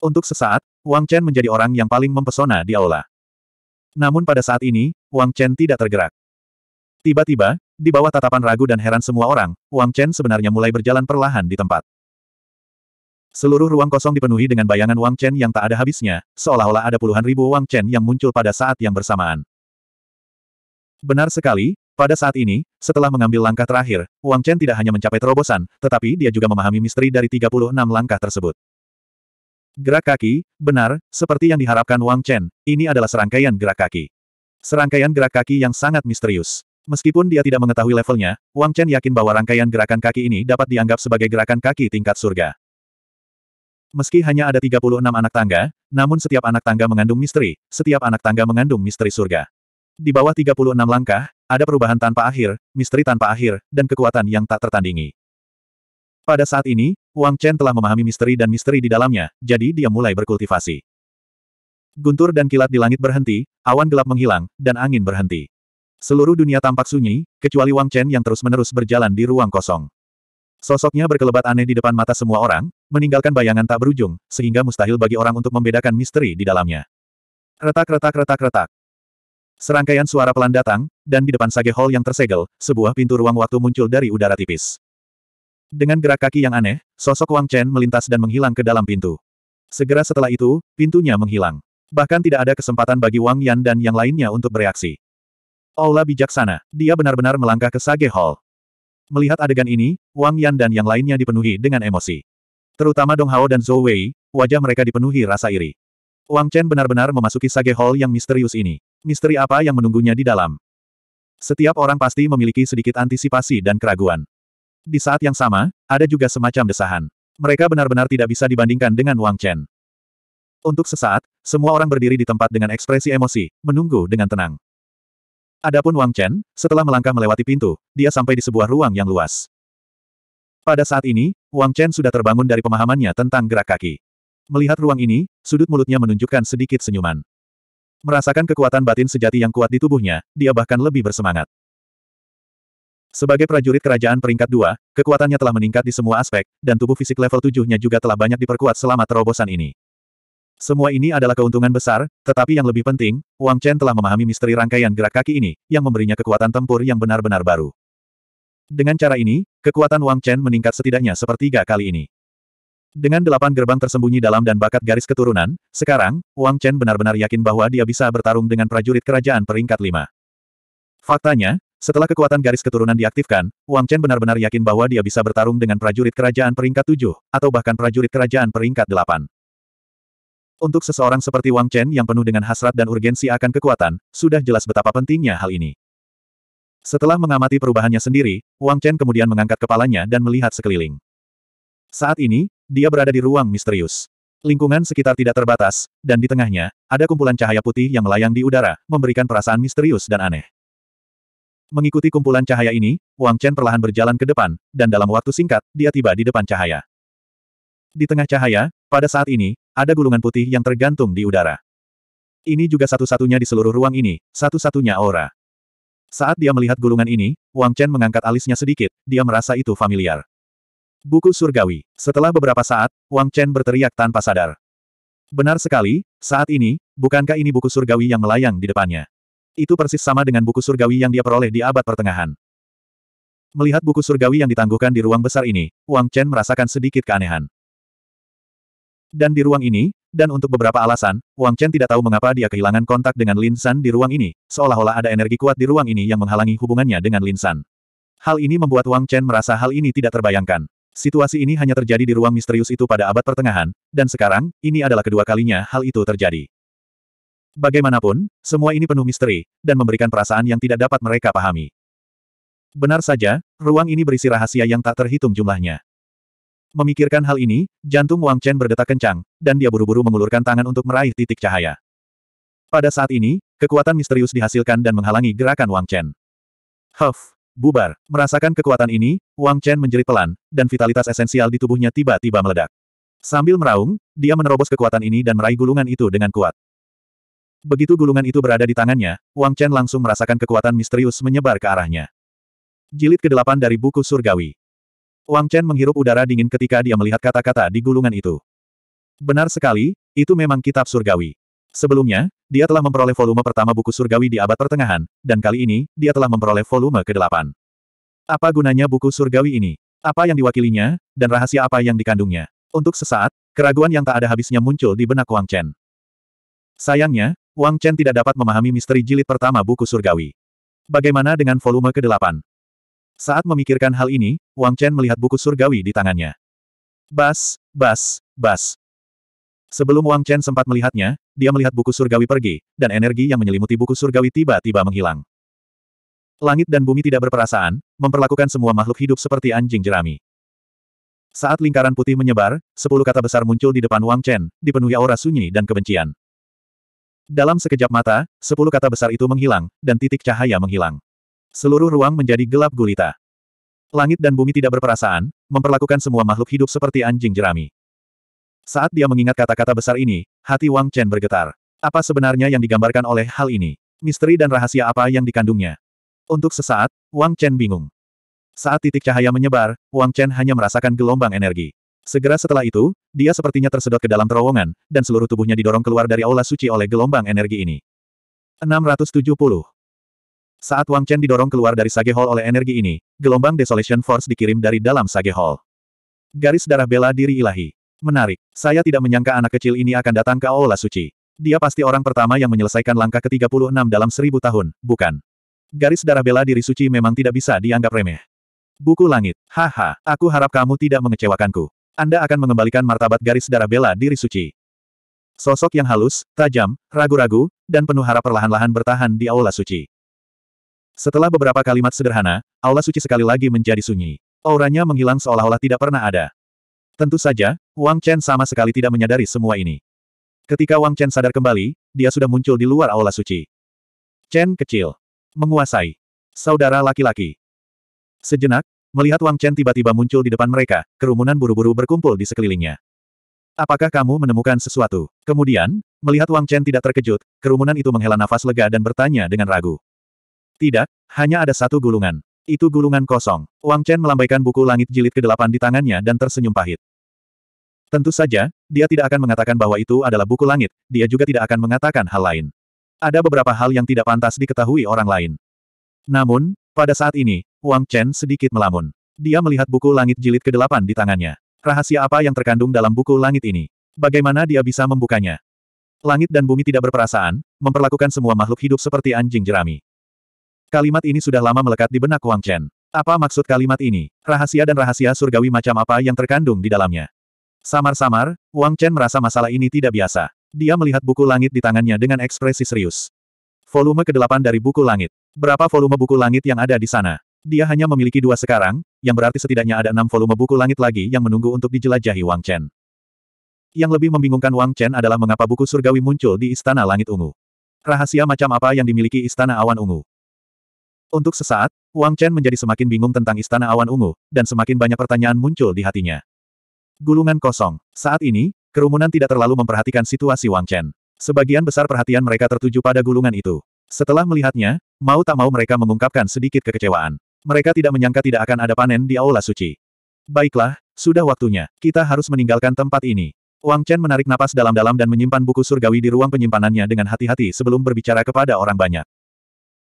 Untuk sesaat, Wang Chen menjadi orang yang paling mempesona di aula. Namun pada saat ini, Wang Chen tidak tergerak. Tiba-tiba, di bawah tatapan ragu dan heran semua orang, Wang Chen sebenarnya mulai berjalan perlahan di tempat. Seluruh ruang kosong dipenuhi dengan bayangan Wang Chen yang tak ada habisnya, seolah-olah ada puluhan ribu Wang Chen yang muncul pada saat yang bersamaan. Benar sekali, pada saat ini, setelah mengambil langkah terakhir, Wang Chen tidak hanya mencapai terobosan, tetapi dia juga memahami misteri dari 36 langkah tersebut. Gerak kaki, benar, seperti yang diharapkan Wang Chen, ini adalah serangkaian gerak kaki. Serangkaian gerak kaki yang sangat misterius. Meskipun dia tidak mengetahui levelnya, Wang Chen yakin bahwa rangkaian gerakan kaki ini dapat dianggap sebagai gerakan kaki tingkat surga. Meski hanya ada 36 anak tangga, namun setiap anak tangga mengandung misteri, setiap anak tangga mengandung misteri surga. Di bawah 36 langkah, ada perubahan tanpa akhir, misteri tanpa akhir, dan kekuatan yang tak tertandingi. Pada saat ini, Wang Chen telah memahami misteri dan misteri di dalamnya, jadi dia mulai berkultivasi. Guntur dan kilat di langit berhenti, awan gelap menghilang, dan angin berhenti. Seluruh dunia tampak sunyi, kecuali Wang Chen yang terus-menerus berjalan di ruang kosong. Sosoknya berkelebat aneh di depan mata semua orang, meninggalkan bayangan tak berujung, sehingga mustahil bagi orang untuk membedakan misteri di dalamnya. Retak-retak-retak-retak. Serangkaian suara pelan datang, dan di depan Sage Hall yang tersegel, sebuah pintu ruang waktu muncul dari udara tipis. Dengan gerak kaki yang aneh, sosok Wang Chen melintas dan menghilang ke dalam pintu. Segera setelah itu, pintunya menghilang. Bahkan tidak ada kesempatan bagi Wang Yan dan yang lainnya untuk bereaksi. Aula bijaksana, dia benar-benar melangkah ke Sage Hall. Melihat adegan ini, Wang Yan dan yang lainnya dipenuhi dengan emosi. Terutama Dong Hao dan Zhou Wei, wajah mereka dipenuhi rasa iri. Wang Chen benar-benar memasuki Sage Hall yang misterius ini. Misteri apa yang menunggunya di dalam? Setiap orang pasti memiliki sedikit antisipasi dan keraguan. Di saat yang sama, ada juga semacam desahan. Mereka benar-benar tidak bisa dibandingkan dengan Wang Chen. Untuk sesaat, semua orang berdiri di tempat dengan ekspresi emosi, menunggu dengan tenang. Adapun Wang Chen, setelah melangkah melewati pintu, dia sampai di sebuah ruang yang luas. Pada saat ini, Wang Chen sudah terbangun dari pemahamannya tentang gerak kaki. Melihat ruang ini, sudut mulutnya menunjukkan sedikit senyuman. Merasakan kekuatan batin sejati yang kuat di tubuhnya, dia bahkan lebih bersemangat. Sebagai prajurit kerajaan peringkat dua, kekuatannya telah meningkat di semua aspek, dan tubuh fisik level tujuhnya juga telah banyak diperkuat selama terobosan ini. Semua ini adalah keuntungan besar, tetapi yang lebih penting, Wang Chen telah memahami misteri rangkaian gerak kaki ini, yang memberinya kekuatan tempur yang benar-benar baru. Dengan cara ini, kekuatan Wang Chen meningkat setidaknya sepertiga kali ini. Dengan delapan gerbang tersembunyi dalam dan bakat garis keturunan, sekarang, Wang Chen benar-benar yakin bahwa dia bisa bertarung dengan prajurit kerajaan peringkat lima. Faktanya, setelah kekuatan garis keturunan diaktifkan, Wang Chen benar-benar yakin bahwa dia bisa bertarung dengan prajurit kerajaan peringkat 7, atau bahkan prajurit kerajaan peringkat 8. Untuk seseorang seperti Wang Chen yang penuh dengan hasrat dan urgensi akan kekuatan, sudah jelas betapa pentingnya hal ini. Setelah mengamati perubahannya sendiri, Wang Chen kemudian mengangkat kepalanya dan melihat sekeliling. Saat ini, dia berada di ruang misterius. Lingkungan sekitar tidak terbatas, dan di tengahnya, ada kumpulan cahaya putih yang melayang di udara, memberikan perasaan misterius dan aneh. Mengikuti kumpulan cahaya ini, Wang Chen perlahan berjalan ke depan, dan dalam waktu singkat, dia tiba di depan cahaya. Di tengah cahaya, pada saat ini, ada gulungan putih yang tergantung di udara. Ini juga satu-satunya di seluruh ruang ini, satu-satunya aura. Saat dia melihat gulungan ini, Wang Chen mengangkat alisnya sedikit, dia merasa itu familiar. Buku surgawi. Setelah beberapa saat, Wang Chen berteriak tanpa sadar. Benar sekali, saat ini, bukankah ini buku surgawi yang melayang di depannya? Itu persis sama dengan buku surgawi yang dia peroleh di abad pertengahan. Melihat buku surgawi yang ditangguhkan di ruang besar ini, Wang Chen merasakan sedikit keanehan. Dan di ruang ini, dan untuk beberapa alasan, Wang Chen tidak tahu mengapa dia kehilangan kontak dengan Lin San di ruang ini, seolah-olah ada energi kuat di ruang ini yang menghalangi hubungannya dengan Lin San. Hal ini membuat Wang Chen merasa hal ini tidak terbayangkan. Situasi ini hanya terjadi di ruang misterius itu pada abad pertengahan, dan sekarang, ini adalah kedua kalinya hal itu terjadi. Bagaimanapun, semua ini penuh misteri, dan memberikan perasaan yang tidak dapat mereka pahami. Benar saja, ruang ini berisi rahasia yang tak terhitung jumlahnya. Memikirkan hal ini, jantung Wang Chen berdetak kencang, dan dia buru-buru mengulurkan tangan untuk meraih titik cahaya. Pada saat ini, kekuatan misterius dihasilkan dan menghalangi gerakan Wang Chen. Huff, bubar. Merasakan kekuatan ini, Wang Chen menjerit pelan, dan vitalitas esensial di tubuhnya tiba-tiba meledak. Sambil meraung, dia menerobos kekuatan ini dan meraih gulungan itu dengan kuat. Begitu gulungan itu berada di tangannya, Wang Chen langsung merasakan kekuatan misterius menyebar ke arahnya. Jilid ke-8 dari buku surgawi. Wang Chen menghirup udara dingin ketika dia melihat kata-kata di gulungan itu. Benar sekali, itu memang kitab surgawi. Sebelumnya, dia telah memperoleh volume pertama buku surgawi di abad pertengahan, dan kali ini, dia telah memperoleh volume ke-8. Apa gunanya buku surgawi ini? Apa yang diwakilinya, dan rahasia apa yang dikandungnya? Untuk sesaat, keraguan yang tak ada habisnya muncul di benak Wang Chen. Sayangnya, Wang Chen tidak dapat memahami misteri jilid pertama buku surgawi. Bagaimana dengan volume ke-8? Saat memikirkan hal ini, Wang Chen melihat buku surgawi di tangannya. Bas, bas, bas. Sebelum Wang Chen sempat melihatnya, dia melihat buku surgawi pergi, dan energi yang menyelimuti buku surgawi tiba-tiba menghilang. Langit dan bumi tidak berperasaan, memperlakukan semua makhluk hidup seperti anjing jerami. Saat lingkaran putih menyebar, sepuluh kata besar muncul di depan Wang Chen, dipenuhi aura sunyi dan kebencian. Dalam sekejap mata, sepuluh kata besar itu menghilang, dan titik cahaya menghilang. Seluruh ruang menjadi gelap gulita. Langit dan bumi tidak berperasaan, memperlakukan semua makhluk hidup seperti anjing jerami. Saat dia mengingat kata-kata besar ini, hati Wang Chen bergetar. Apa sebenarnya yang digambarkan oleh hal ini? Misteri dan rahasia apa yang dikandungnya? Untuk sesaat, Wang Chen bingung. Saat titik cahaya menyebar, Wang Chen hanya merasakan gelombang energi. Segera setelah itu, dia sepertinya tersedot ke dalam terowongan, dan seluruh tubuhnya didorong keluar dari aula suci oleh gelombang energi ini. 670. Saat Wang Chen didorong keluar dari Sage Hall oleh energi ini, gelombang Desolation Force dikirim dari dalam Sage Hall. Garis darah bela diri ilahi. Menarik. Saya tidak menyangka anak kecil ini akan datang ke Aula Suci. Dia pasti orang pertama yang menyelesaikan langkah ke-36 dalam seribu tahun, bukan? Garis darah bela diri suci memang tidak bisa dianggap remeh. Buku langit. Haha, aku harap kamu tidak mengecewakanku. Anda akan mengembalikan martabat garis darah bela diri suci. Sosok yang halus, tajam, ragu-ragu, dan penuh harap perlahan-lahan bertahan di Aula Suci. Setelah beberapa kalimat sederhana, Aula Suci sekali lagi menjadi sunyi. Auranya menghilang seolah-olah tidak pernah ada. Tentu saja, Wang Chen sama sekali tidak menyadari semua ini. Ketika Wang Chen sadar kembali, dia sudah muncul di luar aula suci. Chen kecil. Menguasai. Saudara laki-laki. Sejenak, melihat Wang Chen tiba-tiba muncul di depan mereka, kerumunan buru-buru berkumpul di sekelilingnya. Apakah kamu menemukan sesuatu? Kemudian, melihat Wang Chen tidak terkejut, kerumunan itu menghela nafas lega dan bertanya dengan ragu. Tidak, hanya ada satu gulungan. Itu gulungan kosong. Wang Chen melambaikan buku langit jilid ke-8 di tangannya dan tersenyum pahit. Tentu saja, dia tidak akan mengatakan bahwa itu adalah buku langit, dia juga tidak akan mengatakan hal lain. Ada beberapa hal yang tidak pantas diketahui orang lain. Namun, pada saat ini, Wang Chen sedikit melamun. Dia melihat buku langit jilid ke-8 di tangannya. Rahasia apa yang terkandung dalam buku langit ini? Bagaimana dia bisa membukanya? Langit dan bumi tidak berperasaan, memperlakukan semua makhluk hidup seperti anjing jerami. Kalimat ini sudah lama melekat di benak Wang Chen. Apa maksud kalimat ini? Rahasia dan rahasia surgawi macam apa yang terkandung di dalamnya? Samar-samar, Wang Chen merasa masalah ini tidak biasa. Dia melihat buku langit di tangannya dengan ekspresi serius. Volume ke-8 dari buku langit. Berapa volume buku langit yang ada di sana? Dia hanya memiliki dua sekarang, yang berarti setidaknya ada enam volume buku langit lagi yang menunggu untuk dijelajahi Wang Chen. Yang lebih membingungkan Wang Chen adalah mengapa buku surgawi muncul di Istana Langit Ungu. Rahasia macam apa yang dimiliki Istana Awan Ungu? Untuk sesaat, Wang Chen menjadi semakin bingung tentang Istana Awan Ungu, dan semakin banyak pertanyaan muncul di hatinya. Gulungan kosong. Saat ini, kerumunan tidak terlalu memperhatikan situasi Wang Chen. Sebagian besar perhatian mereka tertuju pada gulungan itu. Setelah melihatnya, mau tak mau mereka mengungkapkan sedikit kekecewaan. Mereka tidak menyangka tidak akan ada panen di Aula Suci. Baiklah, sudah waktunya. Kita harus meninggalkan tempat ini. Wang Chen menarik napas dalam-dalam dan menyimpan buku surgawi di ruang penyimpanannya dengan hati-hati sebelum berbicara kepada orang banyak.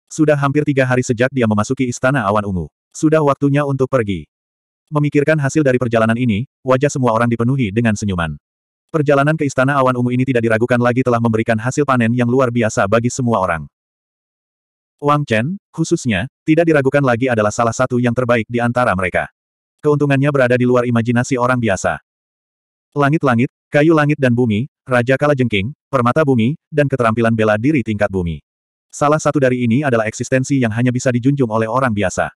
Sudah hampir tiga hari sejak dia memasuki Istana Awan Ungu. Sudah waktunya untuk pergi. Memikirkan hasil dari perjalanan ini, wajah semua orang dipenuhi dengan senyuman. Perjalanan ke Istana Awan Ungu ini tidak diragukan lagi telah memberikan hasil panen yang luar biasa bagi semua orang. Wang Chen, khususnya, tidak diragukan lagi adalah salah satu yang terbaik di antara mereka. Keuntungannya berada di luar imajinasi orang biasa. Langit-langit, kayu langit dan bumi, Raja Kala Jengking, permata bumi, dan keterampilan bela diri tingkat bumi. Salah satu dari ini adalah eksistensi yang hanya bisa dijunjung oleh orang biasa.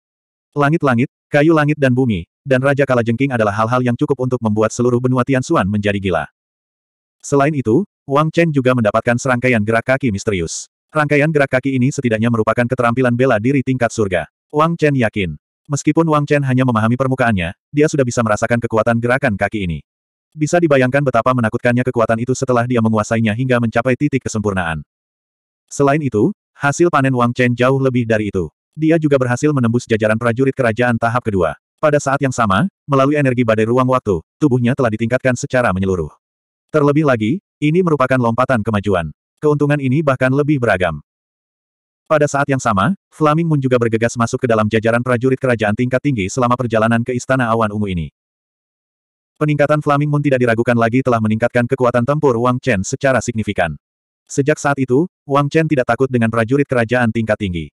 Langit-langit, kayu langit dan bumi, dan Raja Kalajengking adalah hal-hal yang cukup untuk membuat seluruh benua Tianxuan menjadi gila. Selain itu, Wang Chen juga mendapatkan serangkaian gerak kaki misterius. Rangkaian gerak kaki ini setidaknya merupakan keterampilan bela diri tingkat surga. Wang Chen yakin. Meskipun Wang Chen hanya memahami permukaannya, dia sudah bisa merasakan kekuatan gerakan kaki ini. Bisa dibayangkan betapa menakutkannya kekuatan itu setelah dia menguasainya hingga mencapai titik kesempurnaan. Selain itu, Hasil panen Wang Chen jauh lebih dari itu. Dia juga berhasil menembus jajaran prajurit kerajaan tahap kedua. Pada saat yang sama, melalui energi badai ruang waktu, tubuhnya telah ditingkatkan secara menyeluruh. Terlebih lagi, ini merupakan lompatan kemajuan. Keuntungan ini bahkan lebih beragam. Pada saat yang sama, Flaming Moon juga bergegas masuk ke dalam jajaran prajurit kerajaan tingkat tinggi selama perjalanan ke Istana Awan Ungu ini. Peningkatan Flaming Moon tidak diragukan lagi telah meningkatkan kekuatan tempur Wang Chen secara signifikan. Sejak saat itu, Wang Chen tidak takut dengan prajurit kerajaan tingkat tinggi.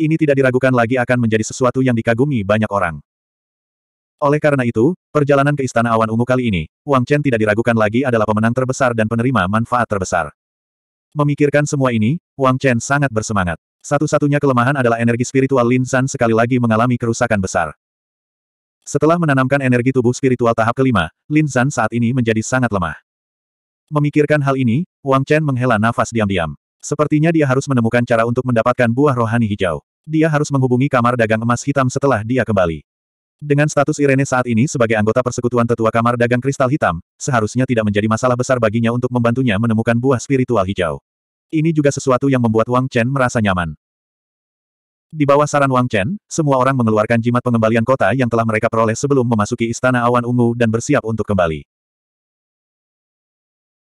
Ini tidak diragukan lagi akan menjadi sesuatu yang dikagumi banyak orang. Oleh karena itu, perjalanan ke Istana Awan Ungu kali ini, Wang Chen tidak diragukan lagi adalah pemenang terbesar dan penerima manfaat terbesar. Memikirkan semua ini, Wang Chen sangat bersemangat. Satu-satunya kelemahan adalah energi spiritual Lin Zhan sekali lagi mengalami kerusakan besar. Setelah menanamkan energi tubuh spiritual tahap kelima, Lin Zhan saat ini menjadi sangat lemah. Memikirkan hal ini, Wang Chen menghela nafas diam-diam. Sepertinya dia harus menemukan cara untuk mendapatkan buah rohani hijau. Dia harus menghubungi kamar dagang emas hitam setelah dia kembali. Dengan status Irene saat ini sebagai anggota persekutuan tetua kamar dagang kristal hitam, seharusnya tidak menjadi masalah besar baginya untuk membantunya menemukan buah spiritual hijau. Ini juga sesuatu yang membuat Wang Chen merasa nyaman. Di bawah saran Wang Chen, semua orang mengeluarkan jimat pengembalian kota yang telah mereka peroleh sebelum memasuki Istana Awan Ungu dan bersiap untuk kembali.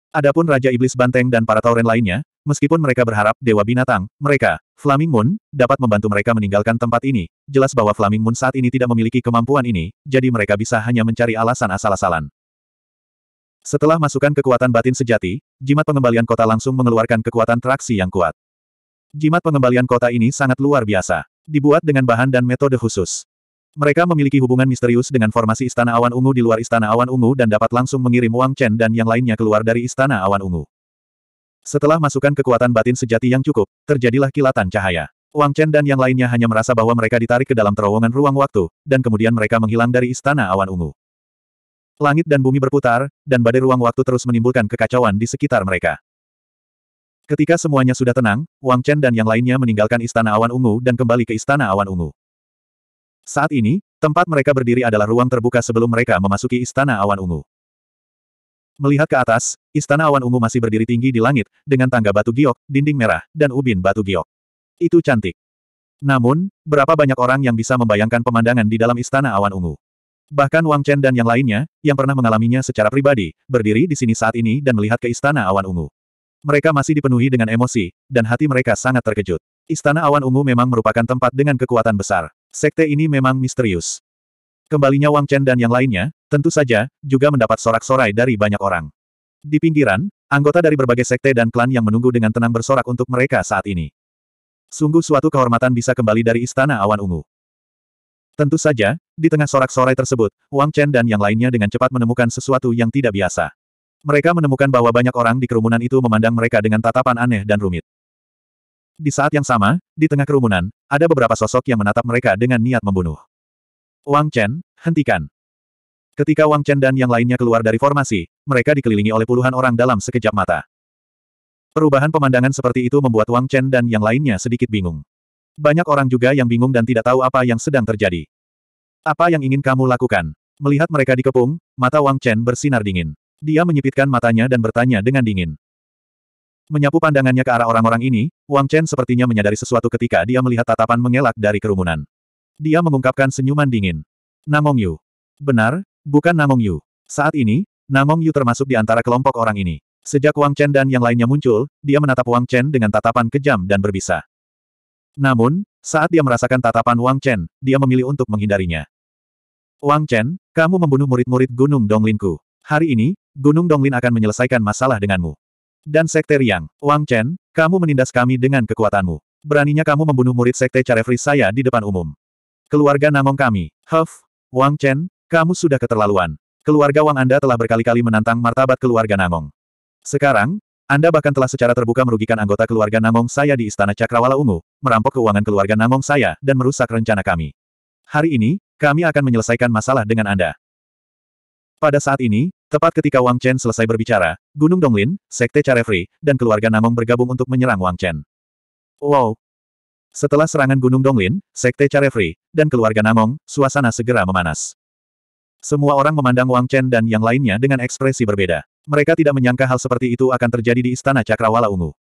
Adapun Raja Iblis Banteng dan para tauren lainnya, meskipun mereka berharap Dewa Binatang, mereka, Flaming Moon, dapat membantu mereka meninggalkan tempat ini, jelas bahwa Flaming Moon saat ini tidak memiliki kemampuan ini, jadi mereka bisa hanya mencari alasan asal-asalan. Setelah masukan kekuatan batin sejati, jimat pengembalian kota langsung mengeluarkan kekuatan traksi yang kuat. Jimat pengembalian kota ini sangat luar biasa. Dibuat dengan bahan dan metode khusus. Mereka memiliki hubungan misterius dengan formasi Istana Awan Ungu di luar Istana Awan Ungu dan dapat langsung mengirim Wang Chen dan yang lainnya keluar dari Istana Awan Ungu. Setelah masukan kekuatan batin sejati yang cukup, terjadilah kilatan cahaya. Wang Chen dan yang lainnya hanya merasa bahwa mereka ditarik ke dalam terowongan ruang waktu, dan kemudian mereka menghilang dari Istana Awan Ungu. Langit dan bumi berputar, dan badai ruang waktu terus menimbulkan kekacauan di sekitar mereka. Ketika semuanya sudah tenang, Wang Chen dan yang lainnya meninggalkan Istana Awan Ungu dan kembali ke Istana Awan Ungu. Saat ini, tempat mereka berdiri adalah ruang terbuka sebelum mereka memasuki Istana Awan Ungu. Melihat ke atas, Istana Awan Ungu masih berdiri tinggi di langit, dengan tangga batu giok, dinding merah, dan ubin batu giok. Itu cantik. Namun, berapa banyak orang yang bisa membayangkan pemandangan di dalam Istana Awan Ungu? Bahkan Wang Chen dan yang lainnya, yang pernah mengalaminya secara pribadi, berdiri di sini saat ini dan melihat ke Istana Awan Ungu. Mereka masih dipenuhi dengan emosi, dan hati mereka sangat terkejut. Istana Awan Ungu memang merupakan tempat dengan kekuatan besar. Sekte ini memang misterius. Kembalinya Wang Chen dan yang lainnya, tentu saja, juga mendapat sorak-sorai dari banyak orang. Di pinggiran, anggota dari berbagai sekte dan klan yang menunggu dengan tenang bersorak untuk mereka saat ini. Sungguh suatu kehormatan bisa kembali dari Istana Awan Ungu. Tentu saja, di tengah sorak-sorai tersebut, Wang Chen dan yang lainnya dengan cepat menemukan sesuatu yang tidak biasa. Mereka menemukan bahwa banyak orang di kerumunan itu memandang mereka dengan tatapan aneh dan rumit. Di saat yang sama, di tengah kerumunan, ada beberapa sosok yang menatap mereka dengan niat membunuh. Wang Chen, hentikan. Ketika Wang Chen dan yang lainnya keluar dari formasi, mereka dikelilingi oleh puluhan orang dalam sekejap mata. Perubahan pemandangan seperti itu membuat Wang Chen dan yang lainnya sedikit bingung. Banyak orang juga yang bingung dan tidak tahu apa yang sedang terjadi. Apa yang ingin kamu lakukan? Melihat mereka dikepung, mata Wang Chen bersinar dingin. Dia menyipitkan matanya dan bertanya dengan dingin. Menyapu pandangannya ke arah orang-orang ini, Wang Chen sepertinya menyadari sesuatu ketika dia melihat tatapan mengelak dari kerumunan. Dia mengungkapkan senyuman dingin. Namong Yu. Benar, bukan Namong Yu. Saat ini, Namong Yu termasuk di antara kelompok orang ini. Sejak Wang Chen dan yang lainnya muncul, dia menatap Wang Chen dengan tatapan kejam dan berbisa. Namun, saat dia merasakan tatapan Wang Chen, dia memilih untuk menghindarinya. Wang Chen, kamu membunuh murid-murid Gunung Donglinku. Hari ini, Gunung Donglin akan menyelesaikan masalah denganmu. Dan Sekte Riang, Wang Chen, kamu menindas kami dengan kekuatanmu. Beraninya kamu membunuh murid Sekte Carefree saya di depan umum. Keluarga Namong kami, Huff, Wang Chen, kamu sudah keterlaluan. Keluarga Wang Anda telah berkali-kali menantang martabat keluarga Namong. Sekarang, Anda bahkan telah secara terbuka merugikan anggota keluarga Namong saya di Istana Cakrawala Ungu, merampok keuangan keluarga Namong saya, dan merusak rencana kami. Hari ini, kami akan menyelesaikan masalah dengan Anda. Pada saat ini, Tepat ketika Wang Chen selesai berbicara, Gunung Donglin, Sekte Carefree, dan keluarga Namong bergabung untuk menyerang Wang Chen. Wow! Setelah serangan Gunung Donglin, Sekte Carefree, dan keluarga Namong, suasana segera memanas. Semua orang memandang Wang Chen dan yang lainnya dengan ekspresi berbeda. Mereka tidak menyangka hal seperti itu akan terjadi di Istana Cakrawala Ungu.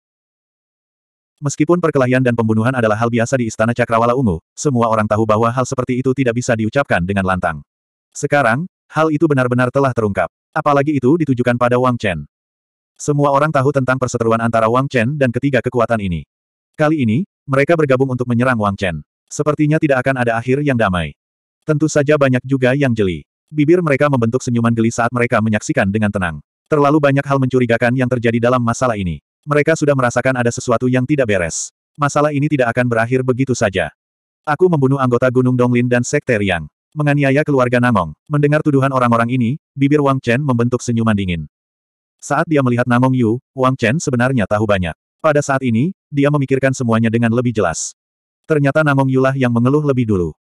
Meskipun perkelahian dan pembunuhan adalah hal biasa di Istana Cakrawala Ungu, semua orang tahu bahwa hal seperti itu tidak bisa diucapkan dengan lantang. Sekarang, hal itu benar-benar telah terungkap. Apalagi itu ditujukan pada Wang Chen. Semua orang tahu tentang perseteruan antara Wang Chen dan ketiga kekuatan ini. Kali ini, mereka bergabung untuk menyerang Wang Chen. Sepertinya tidak akan ada akhir yang damai. Tentu saja banyak juga yang jeli. Bibir mereka membentuk senyuman geli saat mereka menyaksikan dengan tenang. Terlalu banyak hal mencurigakan yang terjadi dalam masalah ini. Mereka sudah merasakan ada sesuatu yang tidak beres. Masalah ini tidak akan berakhir begitu saja. Aku membunuh anggota Gunung Donglin dan Sekte Riang. Menganiaya keluarga Namong. Mendengar tuduhan orang-orang ini, bibir Wang Chen membentuk senyuman dingin. Saat dia melihat Namong Yu, Wang Chen sebenarnya tahu banyak. Pada saat ini, dia memikirkan semuanya dengan lebih jelas. Ternyata Namong Yu lah yang mengeluh lebih dulu.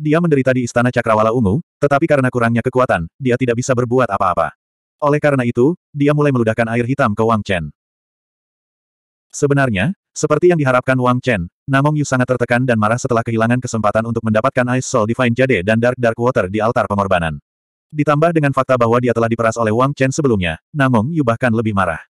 Dia menderita di Istana Cakrawala Ungu, tetapi karena kurangnya kekuatan, dia tidak bisa berbuat apa-apa. Oleh karena itu, dia mulai meludahkan air hitam ke Wang Chen. Sebenarnya, seperti yang diharapkan Wang Chen, Namong Yu sangat tertekan dan marah setelah kehilangan kesempatan untuk mendapatkan Ice Soul Divine Jade dan Dark Dark Water di altar pengorbanan. Ditambah dengan fakta bahwa dia telah diperas oleh Wang Chen sebelumnya, Namong Yu bahkan lebih marah.